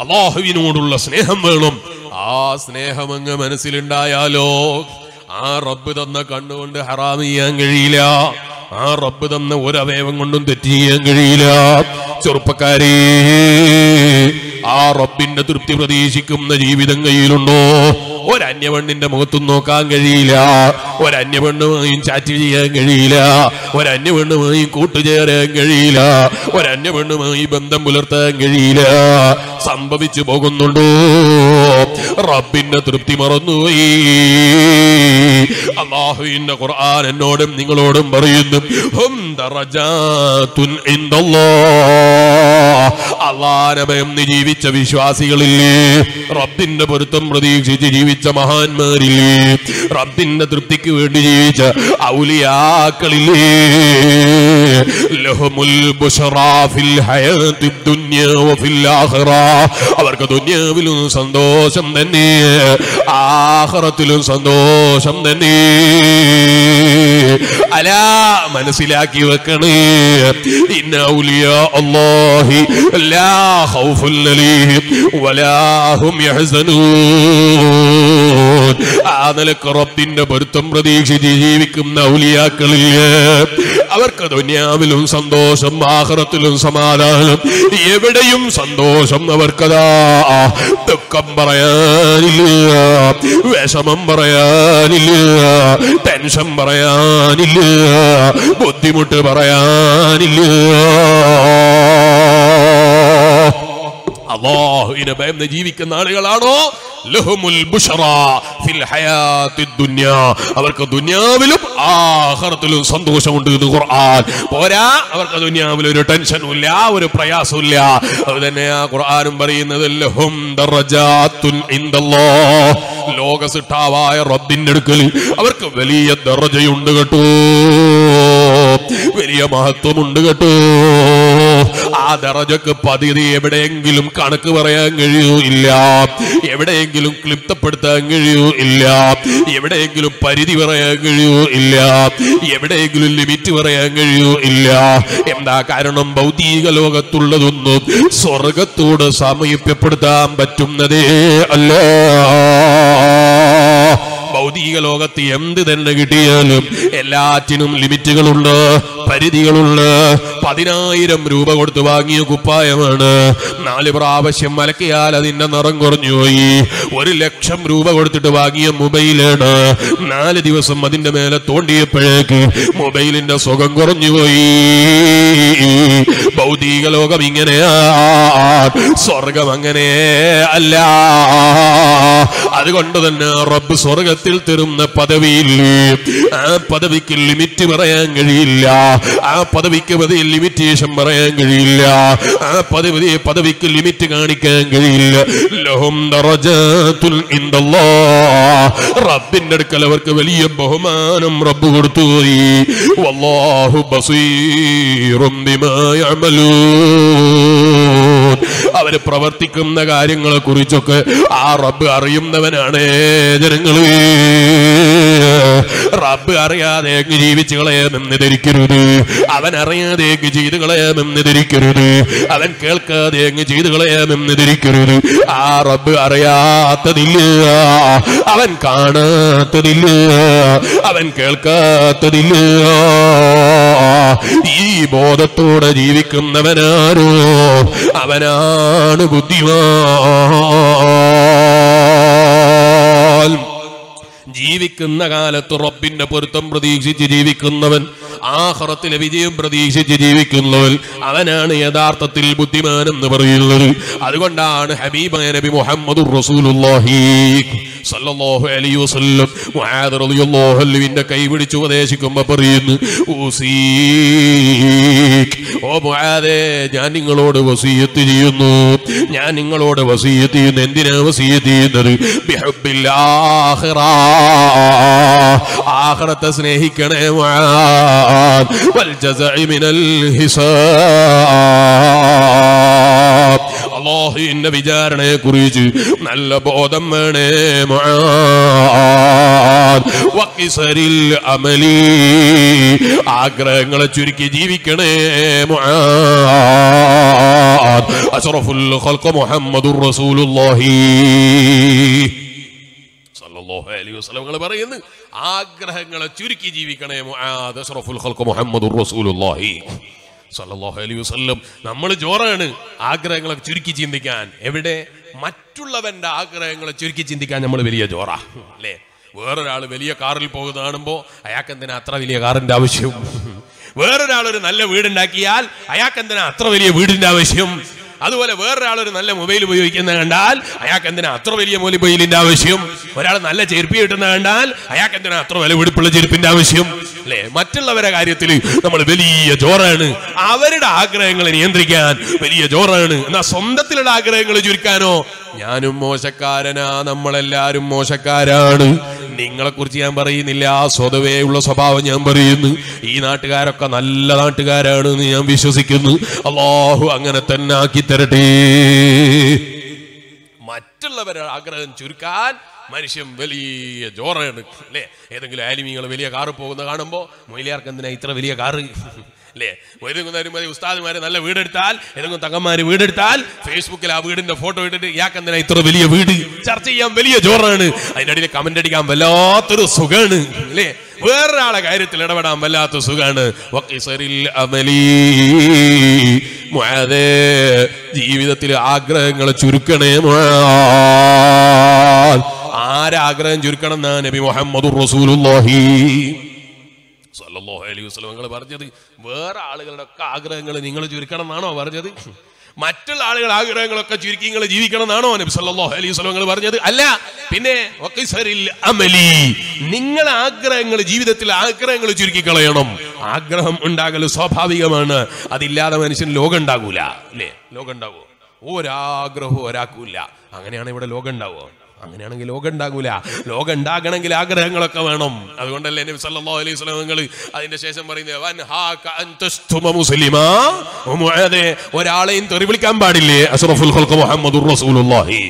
അള്ളാഹുവിനോടുള്ള സ്നേഹം വേണം. ആ സ്നേഹം അങ്ങ് മനസ്സിലുണ്ടായാലോ? ആ റബ്ബ് തന്ന കണ്ണുകൊണ്ട് ഹറാമിയാൻ കഴിയില്ല. ആ റബ്ബ് തന്ന ഒരവയവം കൊണ്ടും തെറ്റ് ചെയ്യാൻ കഴിയില്ല. ചെറുപ്പക്കാരേ ആ റബ്ബിന്റെ തൃപ്തി പ്രതീക്ഷിക്കുന്ന ജീവിതം കയ്യിലുണ്ടോ? ഒരന്യപെണ്ണിന്റെ മുഖത്തും നോക്കാൻ കഴിയില്ല. ഒരന്യപെണ്ണുമായും ചാറ്റ് ചെയ്യാൻ കഴിയില്ല. ഒരന്യപെണ്ണുമായും കൂട്ടുചേരാൻ കഴിയില്ല. ഒരന്യപെണ്ണുമായി ബന്ധം പുലർത്താൻ കഴിയില്ല. സംഭവിച്ചു പോകുന്നുണ്ടോ? റബ്ബിന്റെ തൃപ്തി മറന്നുപോയി. അള്ളാഹുവിന്റെ ഖുർആൻ എന്നോടും നിങ്ങളോടും പറയുന്നു. അള്ളാഹനെ ഭയന്ന് ജീവിച്ച വിശ്വാസികളില്ലേ? റബ്ബിന്റെ പൊരുത്തം പ്രതീക്ഷിച്ച് ജീവിച്ച മഹാന്മാരില്ലേ? റബ്ബിന്റെ തൃപ്തിക്ക് വേണ്ടി ജീവിച്ച ഔലിയാക്കളില്ലേ? അവർക്ക് ദുന്യാവിലും സന്തോഷം തന്നെ ആഖിറത്തിലും സന്തോഷം തന്നെ. അലാ മനസ്സിലാക്കി വെക്കണേ. ഇന്ന ഔലിയാ അല്ലാഹി ലാ ഖൗഫുൻ അലൈഹിം വലാ ഹും യഹ്സനൂൻ. ആ നിലയ്ക്ക് റബ്ബിന്റെ പൊരുത്തം പ്രതീക്ഷിച്ച് ജീവിക്കുന്ന ഔലിയാക്കളിൽ അവർക്ക് ദുനിയാവിലും സന്തോഷം ആഖിറത്തിലും സമാധാനം എവിടെയും സന്തോഷം അവർക്കതാ. ദുഃഖം പറയാനില്ല വിഷമം പറയാനില്ല ടെൻഷൻ പറയാനില്ല ബുദ്ധിമുട്ട് പറയാനില്ല. അള്ളാഹുവിനെ ഭയന്ന് ജീവിക്കുന്ന ആളുകളാണോ? ഫിൽ അവർക്ക് ദുനിയാവിലും ആഖിറത്തിലും സന്തോഷമുണ്ട് എന്ന് ഖുർആൻ. പോരാ അവർക്ക് ദുനിയാവിൽ ഒരു ടെൻഷനും ഇല്ല ഒരു പ്രയാസവും ഇല്ല അത് തന്നെ ആ ഖുർആനും പറയുന്നത് ലഹും സിട്ടാവായ റബ്ബിന്റെ അടുക്കൽ അവർക്ക് വലിയ ദർജയുണ്ട് കേട്ടോ. വലിയ മഹത്വമുണ്ട് കേട്ടോ. ആ ദറജക്ക് പതിരി എവിടെയെങ്കിലും കണക്ക് പറയാൻ കഴിയൂ ഇല്ല. എവിടെയെങ്കിലും ക്ലിപ്തപ്പെടുത്താൻ കഴിയൂ ഇല്ല. എവിടെയെങ്കിലും പരിധി പറയാൻ കഴിയൂ ഇല്ല. എവിടെയെങ്കിലും ലിമിറ്റ് പറയാൻ കഴിയൂ ഇല്ല. എന്താ കാരണം ഭൗതിക ലോകത്തുള്ളതൊന്നും സ്വർഗത്തോട് സമീപ്യപ്പെടുത്താൻ പറ്റുന്നതേ അല്ല. ഭൗതിക ലോകത്ത് എന്ത് തന്നെ കിട്ടിയാലും എല്ലാറ്റിനും ലിമിറ്റുകളുണ്ട് പരിധികളുണ്ട്. പതിനായിരം രൂപ കൊടുത്ത് വാങ്ങിയ കുപ്പായമാണ്. നാല് പ്രാവശ്യം മലക്കിയാൽ അതിന്റെ നിറം കുറഞ്ഞു പോയി. ഒരു ലക്ഷം രൂപ കൊടുത്തിട്ട് വാങ്ങിയ മൊബൈലാണ്. നാല് ദിവസം അതിന്റെ മേലെ തോണ്ടിയപ്പോഴേക്ക് മൊബൈലിന്റെ സുഖം കുറഞ്ഞു പോയി. ഭൗതിക ലോകം ഇങ്ങനെയാ സ്വർഗം അങ്ങനെ അല്ല. അതുകൊണ്ട് തന്നെ റബ്ബ് സ്വർഗത്തിൽ തരുന്ന പദവിയില്ലേ ആ പദവിക്ക് ലിമിറ്റ് പറയാൻ കഴിയില്ല. ആ പദവിക്ക് പതിയെ ലിമിറ്റേഷൻ പറയാൻ കഴിയില്ല. ആ പദവി പദവിക്ക് ലിമിറ്റ് കാണിക്കാൻ കഴിയില്ല. ലഹും റബ്ബിന്റെ അടുക്കൽ അവർക്ക് വലിയ ബഹുമാനം റബ്ബ് കൊടുത്തു വല്ലാഹു ബസീറും ബിമാ യഅമലൂൻ. അവർ പ്രവർത്തിക്കുന്ന കാര്യങ്ങളെ കുറിച്ചൊക്കെ ആ റബ്ബ് അറിയുന്നവനാണ് ജനങ്ങൾ. റബ്ബ് അറിയാതെ ജീവിച്ചു കളയാമെന്ന് ധരിക്കരുത്. അവൻ അറിയാതെ ചെയ്തു കളയാമെന്ന് ധരിക്കരുത്. അവൻ കേൾക്കാതെ അങ്ങ് ചെയ്തു കളയാമെന്ന് ധരിക്കരുത്. ആ റബ്ബ് അറിയാത്തതില്ല. അവൻ കാണാത്തതില്ല. അവൻ കേൾക്കാത്തതില്ല. ഈ ബോധത്തോടെ ജീവിക്കുന്നവനാരോ? അവനാണ് ബുദ്ധിമാൻ. ജീവിക്കുന്ന കാലത്ത് റബ്ബിന്റെ പൊരുത്തം പ്രതീക്ഷിച്ച് ജീവിക്കുന്നവൻ ആഹ്റത്തിലെ വിജയം പ്രതീക്ഷിച്ച് ജീവിക്കുന്നവൻ അവനാണ് യഥാർത്ഥത്തിൽ ബുദ്ധിമാൻ എന്ന് പറയുന്നത്. അതുകൊണ്ടാണ് ഹബീബ നബി മുഹമ്മദ് അൻഹുവിന്റെ കൈ പിടിച്ച് ഉപദേശിക്കുമ്പോൾ പറയുന്നു ഓ മുആദേ ഞാൻ നിങ്ങളോട് വസീയത്ത് ചെയ്യുന്നു. ഞാൻ നിങ്ങളോട് വസീയത്ത് ചെയ്യുന്നു. എന്തിനാ വസീയത്ത് ചെയ്യുന്നത്? ആഖിറത്തെ സ്നേഹിക്കണേ മുആദ് വൽ ജസഇ മിനൽ ഹിസാബ് അള്ളാഹുവിന്റെ വിചാരണയെ കുറിച്ച് നല്ല ബോധം വേണേ മുആദ് വക്കിസരിൽ അമലി ആഗ്രഹങ്ങളെ ചുരുക്കി ജീവിക്കണേ മുആദ് അഷ്റഫുൽ ഖൽഖ് മുഹമ്മദുർ റസൂലുള്ളാഹി സല്ലല്ലാഹു അലൈഹി വസല്ലം പറയുന്നു ആഗ്രഹങ്ങളെ ചുരുക്കി ജീവിക്കണേ മുആദ് അഷ്റഫുൽ ഖൽഖ് മുഹമ്മദുർ റസൂലുള്ളാഹി. സല്ലല്ലാഹു അലൈഹി വസല്ലം നമ്മൾ ജോറാണ് ആഗ്രഹങ്ങളെ ചുരുക്കി ചിന്തിക്കാൻ. എവിടെ? മറ്റുള്ളവന്റെ ആഗ്രഹങ്ങളെ ചുരുക്കി ചിന്തിക്കാൻ നമ്മൾ വലിയ ജോറാ അല്ലേ? വേറൊരാൾ വലിയ കാറിൽ പോകുന്ന കാണുമ്പോൾ അയാൾക്ക് എന്തിനാ അത്ര വലിയ കാറിന്റെ ആവശ്യം? വേറൊരാൾ ഒരു നല്ല വീടുണ്ടാക്കിയാൽ അയാൾക്ക് എന്തിനാ അത്ര വലിയ വീടിന്റെ ആവശ്യം? അതുപോലെ വേറൊരാൾ ഒരു നല്ല മൊബൈൽ ഉപയോഗിക്കുന്ന കണ്ടാൽ അയാൾക്ക് എന്തിനാ അത്ര വലിയ മൊബൈലിന്റെ ആവശ്യം? ഒരാൾ നല്ല ചെരുപ്പി കിട്ടുന്ന കണ്ടാൽ അയാൾക്ക് എന്തിനാ അത്ര വില വെടുപ്പുള്ള ചെരുപ്പിന്റെ ആവശ്യം? അല്ലേ? മറ്റുള്ളവരെ കാര്യത്തിൽ നമ്മൾ വലിയ ജോറാണ്. അവരുടെ ആഗ്രഹങ്ങളെ നിയന്ത്രിക്കാൻ വലിയ ജോറാണ്. എന്നാ സ്വന്തത്തിലുള്ള ആഗ്രഹങ്ങൾ ചുരുക്കാനോ? ഞാനും മോശക്കാരനാ നമ്മളെല്ലാരും മോശക്കാരാണ്. നിങ്ങളെ കുറിച്ച് ഞാൻ പറയുന്നില്ല. സ്വതവേ ഉള്ള സ്വഭാവം ഞാൻ പറയുന്നു. ഈ നാട്ടുകാരൊക്കെ നല്ല നാട്ടുകാരാണ് എന്ന് ഞാൻ വിശ്വസിക്കുന്നു. അള്ളാഹു അങ്ങനെ തന്നെ ആക്കി തരട്ടെ. മറ്റുള്ളവരുടെ ആഗ്രഹം ചുരുക്കാൻ മനുഷ്യൻ വലിയ ജോറാണ് അല്ലേ? ഏതെങ്കിലും ആലിമീങ്ങൾ വലിയ കാറ് പോകുന്ന കാണുമ്പോൾ മൊയിലിയാർക്ക് എന്തിനാ ഇത്ര വലിയ കാറ്? അല്ലേ? മതി ഉസ്താദുമാര് നല്ല വീടെടുത്താൽ ഏതെങ്കിലും തങ്ങന്മാര് വീടെടുത്താൽ ഫേസ്ബുക്കിൽ ആ വീടിന്റെ ഫോട്ടോ ഇട്ടിട്ട് ഇയാൾക്ക് എന്തിനാ ഇത്ര വലിയ വീട്? ചർച്ച ചെയ്യാൻ വലിയ ജോറാണ്. അതിന്റെ അടിയിൽ കമന്റ് അടിക്കാൻ വല്ലാത്തൊരു സുഖമാണ് അല്ലേ? വേറൊരാളെ കാര്യത്തിൽ ഇടപെടാൻ വല്ലാത്ത സുഖാണ്. ജീവിതത്തിൽ ആഗ്രഹങ്ങളെ ചുരുക്കണേ. ആരാഗ്രഹം ചുരുക്കണം എന്നാ നബി മുഹമ്മദ് റസൂലുള്ളാഹി. സല്ലല്ലാഹു അലൈഹി വസല്ലം നിങ്ങൾ പറഞ്ഞത് വേറെ ആളുകളുടെ ഒക്കെ ആഗ്രഹങ്ങൾ നിങ്ങൾ ചുരുക്കണം എന്നാണോ പറഞ്ഞത്? മറ്റുള്ള ആളുകൾ ആഗ്രഹങ്ങളൊക്കെ ചുരുക്കി നിങ്ങൾ ജീവിക്കണം എന്നാണോ നബി സല്ലല്ലാഹു അലൈഹി നിങ്ങൾ പറഞ്ഞത്? അല്ല. പിന്നെ അമലി. നിങ്ങൾ ആഗ്രഹങ്ങൾ ജീവിതത്തിൽ ആഗ്രഹങ്ങൾ ചുരുക്കി കളയണം ആഗ്രഹം ഉണ്ടാകൽ സ്വാഭാവികമാണ്. അതില്ലാതെ മനുഷ്യന് ലോകം ഉണ്ടാകൂല. അല്ലേ? ലോകം ഉണ്ടാവോ? ഒരാഗ്രഹവും ഒരാൾക്കൂല അങ്ങനെയാണ് ഇവിടെ ലോകം ഉണ്ടാവുക. അങ്ങനെയാണെങ്കിൽ ലോകം ഉണ്ടാകൂല. ലോകം ഉണ്ടാകണമെങ്കിൽ ആഗ്രഹങ്ങളൊക്കെ വേണം. അതുകൊണ്ടല്ലേ നബി സല്ലല്ലാഹു അലൈഹി വസല്ലം നിങ്ങൾ അതിന്റെ ശേഷം പറയുന്നത് ഒരാളെയും തെറി വിളിക്കാൻ പാടില്ലേ? അസ്റഫുൽ ഖൽഖ മുഹമ്മദുർ റസൂലുള്ളാഹി.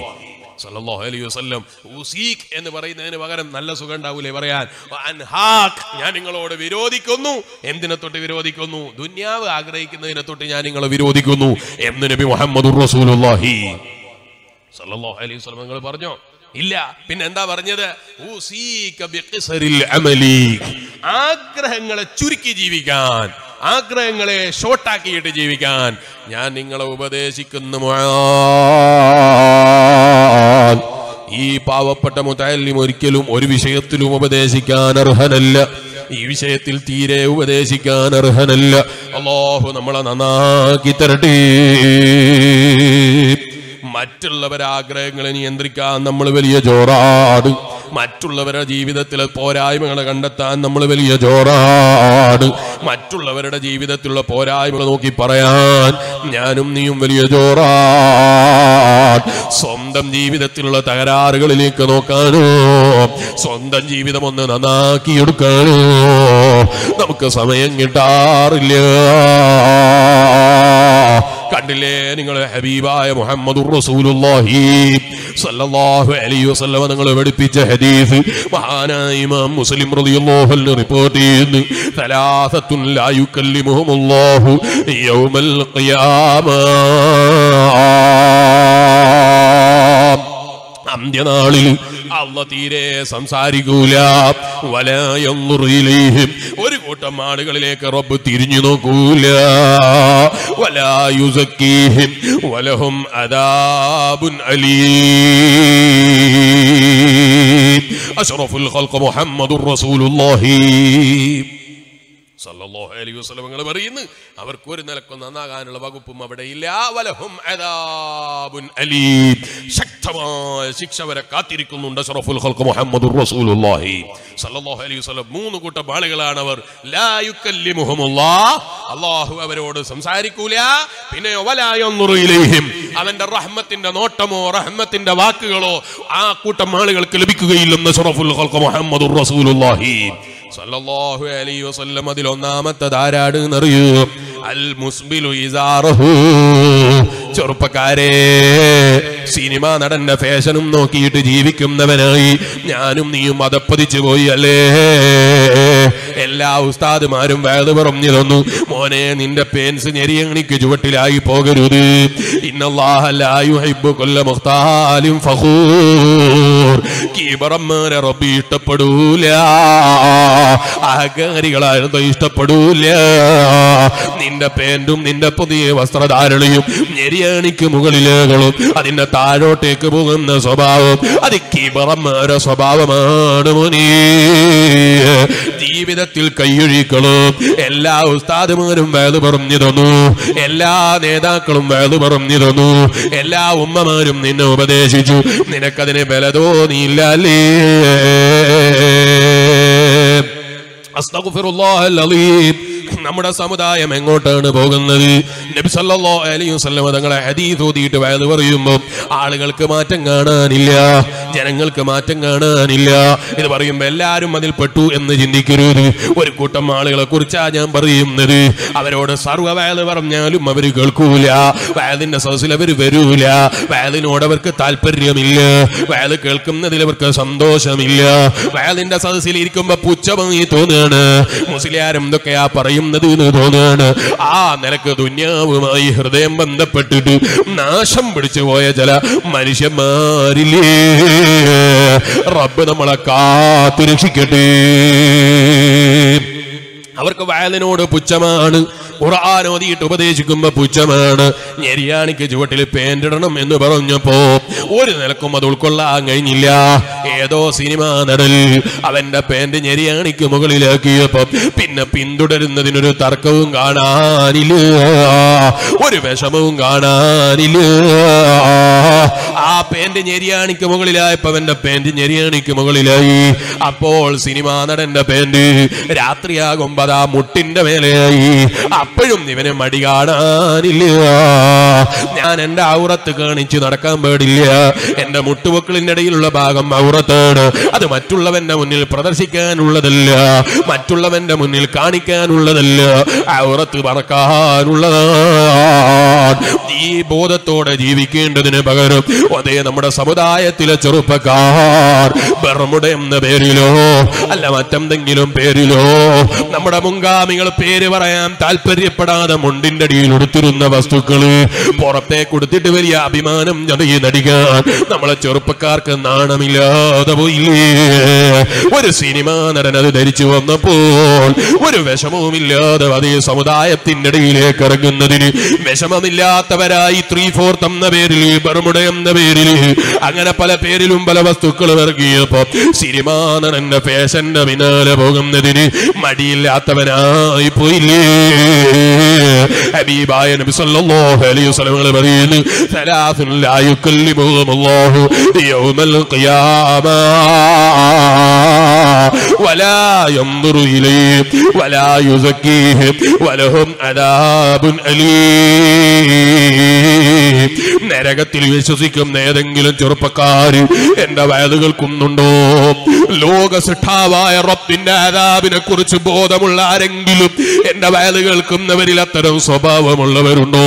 സല്ലല്ലാഹു അലൈഹി വസല്ലം ഉസീഖ് എന്ന് പറയുന്നതിന് പകരം നല്ല സുഖം ഉണ്ടാവൂലേ പറയാൻ. അൻഹാഖ് ഞാൻ നിങ്ങളോട് വിരോധിക്കുന്നു. എന്തിനെ തൊട്ട് വിരോധിക്കുന്നു? ദുന്യാവ് ആഗ്രഹിക്കുന്നതിനെ തൊട്ട് ഞാൻ നിങ്ങളെ വിരോധിക്കുന്നു എന്ന് നബി മുഹമ്മദുർ റസൂലുള്ളാഹി. സല്ലല്ലാഹു അലൈഹി വസല്ലം നിങ്ങൾ പറഞ്ഞോ? ഇല്ല. പിന്നെ എന്താ പറഞ്ഞത്? ആഗ്രഹങ്ങളെ ചുരുക്കി ജീവിക്കാൻ ആഗ്രഹങ്ങളെ ഷോർട്ടാക്കിയിട്ട് ജീവിക്കാൻ ഞാൻ നിങ്ങളെ ഉപദേശിക്കുന്നു. ഈ പാവപ്പെട്ട മുതല്ലിം ഒരിക്കലും ഒരു വിഷയത്തിലും ഉപദേശിക്കാൻ അർഹനല്ല. ഈ വിഷയത്തിൽ തീരെ ഉപദേശിക്കാൻ അർഹനല്ല. അള്ളാഹു നമ്മളെ നന്നാക്കി തരട്ടെ. മറ്റുള്ളവരെ ആഗ്രഹങ്ങളെ നിയന്ത്രിക്കാൻ നമ്മൾ വലിയ ജോറാട്. മറ്റുള്ളവരുടെ ജീവിതത്തിലെ പോരായ്മകളെ കണ്ടെത്താൻ നമ്മൾ വലിയ ജോറാട്. മറ്റുള്ളവരുടെ ജീവിതത്തിലുള്ള പോരായ്മകൾ നോക്കി പറയാൻ ഞാനും നീയും വലിയ ജോറാട്. സ്വന്തം ജീവിതത്തിലുള്ള തകരാറുകളിലേക്ക് നോക്കാനോ സ്വന്തം ജീവിതം ഒന്ന് നന്നാക്കിയെടുക്കാനോ നമുക്ക് സമയം കിട്ടാറില്ല. നിങ്ങൾ ഹബീബായ മുഹമ്മദ് നിങ്ങൾ പഠിപ്പിച്ച ഹദീസ് മഹാനായ ഇമാം മുസ്ലിം റളിയല്ലാഹു അൻഹു റിപ്പോർട്ട് ചെയ്യുന്നു. സലാസത്തുൻ ലാ യുകല്ലിമുഹുമുല്ലാഹു യൗമൽ ഖിയാമ. അന്ത്യനാളിൽ അള്ള തീരെ സംസാരിക്കൂല. വലയൊന്നുറിയിലേയും ഒരു കൂട്ടം ആളുകളിലേക്ക് റബ്ബ് തിരിഞ്ഞു നോക്കൂല. വലായുസക്കീഹിം വലഹും അദാബുൻ അലീം. അഷ്റഫുൽ ഖൽഖ് മുഹമ്മദുർ റസൂലുള്ളാഹി. സല്ലല്ലാഹു അലൈഹി വസല്ലം നിങ്ങൾ പറയുന്നു. അവർക്ക് ഒരു നിലക്കും നന്നാകാനുള്ള വകുപ്പും അവിടെ ഇല്ല വലഹും അദാബുൻ അലീ. ശക്തമായ ശിക്ഷ വരെ കാത്തിരിക്കുന്നുണ്ട് അഷ്റഫുൽ ഖൽഖ് മുഹമ്മദുർ റസൂലുള്ളാഹി സല്ലല്ലാഹു അലൈഹി വസല്ലം. മൂന്ന് കൂട്ടം ആളുകളാണ് അവർ ലാ യുകല്ലിമുഹുമുല്ലാഹ് അല്ലാഹു അവരോട് സംസാരിക്കൂല. പിന്നെ വലാ യൻദുറു ഇലൈഹിം. അവന്റെ റഹ്മത്തിന്റെ നോട്ടമോ റഹ്മത്തിന്റെ വാക്കുകളോ ആ കൂട്ടം ആളുകൾക്ക് ലഭിക്കുകയില്ലെന്ന് അഷ്റഫുൽ ഖൽഖ് മുഹമ്മദുർ റസൂലുള്ളാഹി. സല്ലല്ലാഹു അലൈഹി വസല്ലം അതിൽ ഒന്നാമത്തത് എന്നറിയൂ അൽ മുസ്ബിലു ഇസാറഹു. ചെറുപ്പക്കാരെ സിനിമ നടന്റെ ഫാഷനും നോക്കിയിട്ട് ജീവിക്കുന്നവനായി ഞാനും നീയും മതപ്പതിച്ചു പോയി അല്ലേ? എല്ലാ ഉസ്താദുമാരും വേദ പറഞ്ഞു തന്നു മോനെ നിന്റെ പേൻസ് ഞെരിയണിക്ക് ചുവട്ടിലായി പോകരുത്. ഇന്നല്ലാഹ ലായു ഹൈബു കൊല്ല മുഖ്താലും മുഖ്താലിൻ കീബറന്മാരെ റബ്ബി ഇഷ്ടപ്പെടൂല. അഹങ്കാരികളായിരുന്നു ഇഷ്ടപ്പെടൂല. നിന്റെ പേന്റും നിന്റെ പുതിയ വസ്ത്രധാരണയും ഞെരിയാണിക്ക് മുകളിലേകളും. അതിന്റെ താഴോട്ടേക്ക് പോകുന്ന സ്വഭാവം അത് കീബറന്മാരെ സ്വഭാവമാണ് മുനി. ജീവിതത്തിൽ കൈയൊഴിക്കളും എല്ലാ ഉസ്താദുമാരും വേദ പറഞ്ഞു തന്നു. എല്ലാ നേതാക്കളും വേദ പറഞ്ഞു തന്നു. എല്ലാ ഉമ്മമാരും നിന്നെ ഉപദേശിച്ചു. നിനക്കതിന് العليم أستغفر الله العظيم നമ്മുടെ സമുദായം എങ്ങോട്ടാണ് പോകുന്നത്? നബി സല്ലല്ലാഹു അലൈഹി തങ്ങളെ ഹദീസ് ഓതിയിട്ട് വയത് പറയുമ്പോൾ ആളുകൾക്ക് മാറ്റം കാണാനില്ല ജനങ്ങൾക്ക് മാറ്റം കാണാനില്ല. ഇത് പറയുമ്പോൾ എല്ലാവരും അതിൽ പെട്ടു എന്ന് ചിന്തിക്കരുത്. ഒരു കൂട്ടം ആളുകളെ കുറിച്ചാണ് ഞാൻ പറയുന്നത്. അവരോട് സർവ വയത് പറഞ്ഞാലും അവർ കേൾക്കൂല. വയതിന്റെ സദസ്സിൽ അവർ വരൂല. വയതിനോട് അവർക്ക് താല്പര്യമില്ല. വയത് കേൾക്കുന്നതിൽ അവർക്ക് സന്തോഷമില്ല. വയതിന്റെ സദസ്സിൽ ഇരിക്കുമ്പോ പുച്ഛമായി തോന്നുകയാണ് മുസ്ലിയാരും എന്തൊക്കെയാ പറയുന്നത്? എന്ന് തോന്നുകയാണ് ആ നിലയ്ക്ക് ദുന്യാവുമായി ഹൃദയം ബന്ധപ്പെട്ടിട്ട് നാശം പിടിച്ചു പോയ ചില മനുഷ്യന്മാരില്ലേ? റബ്ബ് നമ്മളെ കാത്തു രക്ഷിക്കട്ടെ അവർക്ക് വയലിനോട് പുച്ഛമാണ്. ഖുർആൻ ഉപദേശിക്കുമ്പോ പുച്ഛമാണ്. ഞെരിയാണിക്ക് ചുവട്ടിൽ പേന്റിടണം എന്ന് പറഞ്ഞപ്പോ ഒരു നിലക്കും അത് ഉൾക്കൊള്ളാൻ കഴിഞ്ഞില്ല. ഏതോ സിനിമാ നടൽ അവന്റെ പേന്റ് ഞെരിയാണിക്ക് മുകളിലാക്കിയപ്പോ പിന്നെ പിന്തുടരുന്നതിനൊരു തർക്കവും കാണാനില്ല. ഒരു വിഷമവും കാണാനില്ല. ആ പേന്റ് ഞെരിയാണിക്ക് മുകളിലായപ്പോ അവന്റെ പേന്റ് ഞെരിയാണിക്ക് മുകളിലായി. അപ്പോൾ സിനിമാ നടന്റെ പേന്റ് രാത്രിയാകുമ്പോ അതാ മുട്ടിന്റെ മേലെയായി. അപ്പോഴും ഇവന് മടി കാണാനില്ല. ഞാൻ എന്റെ ഔറത്ത് കാണിച്ചു നടക്കാൻ പാടില്ല. എന്റെ മുട്ടുപൊക്കളിന്റെ ഇടയിലുള്ള ഭാഗം ഔറത്താണ്. അത് മറ്റുള്ളവന്റെ മുന്നിൽ പ്രദർശിക്കാനുള്ളതല്ല. മറ്റുള്ളവന്റെ മുന്നിൽ കാണിക്കാനുള്ളതല്ല. ഔറത്ത് പറക്കാനുള്ളതാണ്. ഈ ബോധത്തോടെ ജീവിക്കേണ്ടതിന് പകരം അതേ നമ്മുടെ സമുദായത്തിലെ ചെറുപ്പക്കാർ ബർമുട എന്ന പേരിലോ അല്ല മറ്റെന്തെങ്കിലും പേരിലോ നമ്മുടെ മുൻഗാമികൾ പേര് പറയാൻ താല്പര്യപ്പെടാതെ മുണ്ടിന്റെ അടിയിൽ ഉടുത്തിരുന്ന വസ്തുക്കൾ പുറത്തെ കൊടുത്തിട്ട് വലിയ അഭിമാനം ചതയി നടിക്കാൻ. നമ്മളെ ചെറുപ്പക്കാർക്ക് നാണമില്ലാതെ പോയില്ലേ? ഒരു സിനിമാ നടൻ അത് ധരിച്ചു വന്നപ്പോൾ ഒരു വിഷമവുമില്ലാതെ അതേ സമുദായത്തിന്റെ ഇടയിലേക്ക് ഇറങ്ങുന്നതിന് വിഷമമില്ലാത്തവരായി ത്രീ ഫോർത്ത് എന്ന പേരിൽ ബർമുട എന്ന പേരിൽ അങ്ങനെ പല പേരിലും പല വസ്തുക്കൾ ഇറങ്ങിയപ്പോ സിനിമാ നടന്റെ ഫാഷന്റെ പിന്നാലെ പോകുന്നതിന് മടിയില്ലാത്തവനായി പോയില്ലേ? ഹബീബായ നബി സല്ലല്ലാഹു അലൈഹി വസല്ലം പറയുന്നു സലാസുൻ ലാ യുകല്ലിമുഹും അല്ലാഹു യൗമൽ ഖിയാമ ولا ينظر إليهم ولا يزكيهم ولهم عذاب أليم നരകത്തിൽ വിശ്വസിക്കുന്ന ഏതെങ്കിലും ചെറുപ്പക്കാര് എന്റെ വയലുകൾ കുന്നുണ്ടോ ലോക സിട്ടാവായ റബ്ബിന്റെ ആദാബിനെ കുറിച്ച് ബോധമുള്ള ആരെങ്കിലും എന്റെ വയല് കേൾക്കുന്നവരിൽ അത്തരം സ്വഭാവമുള്ളവരുണ്ടോ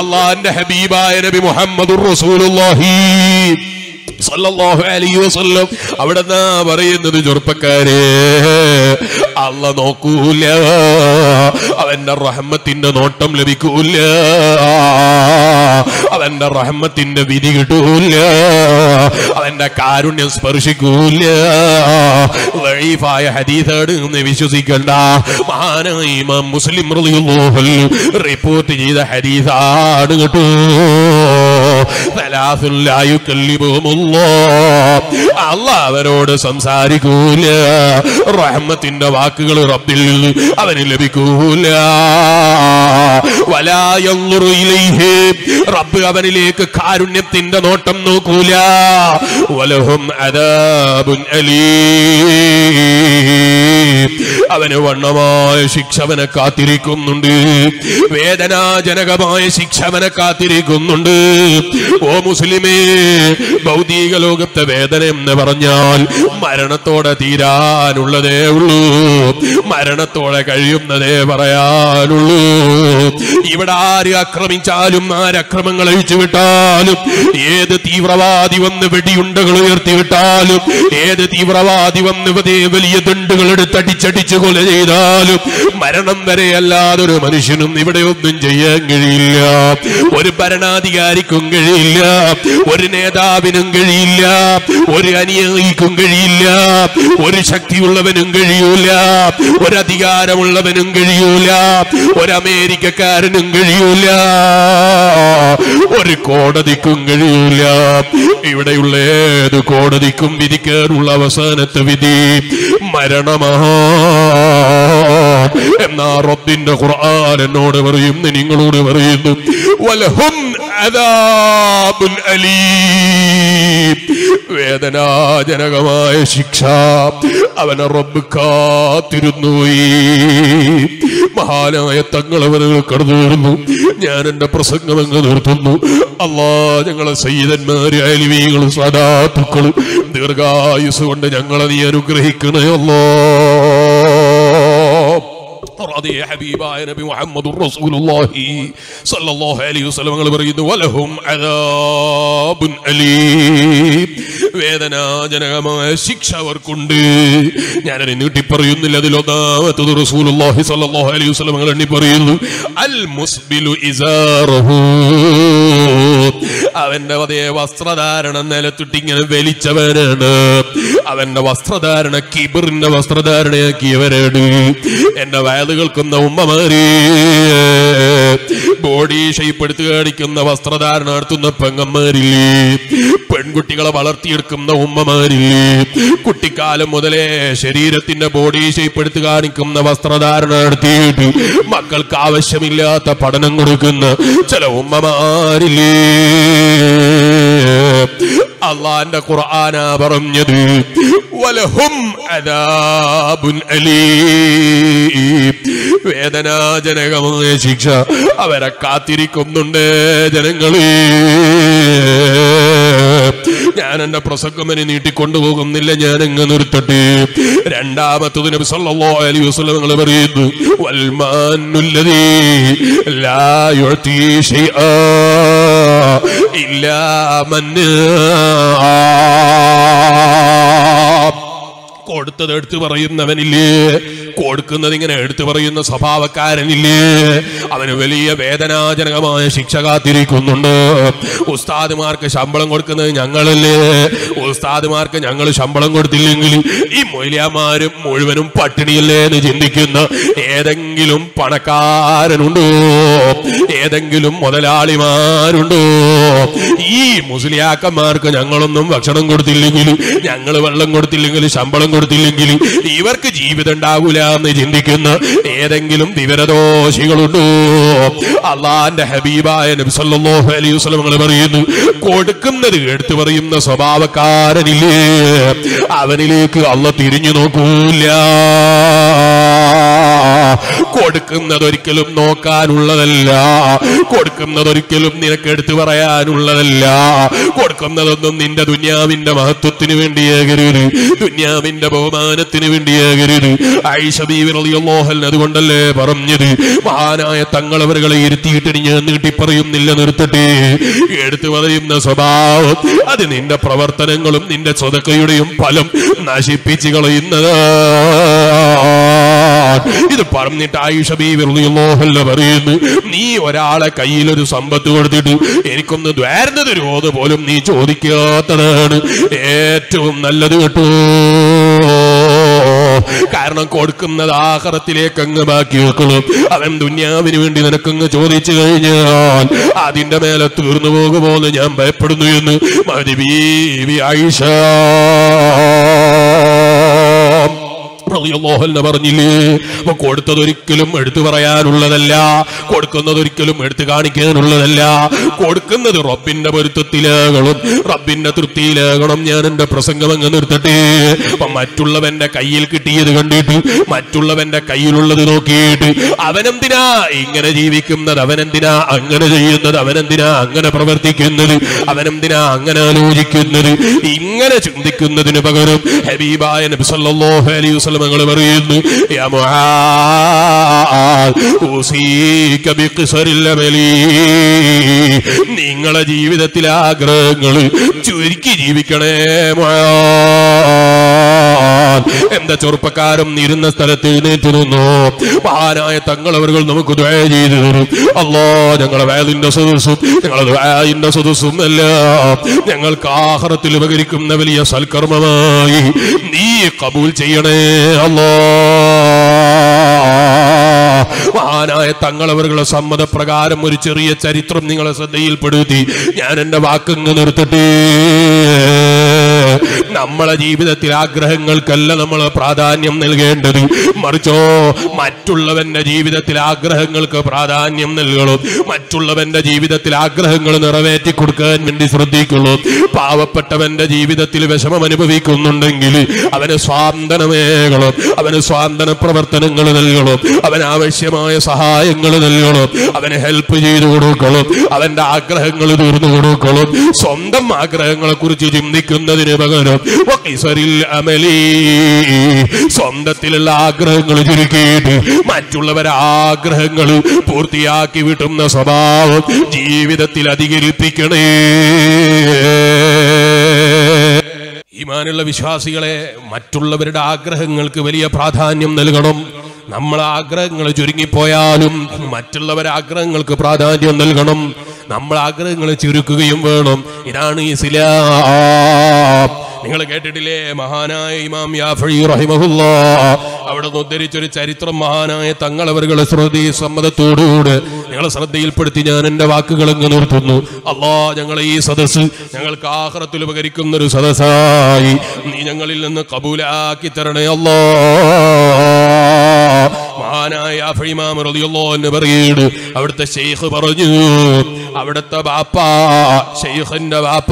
അള്ളാന്റെ ഹബീബായ നബി മുഹമ്മദ് റസൂലുള്ളാഹി സല്ലല്ലാഹു അലൈഹി വസല്ലം. പറയുന്നത് ചെറുപ്പക്കാരെ? അല്ല നോക്കൂല. അവന്റെ റഹ്മത്തിന്റെ നോട്ടം ലഭിക്കൂല. അവന്റെ റഹ്മത്തിന്റെ വിധി കിട്ടൂല അവന്റെ കാരുണ്യം സ്പർശിക്കൂല വഴീഫായ ഹദീസാണ് എന്ന് വിശ്വസിക്കണ്ട. മഹാനായ ഇമാം മുസ്ലിം റിപ്പോർട്ട് ചെയ്ത ഹദീസാണ് കേട്ടോ. സലാസുൻ ലാ യുകല്ലിമുഹുമുല്ലാഹ് അള്ളാഹ് അവരോട് സംസാരിക്കൂല റഹ്മത്തിന്റെ വാക്കുകൾ റബ്ബിൽ നിന്ന് അവന് ലഭിക്കൂല വലാ യൻളുറു ഇലൈഹി. റബ്ബ് അവനിലേക്ക് കാരുണ്യത്തിന്റെ നോട്ടം നോക്കൂല. വലഹും അദാബുൻ അലീം. അവന് വണ്ണമായ ശിക്ഷ അവനെ കാത്തിരിക്കുന്നുണ്ട്. വേദനാജനകമായ ശിക്ഷ അവനെ കാത്തിരിക്കുന്നുണ്ട്. ഓ മുസ്ലിമേ ഭൗതിക ലോകത്തെ വേദന എന്ന് പറഞ്ഞാൽ മരണത്തോടെ തീരാനുള്ളതേ ഉള്ളൂ. മരണത്തോടെ കഴിയുന്നതേ പറയാനുള്ളൂ. ഇവിടെ ആര് ആക്രമിച്ചാലും ആരക്രമങ്ങൾ അഴിച്ചുവിട്ടാലും ഏത് തീവ്രവാദി വന്ന് വെടിയുണ്ടകൾ ഉയർത്തിവിട്ടാലും ഏത് തീവ്രവാദി വന്ന് വലിയ ദണ്ടുകൾ ദണ്ടുകൾ എടുത്തടിച്ചടിച്ച് കൊല ചെയ്താലും മരണം വരെ അല്ലാതെ ഒരു മനുഷ്യനും ഇവിടെ ഒന്നും ചെയ്യാൻ കഴിയില്ല. ഒരു ഭരണാധികാരിക്കും കഴിയില്ല. ഒരു നേതാവിനും കഴിയില്ല. ഒരു അനുയായിക്കും കഴിയില്ല. ഒരു ശക്തിയുള്ളവനും കഴിയൂല. ഒരു അധികാരമുള്ളവനും കഴിയൂല. ഒരു അമേരിക്കക്കാരനും കഴിയൂല. ഒരു കോടതിക്കും കഴിയൂല. ഇവിടെയുള്ള ഏത് കോടതിക്കും വിധിക്കാനുള്ള അവസാനത്തെ വിധി മരണമാ എന്നാ റബ്ബിന്റെ ഖുർആൻ എന്നോട് പറയുന്നു നിങ്ങളോട് പറയുന്നു. വലഹും അദാബുൽ അലീം. വേദനാജനകമായ ശിക്ഷ അവനെ റബ്ബ് കാത്തിരുന്നു. മഹാനായ തങ്ങൾ തങ്ങളവരുകൾ കടന്നു വരുന്നു. ഞാൻ എന്റെ പ്രസംഗം അങ്ങ് നിർത്തുന്നു. അല്ലാ ഞങ്ങളെ സയ്യിദന്മാര് അലിമീകളും സദാത്തുക്കളും ദീർഘായുസ് കൊണ്ട് ഞങ്ങളെ നീ അനുഗ്രഹിക്കണേ അല്ലോ അതേ ഹബീബായ നബി മുഹമ്മദ് റസൂലുള്ളാഹി സല്ലല്ലാഹു അലൈഹി വസല്ലം ഞങ്ങൾ പറയുന്നു വലഹും അദാബുൻ അലീം. വേദനാജനകമായ ശിക്ഷ അവർക്കുണ്ട്. ഞാനത് നീട്ടി പറയുന്നില്ല അതിൽ ഒന്നാമത്തത് റസൂലുള്ളാഹി സല്ലല്ലാഹു അലൈഹി വസല്ലം ഞങ്ങൾ എണ്ണി പറയുന്നു അൽ മുസ്ബിലു ഇസാറഹു. അവന്റെ അതേ വസ്ത്രധാരണം നിലത്തിട്ടിങ്ങനെ വലിച്ചവരാണ് അവന്റെ വസ്ത്രധാരണ കിബിറിന്റെ വസ്ത്രധാരണയാക്കിയവരാണ് എന്റെ വയത് ഉമ്മമാരി ബോഡി ഷേപ്പ് എടുത്ത് കാണിക്കുന്ന വസ്ത്രധാരണ നടത്തുന്ന പെങ്ങന്മാരില്ലേ പെൺകുട്ടികളെ വളർത്തിയെടുക്കുന്ന ഉമ്മമാരില്ലേ കുട്ടിക്കാലം മുതലേ ശരീരത്തിന്റെ ബോഡി ഷേപ്പ് എടുത്ത് കാണിക്കുന്ന വസ്ത്രധാരണ നടത്തിയിട്ട് മക്കൾക്ക് ആവശ്യമില്ലാത്ത പഠനം കൊടുക്കുന്ന ചില ഉമ്മമാരില്ലേ അള്ളാന്റെ ഖുർആനാ പറഞ്ഞത് വലഹും വേദനാജനകമായ ശിക്ഷ അവരെ കാത്തിരിക്കുന്നുണ്ട് ജനങ്ങളെ. ഞാൻ എന്റെ പ്രസംഗമനെ നീട്ടിക്കൊണ്ടുപോകുന്നില്ല ഞാൻ അങ്ങ് നിർത്തട്ടെ. രണ്ടാമത്തത് നബി സല്ലല്ലാഹു അലൈഹി പറയുന്നു ലാ കൊടുത്തത് എടുത്തു പറയുന്നവനില്ലേ? കൊടുക്കുന്നത് ഇങ്ങനെ എടുത്തു പറയുന്ന സ്വഭാവക്കാരനില്ലേ? അവന് വലിയ വേദനാജനകമായ ശിക്ഷ കാത്തിരിക്കുന്നുണ്ട്. ഉസ്താദുമാർക്ക് ശമ്പളം കൊടുക്കുന്നത് ഞങ്ങളല്ലേ? ഉസ്താദുമാർക്ക് ഞങ്ങൾ ശമ്പളം കൊടുത്തില്ലെങ്കിൽ ഈ മൊയ്ലിയാമാരും മുഴുവനും പട്ടിണിയല്ലേ എന്ന് ചിന്തിക്കുന്ന ഏതെങ്കിലും പണക്കാരനുണ്ടോ? ഏതെങ്കിലും മുതലാളിമാരുണ്ടോ? ഈ മുസ്ലിയാക്കന്മാർക്ക് ഞങ്ങളൊന്നും ഭക്ഷണം കൊടുത്തില്ലെങ്കിൽ ഞങ്ങൾ വെള്ളം കൊടുത്തില്ലെങ്കിൽ ശമ്പളം കൊടുത്തില്ലെങ്കിൽ ഇവർക്ക് ജീവിതം ഉണ്ടാകൂല എന്ന് ചിന്തിക്കുന്ന ഏതെങ്കിലും വിവരദോഷികളുണ്ടോ? അള്ളാന്റെ ഹബീബായ നബി സല്ലല്ലാഹു അലൈഹി വസല്ലം നിങ്ങൾ പറയുന്നു കൊടുക്കുന്നത് എടുത്തു പറയുന്ന സ്വഭാവക്കാരനില്ലേ? അവനിലേക്ക് അള്ള തിരിഞ്ഞു നോക്കൂല. കൊടുക്കുന്നതൊരിക്കലും നോക്കാനുള്ളതല്ല. കൊടുക്കുന്നത് ഒരിക്കലും നിനക്ക് എടുത്തു പറയാനുള്ളതല്ല. കൊടുക്കുന്നതൊന്നും നിന്റെ ദുന്യാവിന്റെ മഹത്വത്തിന് വേണ്ടിയാകരുത് ദുന്യാവിന്റെ ബഹുമാനത്തിന് വേണ്ടിയാകരുത് ഐഷബീവിനോഹൻ അതുകൊണ്ടല്ലേ പറഞ്ഞത്? മഹാനായ തങ്ങളവരുകളെ ഇരുത്തിയിട്ട് ഞാൻ നീട്ടി പറയുന്നില്ല നിർത്തട്ടെ. എടുത്തു പറയുന്ന സ്വഭാവം അത് നിന്റെ പ്രവർത്തനങ്ങളും നിന്റെ സ്വതക്കയുടെയും ഫലം നശിപ്പിച്ചു കളയുന്നതാ. ഇത് പറഞ്ഞിട്ട് ആയിഷ ബീവി റളിയല്ലാഹു അൻഹ പറയുന്നു നീ ഒരാളെ കയ്യിൽ ഒരു സമ്പത്ത് കൊടുത്തിട്ട് എനിക്കൊന്ന് ദ്വാരന്ന് തരുമോ പോലും നീ ചോദിക്കാത്തതാണ് ഏറ്റവും നല്ലത് കേട്ടോ. കാരണം കൊടുക്കുന്നത് ആഹാരത്തിലേക്ക് അങ്ങ് ബാക്കി വെക്കണം. അവൻ ദുന്യാവിന് വേണ്ടി നിനക്കങ്ങ് ചോദിച്ചു കഴിഞ്ഞാൽ അതിന്റെ മേലെ തീർന്നു പോകുമോ എന്ന് ഞാൻ ഭയപ്പെടുന്നു എന്ന് മതി ബീവി ആയിഷ റളിയല്ലാഹു പറഞ്ഞില്ലേ? അപ്പൊ കൊടുത്തതൊരിക്കലും എടുത്തു പറയാനുള്ളതല്ല. കൊടുക്കുന്നതൊരിക്കലും എടുത്തു കാണിക്കാനുള്ളതല്ല. കൊടുക്കുന്നത് റബ്ബിന്റെ പൊരുത്തത്തിലാകണം. റബ്ബിന്റെ തൃപ്തിയിലാകണം. ഞാൻ എന്റെ പ്രസംഗം അങ്ങ് നിർത്തട്ടെ. അപ്പൊ മറ്റുള്ളവന്റെ കയ്യിൽ കിട്ടിയത് കണ്ടിട്ട് മറ്റുള്ളവന്റെ കയ്യിലുള്ളത് നോക്കിയിട്ട് അവനെന്തിനാ ഇങ്ങനെ ജീവിക്കുന്നത്? അവനെന്തിനാ അങ്ങനെ ചെയ്യുന്നത്? അവനെന്തിനാ അങ്ങനെ പ്രവർത്തിക്കുന്നത്? അവനെന്തിനാ അങ്ങനെ ആലോചിക്കുന്നത്? ഇങ്ങനെ ചിന്തിക്കുന്നതിന് പകരം ഹബീബായ നബി സല്ലല്ലാഹു അലൈഹി വസല്ലം തങ്ങൾ പറയുന്നു. നിങ്ങളെ ജീവിതത്തിലെ ആഗ്രഹങ്ങൾ ചുരുക്കി ജീവിക്കണേ മുആദ്. എന്റെ ചെറുപ്പക്കാരും ഇരുന്ന സ്ഥലത്ത് എഴുന്നേറ്റ് നിന്നു മഹാനായ തങ്ങൾ അവർ നമുക്ക് ചെയ്തു തരും. അല്ലോ ഞങ്ങളെ വേദിന്റെ സദസ്സും ഞങ്ങളുടെ വേദിന്റെ സദസ്സും എല്ലാം ഞങ്ങൾക്ക് ആഹാരത്തിൽ ഉപകരിക്കുന്ന വലിയ സൽക്കർമ്മമായി നീ കബൂൽ ചെയ്യണേ അല്ലോ മഹാനായ തങ്ങൾ അവരുടെ സമ്മതപ്രകാരം ഒരു ചെറിയ ചരിത്രം നിങ്ങളെ ശ്രദ്ധയിൽപ്പെടുത്തി. ഞാൻ എന്റെ വാക്കങ്ങ് നിർത്തട്ടെ. നമ്മളെ ജീവിതത്തിൽ ആഗ്രഹങ്ങൾക്കല്ല നമ്മൾ പ്രാധാന്യം നൽകേണ്ടത്. മറിച്ചോ മറ്റുള്ളവന്റെ ജീവിതത്തിൽ ആഗ്രഹങ്ങൾക്ക് പ്രാധാന്യം നൽകണം. മറ്റുള്ളവന്റെ ജീവിതത്തിൽ ആഗ്രഹങ്ങൾ നിറവേറ്റി കൊടുക്കാൻ വേണ്ടി ശ്രദ്ധിക്കുള്ളൂ. പാവപ്പെട്ടവന്റെ ജീവിതത്തിൽ വിഷമം അനുഭവിക്കുന്നുണ്ടെങ്കിൽ അവന് സ്വാന്തനമേകണം അവന് സ്വാന്തന പ്രവർത്തനങ്ങൾ നൽകണം. അവൻ ആവശ്യമായ സഹായങ്ങൾ നൽകണം. അവന് ഹെൽപ്പ് ചെയ്തു കൊടുക്കണം. അവന്റെ ആഗ്രഹങ്ങൾ തീർന്നു കൊടുക്കണം. സ്വന്തം ആഗ്രഹങ്ങളെ കുറിച്ച് ചിന്തിക്കുന്നതിന് പകരം സ്വന്തത്തിലുള്ള ആഗ്രഹങ്ങൾ ചുരുക്കിയിട്ട് മറ്റുള്ളവരെ ആഗ്രഹങ്ങൾ പൂർത്തിയാക്കി വിട്ടുന്ന സ്വഭാവം ജീവിതത്തിൽ അധികരിപ്പിക്കണേ. ഈമാനുള്ള വിശ്വാസികളെ മറ്റുള്ളവരുടെ ആഗ്രഹങ്ങൾക്ക് വലിയ പ്രാധാന്യം നൽകണം. നമ്മൾ ആഗ്രഹങ്ങൾ ചുരുങ്ങിപ്പോയാലും മറ്റുള്ളവരെ ആഗ്രഹങ്ങൾക്ക് പ്രാധാന്യം നൽകണം. നമ്മൾ ആഗ്രഹങ്ങൾ ചുരുക്കുകയും വേണം. ഇതാണ് ഇസ്ലാം നിങ്ങൾ കേട്ടിട്ടില്ലേ? മഹാനായ ഇമാം യാഫി റഹിമഹുല്ല. അവിടെ നിന്ന് ഉദ്ധരിച്ചൊരു ചരിത്രം മഹാനായ തങ്ങളവരുടെ ശ്രദ്ധ സമ്മതത്തോടുകൂടെ നിങ്ങളെ ശ്രദ്ധയിൽപ്പെടുത്തി ഞാൻ എന്റെ വാക്കുകൾ അങ്ങ് നിർത്തുന്നു. അള്ളാ ഞങ്ങളെ ഈ സദസ് ഞങ്ങൾക്ക് ആഹ്റത്തിൽ ഉപകരിക്കുന്ന ഒരു സദസ്സായി. നീ ഞങ്ങളിൽ നിന്ന് കബൂലാക്കി തരണേ അല്ലാ മഹാനായ അൻഹു പറയുന്നു. അവിടുത്തെ ഷെയ്ഖ് പറഞ്ഞു അവിടുത്തെ ബാപ്പ ഷെയ്ഖിന്റെ ബാപ്പ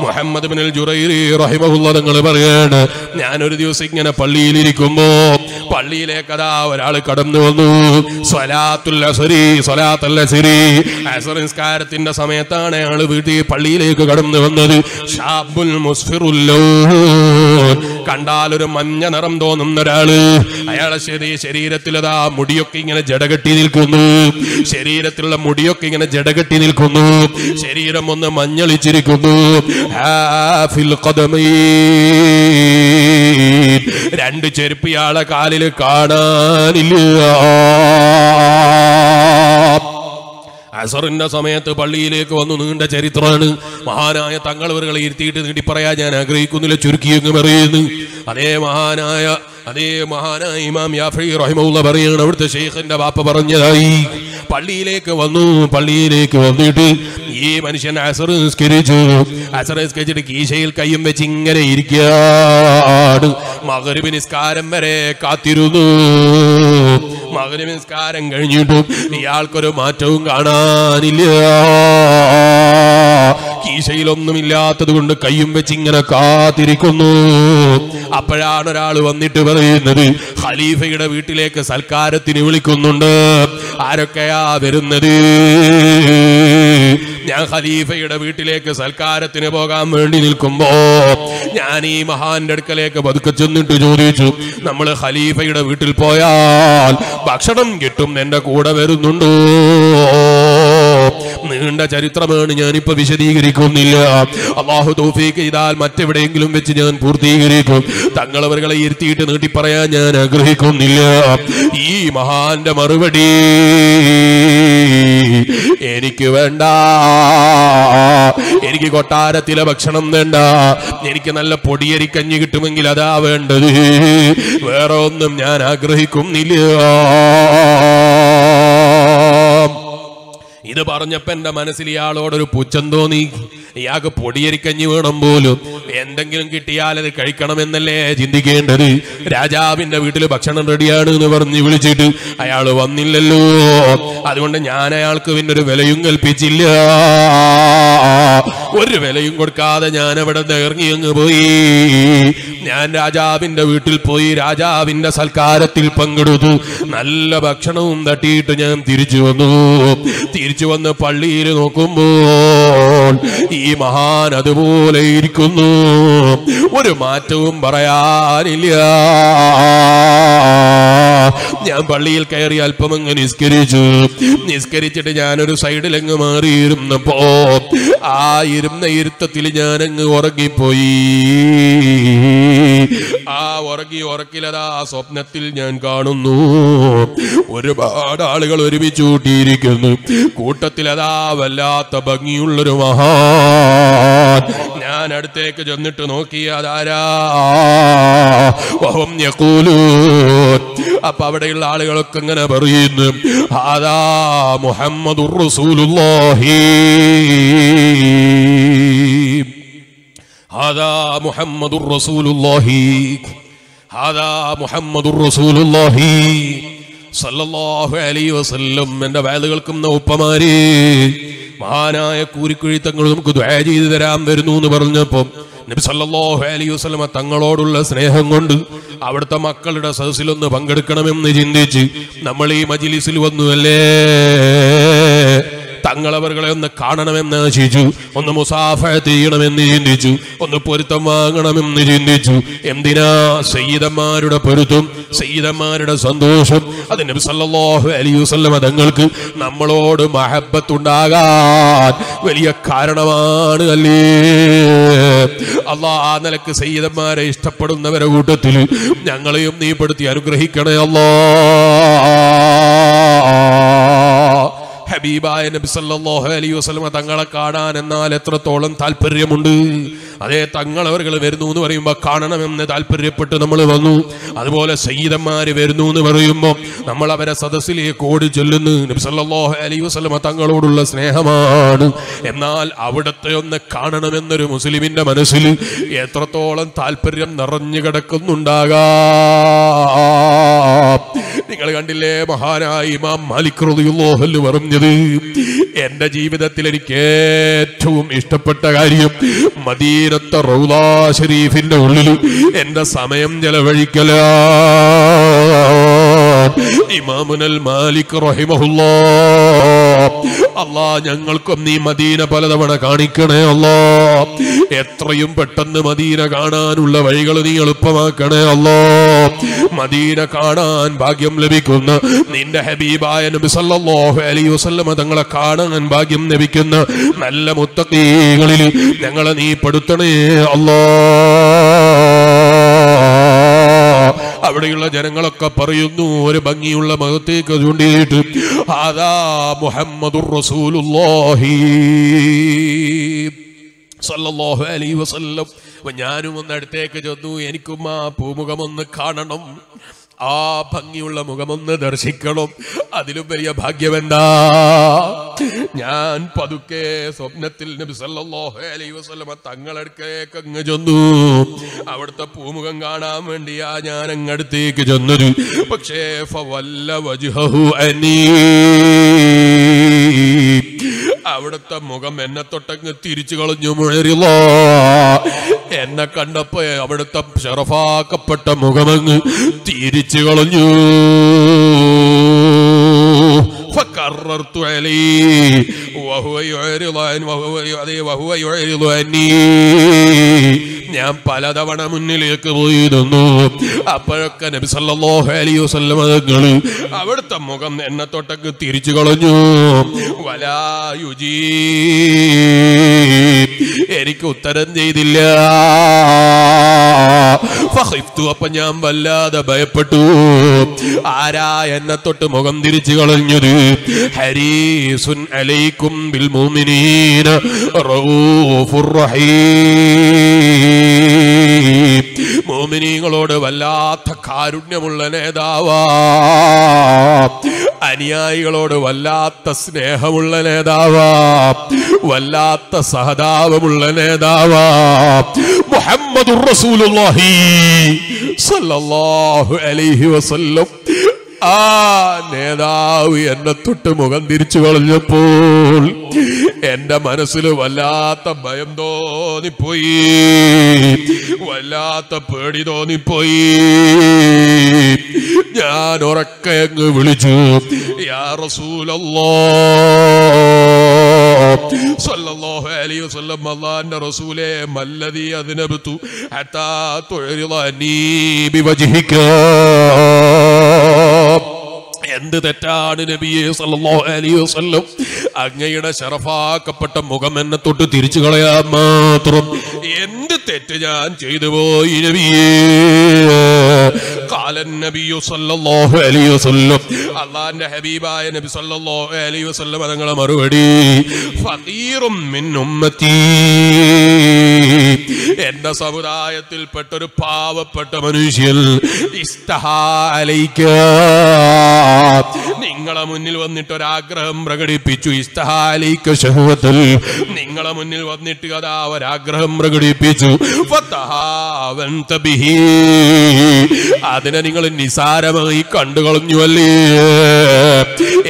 മുഹമ്മദ് ബിൻ ജുറൈരി റഹിമുള്ള നിങ്ങൾ പറയാണ് ഞാനൊരു ദിവസം ഇങ്ങനെ പള്ളിയിലിരിക്കുമ്പോ പള്ളിയിലേക്ക് അതാ ഒരാൾ കടന്നു വന്നു. നിസ്കാരത്തിന്റെ സമയത്താണ് അയാൾ വീട്ടിൽ പള്ളിയിലേക്ക് കടന്നു വന്നത്. ഷാബുൽ. കണ്ടാൽ ഒരു മഞ്ഞ നിറം തോന്നുന്ന ഒരാൾ. അയാളെ ശരി ശരീരത്തിലതാ മുടിയൊക്കെ ഇങ്ങനെ ജടകെട്ടി നിൽക്കുന്നു. ശരീരത്തിലുള്ള മുടിയൊക്കെ ഇങ്ങനെ ജടകെട്ടി നിൽക്കുന്നു. ശരീരം ഒന്ന് മഞ്ഞളിച്ചിരിക്കുന്നു. രണ്ട് ചെരുപ്പ് ഇയാളെ കാലിൽ കാണാനില്ല. അസറിന്റെ സമയത്ത് പള്ളിയിലേക്ക് വന്നു നീണ്ട ചരിത്രമാണ്. മഹാനായ തങ്ങളവരുകളെ ഇരുത്തിയിട്ട് നീട്ടി പറയാൻ ഞാൻ ആഗ്രഹിക്കുന്നില്ല ചുരുക്കിയെന്ന് പറയുന്നു അതേ മഹാനായ അതേ മഹാനായ ഇമാം യാഫി റഹിമുള്ള പറയുകയാണ് അവിടുത്തെ ഷെയ്ഖിന്റെ വാപ്പ പറഞ്ഞതായി. പള്ളിയിലേക്ക് വന്നു പള്ളിയിലേക്ക് വന്നിട്ട് ഈ മനുഷ്യൻ അസർ നിസ്കരിച്ചു. അസർ നിസ്കരിച്ചിട്ട് കീശയിൽ കയ്യും വെച്ച് ഇങ്ങനെ ഇരിക്കാട് മകരുവിനിസ്കാരം വരെ കാത്തിരുന്നു. മകരുബി നിസ്കാരം കഴിഞ്ഞിട്ടും ഇയാൾക്കൊരു മാറ്റവും കാണാനില്ല. കീശയിലൊന്നുമില്ലാത്തത് കൊണ്ട് കയ്യും വെച്ച് ഇങ്ങനെ കാത്തിരിക്കുന്നു. അപ്പോഴാണ് ഒരാൾ വന്നിട്ട് പറയുന്നത് ഖലീഫയുടെ വീട്ടിലേക്ക് സൽക്കാരത്തിന് വിളിക്കുന്നുണ്ട്. ആരൊക്കെയാ വരുന്നത്? ഞാൻ ഖലീഫയുടെ വീട്ടിലേക്ക് സൽക്കാരത്തിന് പോകാൻ വേണ്ടി നിൽക്കുമ്പോ ഞാൻ ഈ മഹാന്റെ അടുക്കലേക്ക് പതുക്കെ ചെന്നിട്ട് ചോദിച്ചു നമ്മൾ ഖലീഫയുടെ വീട്ടിൽ പോയാൽ ഭക്ഷണം കിട്ടും എന്റെ കൂടെ വരുന്നുണ്ടോ? നീണ്ട ചരിത്രമാണ് ഞാനിപ്പോ വിശദീകരിക്കുന്നില്ല. അള്ളാഹു തോഫീക്ക് ചെയ്താൽ മറ്റെവിടെയെങ്കിലും വെച്ച് ഞാൻ പൂർത്തീകരിക്കും. തങ്ങളവരുകളെ ഇരുത്തിയിട്ട് നീട്ടി പറയാൻ ഞാൻ ആഗ്രഹിക്കുന്നില്ല. ഈ മഹാന്റെ മറുപടി എനിക്ക് വേണ്ട. എനിക്ക് കൊട്ടാരത്തിലെ ഭക്ഷണം വേണ്ട. എനിക്ക് നല്ല പൊടിയരിക്കഞ്ഞി കിട്ടുമെങ്കിൽ അതാ വേണ്ടത്. വേറെ ഒന്നും ഞാൻ ആഗ്രഹിക്കുന്നില്ല. ഇത് പറഞ്ഞപ്പോ എന്റെ മനസ്സിൽ ഇയാളോടൊരു പുച്ഛം തോന്നി. ഇയാൾക്ക് പൊടിയരിക്കഞ്ഞി വേണം പോലും. എന്തെങ്കിലും കിട്ടിയാൽ അത് കഴിക്കണമെന്നല്ലേ ചിന്തിക്കേണ്ടത്? രാജാവിന്റെ വീട്ടിൽ ഭക്ഷണം റെഡിയാണ് എന്ന് പറഞ്ഞ് വിളിച്ചിട്ട് അയാൾ വന്നില്ലല്ലോ. അതുകൊണ്ട് ഞാൻ അയാൾക്ക് പിന്നെ ഒരു വിലയും കൽപ്പിച്ചില്ല. ഒരു വിലയും കൊടുക്കാതെ ഞാൻ അവിടെ ഇറങ്ങി അങ്ങ് പോയി. ഞാൻ രാജാവിന്റെ വീട്ടിൽ പോയി രാജാവിന്റെ സൽക്കാരത്തിൽ പങ്കെടുത്തു. നല്ല ഭക്ഷണവും തട്ടിയിട്ട് ഞാൻ തിരിച്ചു വന്നു. തിരിച്ചു വന്ന് പള്ളിയിൽ നോക്കുമ്പോൾ ഈ മഹാൻ അതുപോലെ ഇരിക്കുന്നു. ഒരു മാറ്റവും പറയാനില്ല. ഞാൻ പള്ളിയിൽ കയറി അല്പം അങ്ങ് നിസ്കരിച്ചു. നിസ്കരിച്ചിട്ട് ഞാനൊരു സൈഡിലങ്ങ് മാറിയിരുന്നപ്പോ ആ ഇരുന്ന ഇരുത്തത്തിൽ ഞാൻ അങ്ങ് ഉറങ്ങിപ്പോയി. ആ ഉറങ്ങി ഉറക്കിലതാ സ്വപ്നത്തിൽ ഞാൻ കാണുന്നു. ഒരുപാട് ആളുകൾ ഒരുമിച്ച് കൂട്ടിയിരിക്കുന്നു. കൂട്ടത്തിലതാ വല്ലാത്ത ഭംഗിയുള്ളൊരു മഹാ ഞാൻ അടുത്തേക്ക് ചെന്നിട്ട് നോക്കി അതാരാ. അപ്പൊ അവിടെയുള്ള ആളുകളൊക്കെ ഇങ്ങനെ പറയുന്നു ആദാ മുഹമ്മദ് റസൂലുള്ളാഹി. ആദാ മുഹമ്മദ് റസൂലുള്ളാഹി. ആദാ റസൂലുള്ളാഹി. സല്ലല്ലാഹു അലൈഹി വസല്ലം. മഹാനായ കൂരിക്കുഴി തങ്ങൾ നമുക്ക് ദ്വയ ചെയ്തു തരാൻ വരുന്നു എന്ന് പറഞ്ഞപ്പോ നബി സല്ലല്ലാഹു അലൈഹി വസല്ലമ തങ്ങളോടുള്ള സ്നേഹം കൊണ്ട് അവിടുത്തെ മക്കളുടെ സദസ്സിലൊന്ന് പങ്കെടുക്കണമെന്ന് ചിന്തിച്ച് നമ്മൾ ഈ മജിലിസിൽ വന്നു അല്ലേ തങ്ങളവറുകളെ ഒന്ന് കാണണമെന്ന് ചിന്തിച്ചു. ഒന്ന് മുസാഫ ചെയ്യണമെന്ന് ചിന്തിച്ചു. ഒന്ന് പൊരുത്തം വാങ്ങണമെന്ന് ചിന്തിച്ചു. എന്തിനാ സയ്യിദന്മാരുടെ പൊരുത്തം സയ്യിദന്മാരുടെ സന്തോഷം? അത് നബി സല്ലല്ലാഹു അലൈഹി വസല്ലമ തങ്ങൾക്ക് നമ്മളോട് മഹബത്തുണ്ടാകാൻ വലിയ കാരണമാണ് അല്ലേ? അള്ളാ ആ നിലയ്ക്ക് സയ്യിദന്മാരെ ഇഷ്ടപ്പെടുന്നവരെ കൂട്ടത്തിൽ ഞങ്ങളെയും നീ പെടുത്തി അനുഗ്രഹിക്കണേ അല്ലാ ഹബീബായ നബി സല്ലല്ലാഹു അലൈഹി വസല്ലമ തങ്ങളെ കാണാൻ എന്നാൽ എത്രത്തോളം താല്പര്യമുണ്ട്. അതേ തങ്ങളവറുകൾ വരുന്നു എന്ന് പറയുമ്പോൾ കാണണമെന്ന് താല്പര്യപ്പെട്ട് നമ്മൾ വന്നു. അതുപോലെ സയ്യിദന്മാർ വരുന്നു എന്ന് പറയുമ്പോൾ നമ്മൾ അവരെ സദസ്സിലേക്ക് ഓടി ചൊല്ലുന്നു. നബി സല്ലല്ലാഹു അലൈഹി വസല്ലമ തങ്ങളോടുള്ള സ്നേഹമാണ്. എന്നാൽ അവിടുത്തെ ഒന്ന് കാണണമെന്നൊരു മുസ്ലിമിന്റെ മനസ്സിൽ എത്രത്തോളം താല്പര്യം നിറഞ്ഞു കിടക്കുന്നുണ്ടാകാം. നിങ്ങൾ കണ്ടില്ലേ? മഹാനായി ഇമാം മാലിക് റളിയല്ലാഹു അൻഹു പറഞ്ഞത് എന്റെ ജീവിതത്തിൽ എനിക്ക് ഏറ്റവും ഇഷ്ടപ്പെട്ട കാര്യം മദീനത്തെ റൗദാ ഷരീഫിന്റെ ഉള്ളിൽ എന്റെ സമയം ചെലവഴിക്കല ഇമാമുനൽ മാലിക് റഹിമഹുല്ലാ അല്ലാ ഞങ്ങൾക്കും നീ മദീന പലതവണ കാണിക്കണേ അല്ലോ. എത്രയും പെട്ടെന്ന് മദീന കാണാനുള്ള വഴികൾ നീ എളുപ്പമാക്കണേ അല്ലോ. മദീന കാണാൻ ഭാഗ്യം ലഭിക്കുന്ന. നിന്റെ ഹബീബായ നബി സല്ലല്ലാഹു അലൈഹി വസല്ലമ തങ്ങളെ കാണാൻ ഭാഗ്യം ലഭിക്കുന്ന. നല്ല മുത്തഖീകളിൽ ഞങ്ങളെ നീ പെടുത്തണേ അല്ലാ. അവിടെയുള്ള ജനങ്ങളൊക്കെ പറയുന്നു ഒരു ഭംഗിയുള്ള മതത്തേക്ക് ചൂണ്ടിയിട്ട് അതാ മുഹമ്മദുർ റസൂലുള്ളാഹി സല്ലല്ലാഹു അലൈഹി വസല്ലം. ഞാനും ഒന്ന് അടുത്തേക്ക് ചെന്നു എനിക്കും ആ പൂമുഖമൊന്ന് കാണണം. ആ ഭംഗിയുള്ള മുഖമൊന്ന് ദർശിക്കണം. അതിലും വലിയ ഭാഗ്യമെന്താ ഞാൻ പതുക്കെ സ്വപ്നത്തിൽ നബി സല്ലല്ലാഹു അലൈഹി വസല്ലമ അങ്ങ് ചെന്നു. അവിടുത്തെ പൂമുഖം കാണാൻ വേണ്ടിയാ ഞാൻ അങ്ങടുത്തേക്ക് ചെന്നത്. പക്ഷേ ഫവല്ല വജ്ഹഹു അനീ. അവിടുത്തെ മുഖം എന്നെ തൊട്ടങ്ങ് തിരിച്ചു കളഞ്ഞു മുഴറിലോ എന്നെ കണ്ടപ്പോ അവിടുത്തെ ഷറഫാക്കപ്പെട്ട മുഖമങ്ങ് തിരിച്ചു കളഞ്ഞു فكررت عليه وهو يعرض عن وهو أذي وهو يعرض عني ഞാൻ പലതവണ മുന്നിലേക്ക് പോയിരുന്നു. അപ്പോഴൊക്കെ നബി സല്ലല്ലാഹു അലൈഹി അവിടുത്തെ മുഖം എന്നെ തൊട്ടക്ക് തിരിച്ചു കളഞ്ഞു. വലായുജീ എനിക്ക് ഉത്തരം ചെയ്തില്ല. അപ്പൊ ഞാൻ വല്ലാതെ ഭയപ്പെട്ടു. ആരാ എന്നെ തൊട്ട് മുഖം തിരിച്ചു കളഞ്ഞത്? ഹരീസുൻ അലൈക്കും ബിൽ റഹീം. മോമിനീങ്ങളോട് വല്ലാത്ത കാരുണ്യമുള്ള നേതാവാ. അനുയായികളോട് വല്ലാത്ത സ്നേഹമുള്ള നേതാവാ. വല്ലാത്ത സഹതാപമുള്ള നേതാവാ. മുഹമ്മദ് റസൂലുള്ളാഹി സല്ലല്ലാഹു അലൈഹി വസല്ലം. ആ നേതാവ് എന്നെ തൊട്ട് മുഖം തിരിച്ചു കളഞ്ഞപ്പോൾ എന്റെ മനസ്സിൽ വല്ലാത്ത ഭയം തോന്നിപ്പോയി. വല്ലാത്ത പേടി തോന്നിപ്പോയി. ഞാൻ ഉറക്കെ അങ്ങ് വിളിച്ചു യാ റസൂലല്ലാ റസൂലേ അന്നീ ബിവജ്ഹിക. എന്ത് തെറ്റാണ് നബിയെ സല്ലല്ലാഹു അലൈഹി വസല്ലം? അങ്ങയുടെ ശറഫാക്കപ്പെട്ട മുഖം എന്നെ തൊട്ട് തിരിച്ചു കളയാൻ മാത്രം. എന്ത് തെറ്റ് ഞാൻ ചെയ്തു പോയി നബിയേ? കാലൻ നബിയു സല്ലല്ലാഹു അലൈഹി വസല്ലം. അള്ളാഹിന്റെ ഹബീബായ നബി സല്ലല്ലാഹു അലൈഹി വസല്ലം തങ്ങളെ മറുപടി ഫഖീറും മിൻ ഉമ്മത്തി. എന്റെ സമുദായത്തിൽപ്പെട്ട ഒരു പാവപ്പെട്ട മനുഷ്യൻ ഇസ്തഹാ അലൈക നിങ്ങളെ മുന്നിൽ വന്നിട്ട് ഒരാഗ്രഹം പ്രകടിപ്പിച്ചു ഇസ്തഹാലിക്ക ഷഹുവത്തിൽ നിങ്ങളെ മുന്നിൽ വന്നിട്ട് അതാ ഒരാഗ്രഹം പ്രകടിപ്പിച്ചു. അതിനെ നിങ്ങൾ നിസാരമായി കണ്ടുകളഞ്ഞുവല്ലേ?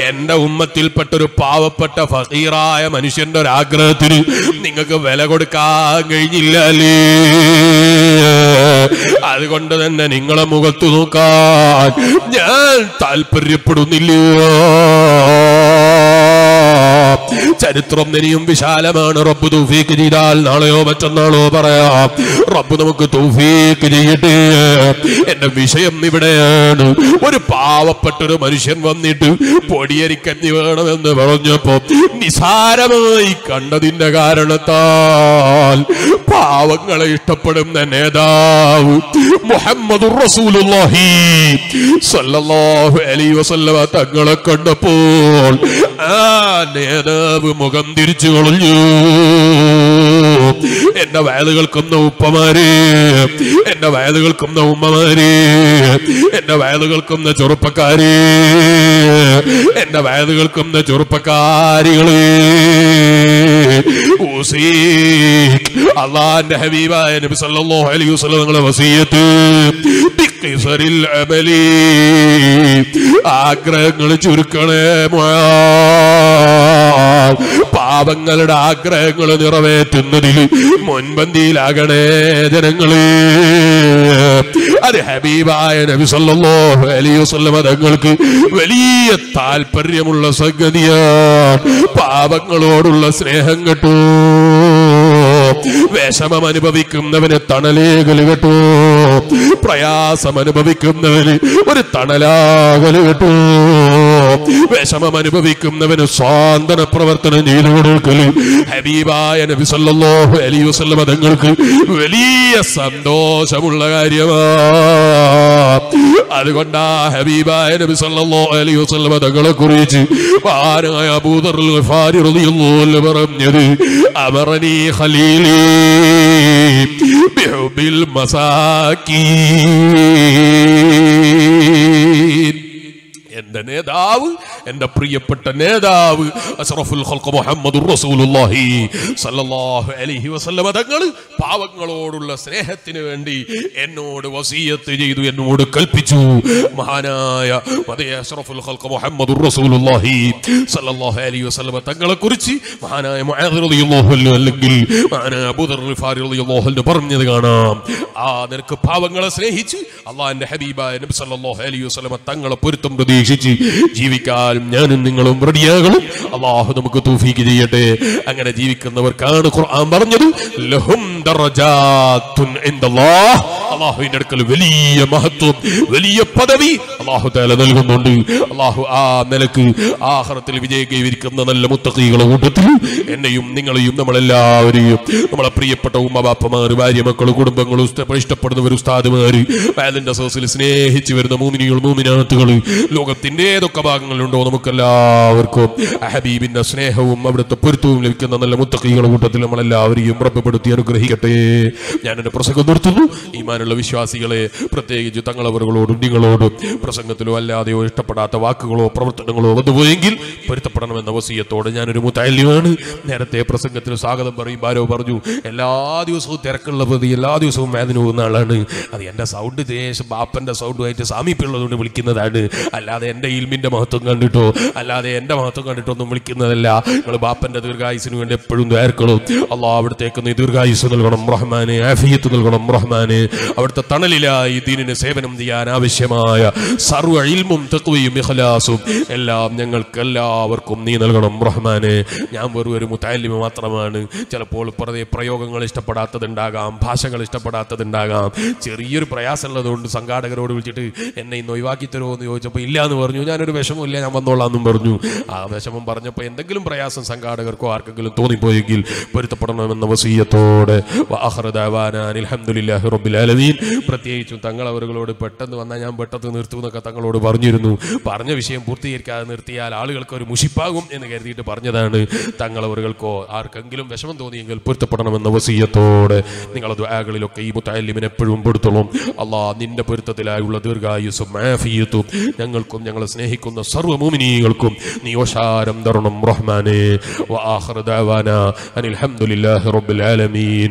എന്റെ ഉമ്മത്തിൽപ്പെട്ട ഒരു പാവപ്പെട്ട ഫീറായ മനുഷ്യന്റെ ഒരാഗ്രഹത്തിന് നിങ്ങൾക്ക് വില കൊടുക്കാൻ കഴിഞ്ഞില്ല അല്ലേ? അതുകൊണ്ട് തന്നെ നിങ്ങളെ മുഖത്തു നോക്കാൻ ഞാൻ താല്പര്യപ്പെടുന്നില്ല. ചരിത്രം ഇനിയും വിശാലമാണ്. റബ്ബ് തൗഫീക്ക് ചെയ്താൽ നാളെയോ മറ്റന്നാളോ പറയാം. റബ്ബ് നമുക്ക് തൗഫീക്ക് ചെയ്യട്ടെ. എന്റെ വിഷയം ഇവിടെയാണ്. ഒരു പാവപ്പെട്ട ഒരു മനുഷ്യൻ വന്നിട്ട് പൊടിയരിക്കഞ്ഞി വേണമെന്ന് പറഞ്ഞപ്പോ നിസാരമായി കണ്ടതിന്റെ കാരണത്താൽ പാവങ്ങളെ ഇഷ്ടപ്പെടുന്ന നേതാവ് മുഹമ്മദ് തങ്ങളെ കണ്ടപ്പോൾ ആ നേതാവ് മുഖം തിരിച്ചു കൊളഞ്ഞു. എന്റെ വയലുകൾക്കൊന്ന കേൾക്കുന്ന ഉപ്പമാരെ എന്റെ വയലുകൾക്കൊന്ന കേൾക്കുന്ന ഉമ്മമാരെ എന്റെ വയലുകൾക്കൊന്ന കേൾക്കുന്ന ചെറുപ്പക്കാരെ എന്റെ വയലുകൾക്കൊന്ന ചെറുപ്പക്കാരികളെ. ഹബീബായ നബി സല്ലല്ലാഹു അലൈഹി വസല്ലം ആഗ്രഹങ്ങൾ ചുരുക്കണേ മുആദ്. പാപങ്ങളുടെ ആഗ്രഹങ്ങൾ നിറവേറ്റുന്നതിൽ മുൻപന്തിയിലാകണേ ജനങ്ങളെ. അത് ഹബീബായ നബി സല്ലല്ലാഹു അലൈഹി വസല്ലം തങ്ങൾക്ക് വലിയ താല്പര്യമുള്ള സംഗതിയാണ്. പാപങ്ങളോടുള്ള സ്നേഹം കേട്ടോ. വിഷമം അനുഭവിക്കുന്നവന് തണലേകൽ കേട്ടോ. പ്രയാസം അനുഭവിക്കുന്നവന് ഒരു തണലാകൽ കേട്ടോ. വിഷമം അനുഭവിക്കുന്നവന് സ്വാന്തന പ്രവർത്തനം ചെയ്തു കൊടുക്കൽ. ഹബീബായ നബി സല്ലല്ലാഹു അലൈഹി വസല്ലം വലിയ സന്തോഷമുള്ള കാര്യമാണ് അതുകൊണ്ടാ ഹബീബായ നബി സല്ലല്ലാഹു അലൈഹി വസല്ലം തങ്ങളെ കുറിച്ച് മഹാനായ അബൂദർ ഗഫാരി റളിയല്ലാഹു അൻഹു പറഞ്ഞത് അമറനി ഖലീലി ബിഹുബിൽ മസാകീൻ. എന്റെ നേതാവ് എന്റെ പ്രിയപ്പെട്ട നേതാവ് അഷ്റഫുൽ ഖൽഖ മുഹമ്മദുർ റസൂലുള്ളാഹി അലൈഹി വസല്ലമ പാവങ്ങളോടുള്ള സ്നേഹത്തിന് വേണ്ടി എന്നോട് വസീയത്ത് ചെയ്തു എന്നോട് കൽപ്പിച്ചു. മഹാനായ അതേ ഖൽഖ മുഹമ്മദുർ റസൂലുള്ളാഹി അലൈഹി വസല്ലമ തങ്ങളെ കുറിച്ച് മഹാനായ റളിയല്ലാഹു അൻഹു അല്ലെങ്കിൽ മഹാനായ റളിയല്ലാഹു അൻഹു പറഞ്ഞത് കാണാം. ആ നിനക്ക് പാവങ്ങളെ സ്നേഹിച്ച് അള്ളാഹിന്റെ ഹബീബായ നബി സല്ലല്ലാഹു അലൈഹി വസല്ലമ തങ്ങളെ പൊരുത്തം പ്രതീക്ഷിച്ച് ഞാനും നിങ്ങളും റെഡിയാകണം. അള്ളാഹു നമുക്ക് തൂഫീക്ക് ചെയ്യട്ടെ. അങ്ങനെ ജീവിക്കുന്നവർക്കാണ് ഖുർആൻ പറഞ്ഞത്. ലഹും അള്ളാഹുവിന്റെ അടുക്കൽ വലിയ മഹത്വം വലിയ പദവി അള്ളാഹു തല നൽകുന്നുണ്ട്. അള്ളാഹു ആ നിലയ്ക്ക് ആഹ്റത്തിൽ വിജയം കൈവരിക്കുന്ന നല്ല മുത്തഖീകളെ കൂട്ടത്തിൽ എന്നെയും നിങ്ങളെയും നമ്മളെല്ലാവരെയും നമ്മളെ പ്രിയപ്പെട്ട ഉമ്മ ബാപ്പമാര് ഭാര്യ മക്കൾ കുടുംബങ്ങൾ ഇഷ്ടപ്പെടുന്നവർ ഉസ്താദുമാര് വയലിന്റെ സോസിൽ സ്നേഹിച്ചു വരുന്ന മൂമിനികൾ മൂമിനാത്തുകൾ ലോകത്തിന്റെ ഏതൊക്കെ ഭാഗങ്ങളുണ്ടോ നമുക്കെല്ലാവർക്കും ഹബീബിന്റെ സ്നേഹവും അവിടുത്തെ പൊരുത്തവും ലഭിക്കുന്ന നല്ല മുത്തക്കൈകളുടെ കൂട്ടത്തിൽ നമ്മളെല്ലാവരെയും ഉറപ്പപ്പെടുത്തി അനുഗ്രഹിക്കട്ടെ. ഞാൻ എന്റെ പ്രസംഗം നിർത്തുന്നു. ഈമാനുള്ള വിശ്വാസികളെ പ്രത്യേകിച്ച് തങ്ങളവറുകളോടും നിങ്ങളോടും പ്രസംഗത്തിലോ അല്ലാതെയോ ഇഷ്ടപ്പെടാത്ത വാക്കുകളോ പ്രവർത്തനങ്ങളോ വന്നുപോയെങ്കിൽ പൊരുത്തപ്പെടണമെന്ന വസീയത്തോടെ ഞാനൊരു മുത്തല്യമാണ് നേരത്തെ പ്രസംഗത്തിന് സ്വാഗതം പറയും ഭാരോ പറഞ്ഞു എല്ലാ ദിവസവും തിരക്കുള്ള പ്രതി എല്ലാ ദിവസവും വേദന പോകുന്ന ആളാണ്. അത് എന്റെ സൗണ്ട് ദേശം ബാപ്പന്റെ സൗണ്ടുമായിട്ട് സാമീപ്യമുള്ളതുകൊണ്ട് വിളിക്കുന്നതാണ്. അല്ലാതെ എന്റെ ഇൽമിന്റെ മഹത്വം കണ്ടിട്ടോ അല്ലാതെ എന്റെ മഹത്വം കണ്ടിട്ടോ ഒന്നും വിളിക്കുന്നതല്ല. നിങ്ങൾ ബാപ്പന്റെ ദീർഘായുസിന് വേണ്ടി എപ്പോഴും ദ്വാരക്കണം അള്ളാഹ് അവിടത്തേക്ക് നീ ദീർഘായുസ് നൽകണം റഹ്മാനെ ആഫിയത്ത് നൽകണം റഹ്മാനെ. അവിടുത്തെ തണലിലായി ദീനിന് സേവനം ചെയ്യാൻ ആവശ്യമായ സർവ ഇൽമും തത്വയും ഇഖലാസും എല്ലാം ഞങ്ങൾക്ക് എല്ലാവർക്കും നീ നൽകണം റഹ്മാനെ. ഞാൻ വെറും ഒരു മുത്താലിമ മാത്രമാണ്. ചിലപ്പോൾ പുറത്തെ പ്രയോഗങ്ങൾ ഇഷ്ടപ്പെടാത്തതുണ്ടാകാം ഭാഷകൾ ഇഷ്ടപ്പെടാത്തതുണ്ടാകാം. ചെറിയൊരു പ്രയാസമുള്ളതുകൊണ്ട് സംഘാടകരോട് വിളിച്ചിട്ട് എന്നെ ഇന്ന് ഒഴിവാക്കി തരുമോ എന്ന് ചോദിച്ചപ്പോൾ ഇല്ല എന്ന് പറഞ്ഞു. ഞാനൊരു വിഷമമില്ല ഞാൻ വന്നോളാം എന്നും പറഞ്ഞു. ആ വിഷമം പറഞ്ഞപ്പോൾ എന്തെങ്കിലും പ്രയാസം സംഘാടകർക്കോ ആർക്കെങ്കിലും തോന്നിപ്പോയെങ്കിൽ പൊരുത്തപ്പെടണമെന്ന വസീയത്തോടെ അലഹമുല്ലാഹി പ്രത്യേകിച്ചും തങ്ങൾ അവരുകളോട് പെട്ടെന്ന് വന്നാൽ ഞാൻ പെട്ടെന്ന് നിർത്തും എന്നൊക്കെ തങ്ങളോട് പറഞ്ഞിരുന്നു. പറഞ്ഞ വിഷയം പൂർത്തീകരിക്കാതെ നിർത്തിയാൽ ആളുകൾക്ക് ഒരു മുഷിപ്പാകും എന്ന് കരുതിയിട്ട് പറഞ്ഞതാണ്. തങ്ങൾ അവരുകൾക്കോ ആർക്കെങ്കിലും വിഷമം തോന്നിയെങ്കിൽ പൊരുത്തപ്പെടണമെന്ന വസീയത്തോടെ നിങ്ങൾ ആകളിലൊക്കെ ഈ മുത്താലിമിനെ എപ്പോഴും പെടുത്തോളും അള്ളാ നിന്റെ പൊരുത്തത്തിലായുള്ള ദീർഘായുസും ഞങ്ങൾക്കും ഞങ്ങളെ സ്നേഹിക്കുന്ന സർവമോമിനികൾക്കും നീ ഓഷാരം തരണം റഹ്മാനെ. അനിൽഹമുല്ലാഹി റബ്ബുലാലമീൻ